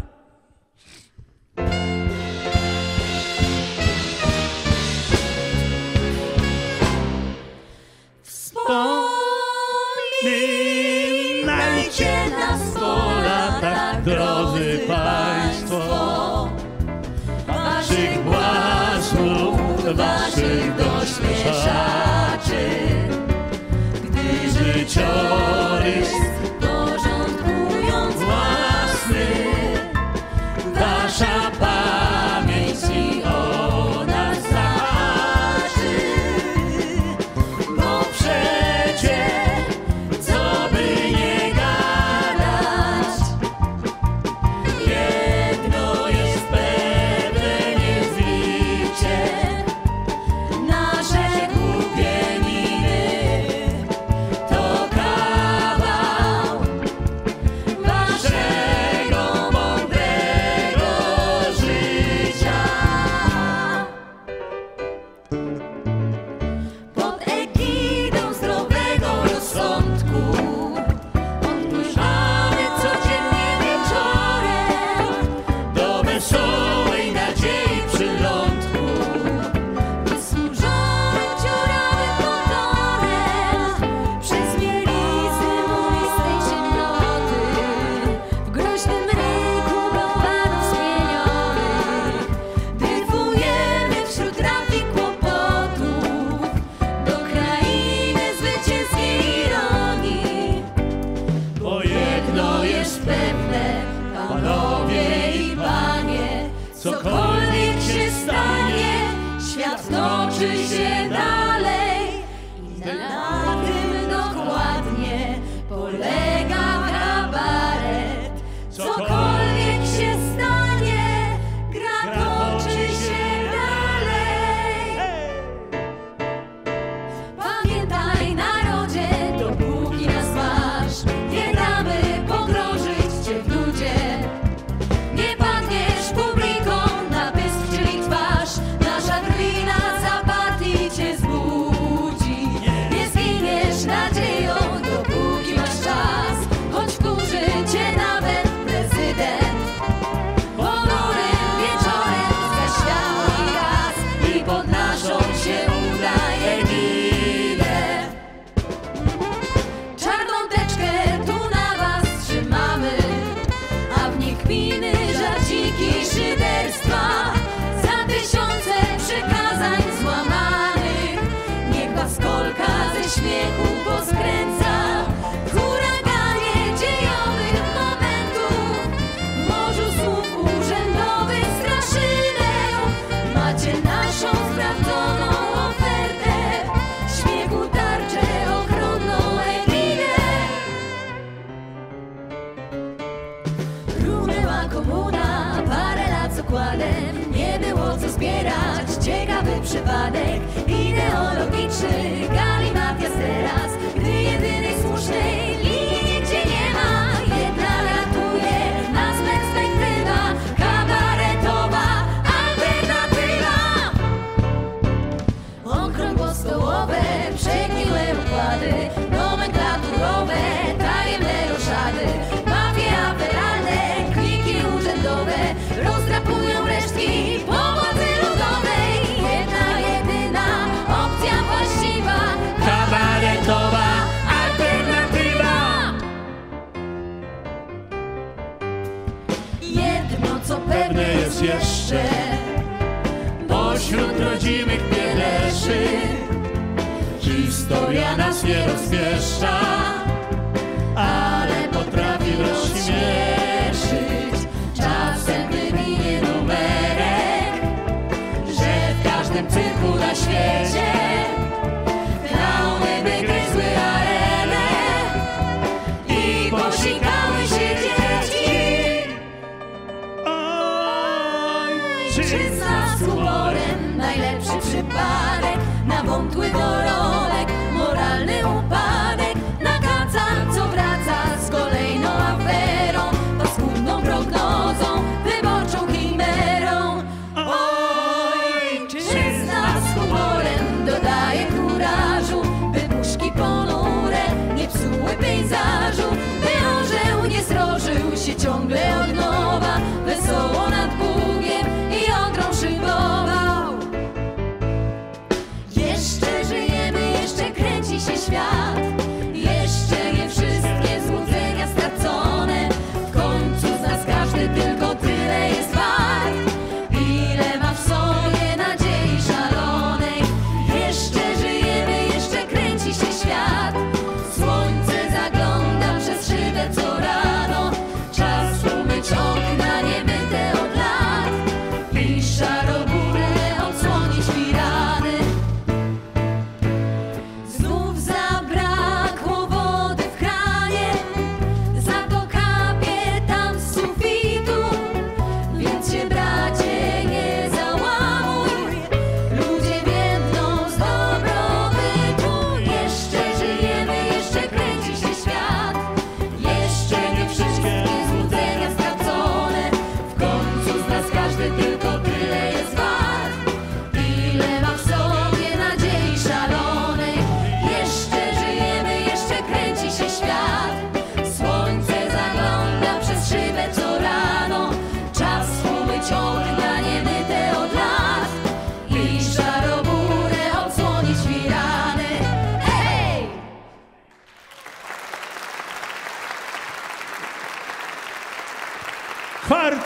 Przypadek Ideologiczny. Galimatias teraz jeszcze Pośród rodzimych pieleszy Historia nas nie rozpieszcza, with our own.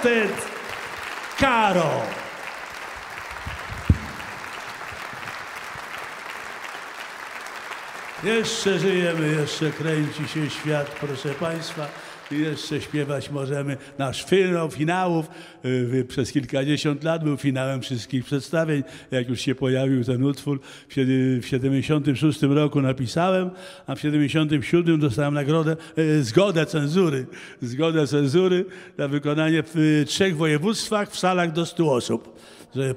Kwartet Karo. Jeszcze żyjemy, jeszcze kręci się świat, proszę Państwa. Jeszcze śpiewać możemy. Nasz finał finałów y, przez kilkadziesiąt lat był finałem wszystkich przedstawień. Jak już się pojawił ten utwór, w 76 roku napisałem, a w 77 dostałem nagrodę, y, zgodę cenzury. Zgodę cenzury na wykonanie w y, trzech województwach w salach do 100 osób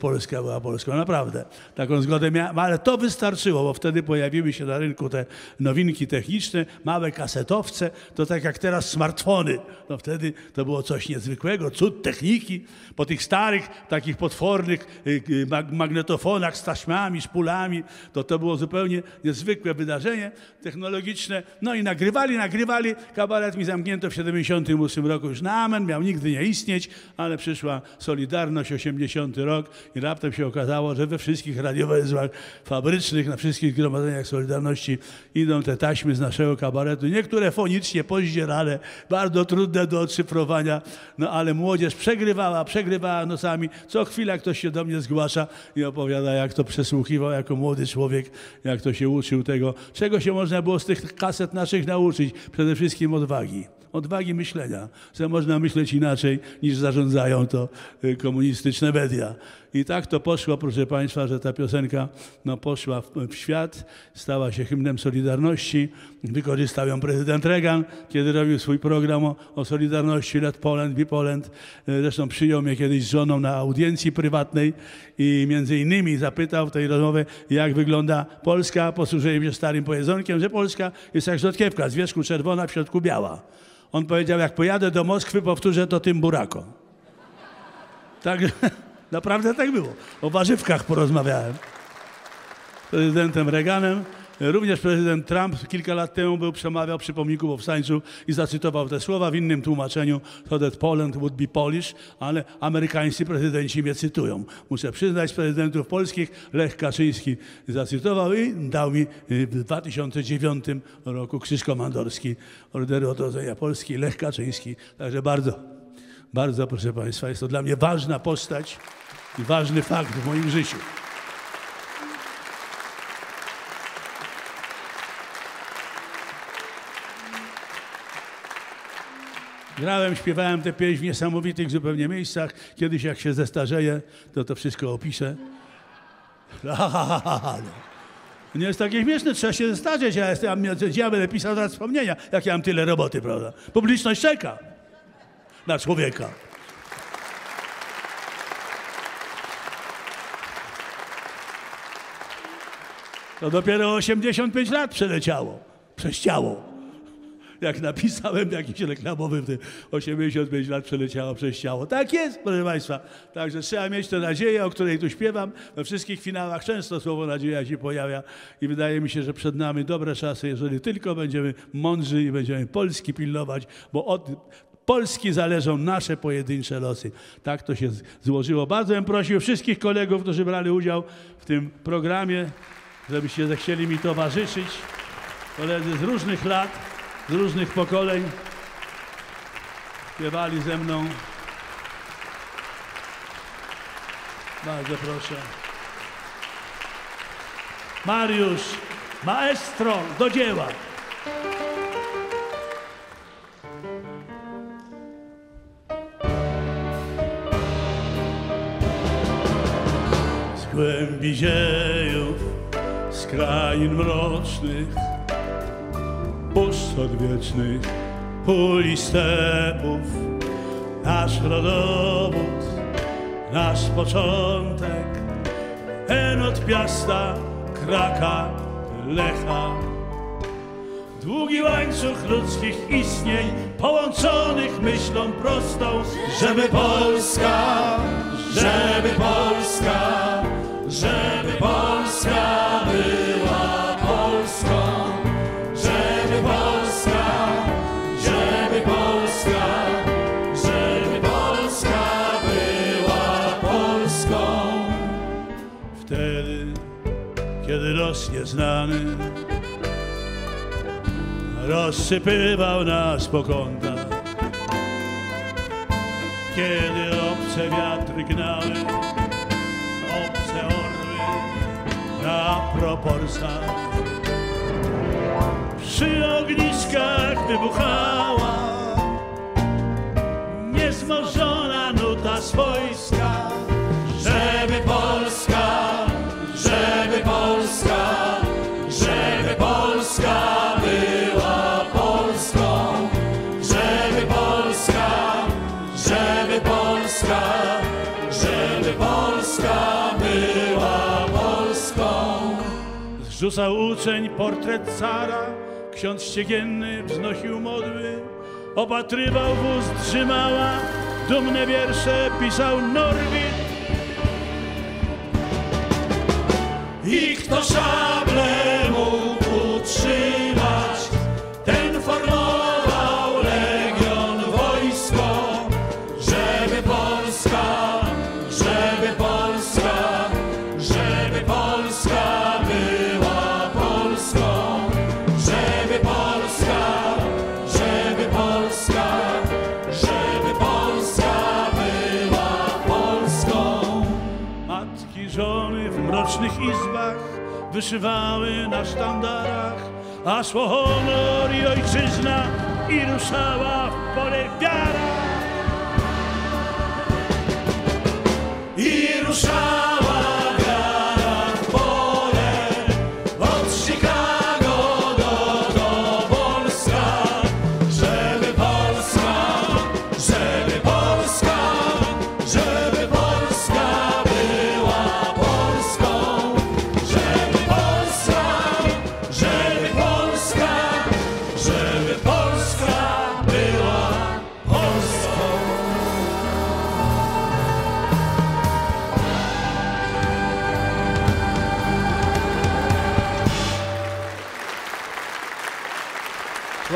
Polska była Polską. Naprawdę. Taką zgodę miałem, ale to wystarczyło, bo wtedy pojawiły się na rynku te nowinki techniczne, małe kasetowce, to tak jak teraz smartfony. No wtedy to było coś niezwykłego, cud techniki. Po tych starych, takich potwornych y, y, mag- magnetofonach z taśmami, szpulami, to to było zupełnie niezwykłe wydarzenie technologiczne. No i nagrywali, nagrywali. Kabaret mi zamknięto w 78 roku już na amen, miał nigdy nie istnieć, ale przyszła Solidarność, 80 rok i raptem się okazało, że we wszystkich radiowezwach fabrycznych, na wszystkich zgromadzeniach Solidarności idą te taśmy z naszego kabaretu. Niektóre fonicznie pozdzierane, bardzo trudne do odszyfrowania, no ale młodzież przegrywała, przegrywała nocami. Co chwila ktoś się do mnie zgłasza i opowiada, jak to przesłuchiwał jako młody człowiek, jak to się uczył tego, czego się można było z tych kaset naszych nauczyć. Przede wszystkim odwagi odwagi myślenia, że można myśleć inaczej niż zarządzają to y, komunistyczne media. I tak to poszło, proszę Państwa, że ta piosenka no, poszła w, w świat, stała się hymnem Solidarności. Wykorzystał ją prezydent Reagan, kiedy robił swój program o, o Solidarności, Let Poland, Be Poland. Y, Zresztą przyjął mnie kiedyś z żoną na audiencji prywatnej i między innymi zapytał w tej rozmowie, jak wygląda Polska. Posłużyłem się starym powiedzonkiem, że Polska jest jak rzodkiewka, z wierzchu czerwona, w środku biała. On powiedział, jak pojadę do Moskwy, powtórzę to tym burakom. Tak, naprawdę tak było. O warzywkach porozmawiałem. Z prezydentem Reaganem. Również prezydent Trump kilka lat temu był, przemawiał przy pomniku powstańców i zacytował te słowa w innym tłumaczeniu, so that Poland would be Polish, ale amerykańscy prezydenci mnie cytują. Muszę przyznać, prezydentów polskich Lech Kaczyński zacytował i dał mi y, w 2009 roku krzyż komandorski Orderu Odrodzenia Polski, Lech Kaczyński. Także bardzo, bardzo proszę Państwa, jest to dla mnie ważna postać i ważny fakt w moim życiu. Grałem, śpiewałem tę pieśń w niesamowitych zupełnie miejscach. Kiedyś jak się zestarzeję, to to wszystko opiszę. Nie jest takie śmieszne, trzeba się zestarzeć. Ja, jestem, ja będę pisał teraz wspomnienia, jak ja mam tyle roboty, prawda? Publiczność czeka na człowieka. To dopiero 85 lat przeleciało przez ciało. Jak napisałem jakiś reklamowy, w tym 85 lat przeleciało przez ciało. Tak jest, proszę Państwa. Także trzeba mieć tę nadzieję, o której tu śpiewam. We wszystkich finałach często słowo nadzieja się pojawia i wydaje mi się, że przed nami dobre czasy, jeżeli tylko będziemy mądrzy i będziemy Polski pilnować, bo od Polski zależą nasze pojedyncze losy. Tak to się złożyło. Bardzo bym prosił wszystkich kolegów, którzy brali udział w tym programie, żebyście zechcieli mi towarzyszyć. Koledzy z różnych lat, z różnych pokoleń śpiewali ze mną. Bardzo proszę. Mariusz, maestro, do dzieła. Z głębi ziejów, z krain mrocznych, puszcz odwiecznych, pól i stepów, nasz rodowód, nasz początek, ten od Piasta, Kraka, Lecha. Długi łańcuch ludzkich istnień, połączonych myślą prostą, żeby Polska, żeby Polska, żeby Polska los nieznany rozsypywał nas po kątach. Kiedy obce wiatry gnały, obce orły na proporsach. Przy ogniskach wybuchała niezmożona nuta swojska, Zrzucał uczeń portret cara, ksiądz ściegienny wznosił modły, opatrywał wóz trzymała, dumne wiersze pisał Norwid. I kto szable mógł utrzymać, wyszywały na sztandarach hasło honor i ojczyzna i ruszała w pole wiara. I ruszała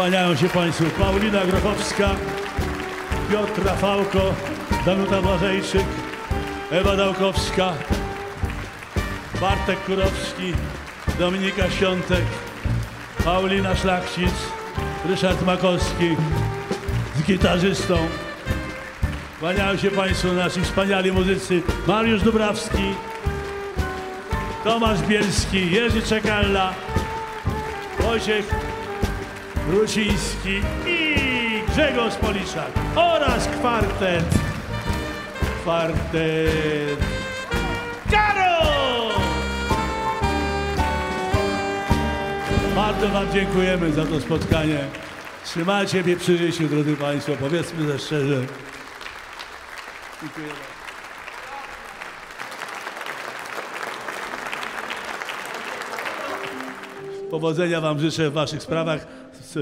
Kłaniają się Państwu Paulina Grochowska, Piotr Rafałko, Danuta Błażejczyk, Ewa Dałkowska, Bartek Kurowski, Dominika Świątek, Paulina Szlachcic, Ryszard Makowski z gitarzystą. Kłaniają się Państwu nasi wspaniali muzycy Mariusz Dubrawski, Tomasz Bielski, Jerzy Czekalla, Wojciech Ruciński i Grzegorz Policzak oraz kwartet, kwartet Karol! Bardzo Wam dziękujemy za to spotkanie. Trzymajcie mnie przy życiu, drodzy Państwo, powiedzmy ze szczerze. Dziękuję. Powodzenia Wam życzę w Waszych sprawach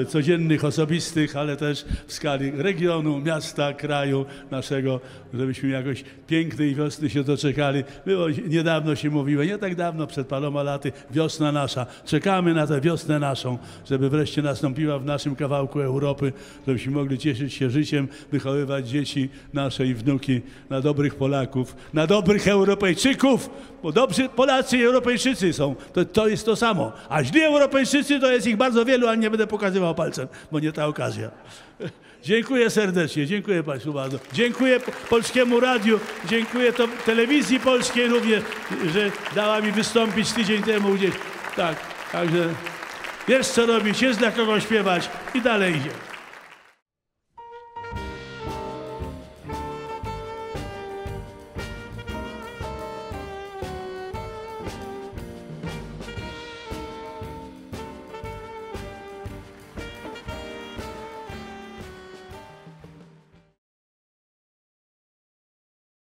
codziennych, osobistych, ale też w skali regionu, miasta, kraju naszego, żebyśmy jakoś pięknej wiosny się doczekali. Było, niedawno się mówiło, nie tak dawno, przed paroma laty, wiosna nasza. Czekamy na tę wiosnę naszą, żeby wreszcie nastąpiła w naszym kawałku Europy, żebyśmy mogli cieszyć się życiem, wychowywać dzieci nasze i wnuki na dobrych Polaków, na dobrych Europejczyków, bo dobrzy Polacy i Europejczycy są. To, to jest to samo. A źli Europejczycy to jest ich bardzo wielu, ale nie będę pokazywał palcem, bo nie ta okazja. Dziękuję serdecznie, dziękuję Państwu bardzo. Dziękuję Po- Polskiemu Radiu, dziękuję to, Telewizji Polskiej również, że dała mi wystąpić tydzień temu gdzieś. Tak, także jest co robić, jest dla kogo śpiewać i dalej idzie.